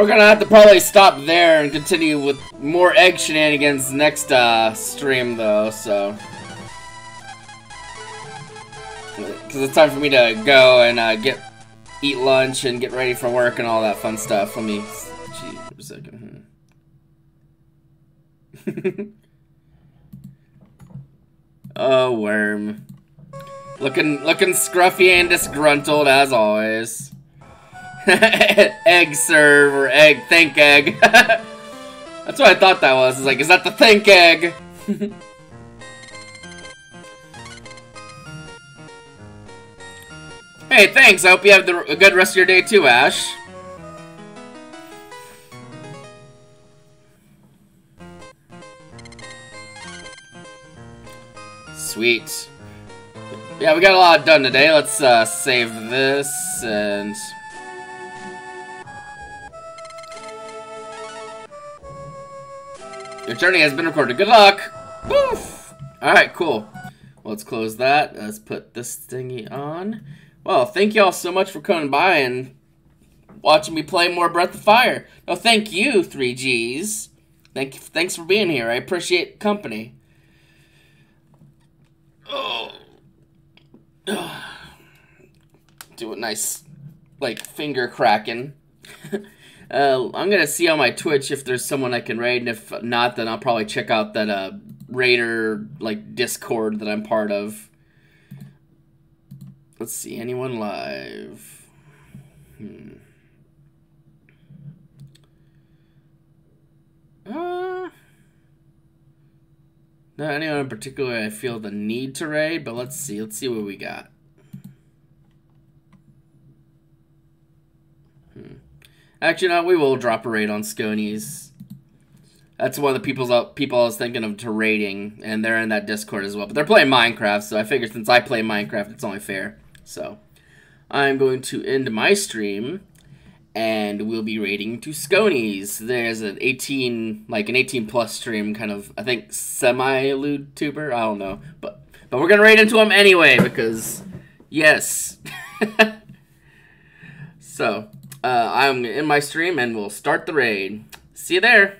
We're gonna have to probably stop there and continue with more egg shenanigans next uh, stream, though. So, because it's time for me to go and uh, get eat lunch and get ready for work and all that fun stuff. Let me, gee, a second. Hmm. oh, worm. Looking, looking scruffy and disgruntled as always. egg serve or egg think egg. That's what I thought that was. It's like, is that the think egg? hey, thanks. I hope you have the, a good rest of your day too, Ash. Sweet. Yeah, we got a lot done today. Let's uh, save this and... Your journey has been recorded. Good luck! Woof! Alright, cool. Let's close that. Let's put this thingy on. Well, thank y'all so much for coming by and watching me play more Breath of Fire. No, thank you, 3Gs. Thank, thanks for being here. I appreciate company. Oh. Do a nice, like, finger cracking. uh, I'm gonna see on my Twitch if there's someone I can raid, and if not, then I'll probably check out that uh, Raider, like, Discord that I'm part of. Let's see, anyone live? Hmm. Uh, not anyone in particular I feel the need to raid, but let's see. Let's see what we got. Actually, no, we will drop a raid on Sconies. That's one of the people's uh, people I was thinking of to raiding, and they're in that Discord as well. But they're playing Minecraft, so I figured since I play Minecraft, it's only fair. So, I'm going to end my stream and we'll be raiding to Sconies. There's an 18, like an 18 plus stream, kind of, I think, semi-elude tuber. I don't know, but but we're gonna raid into him anyway because, yes. so, uh, I'm in my stream and we'll start the raid. See you there.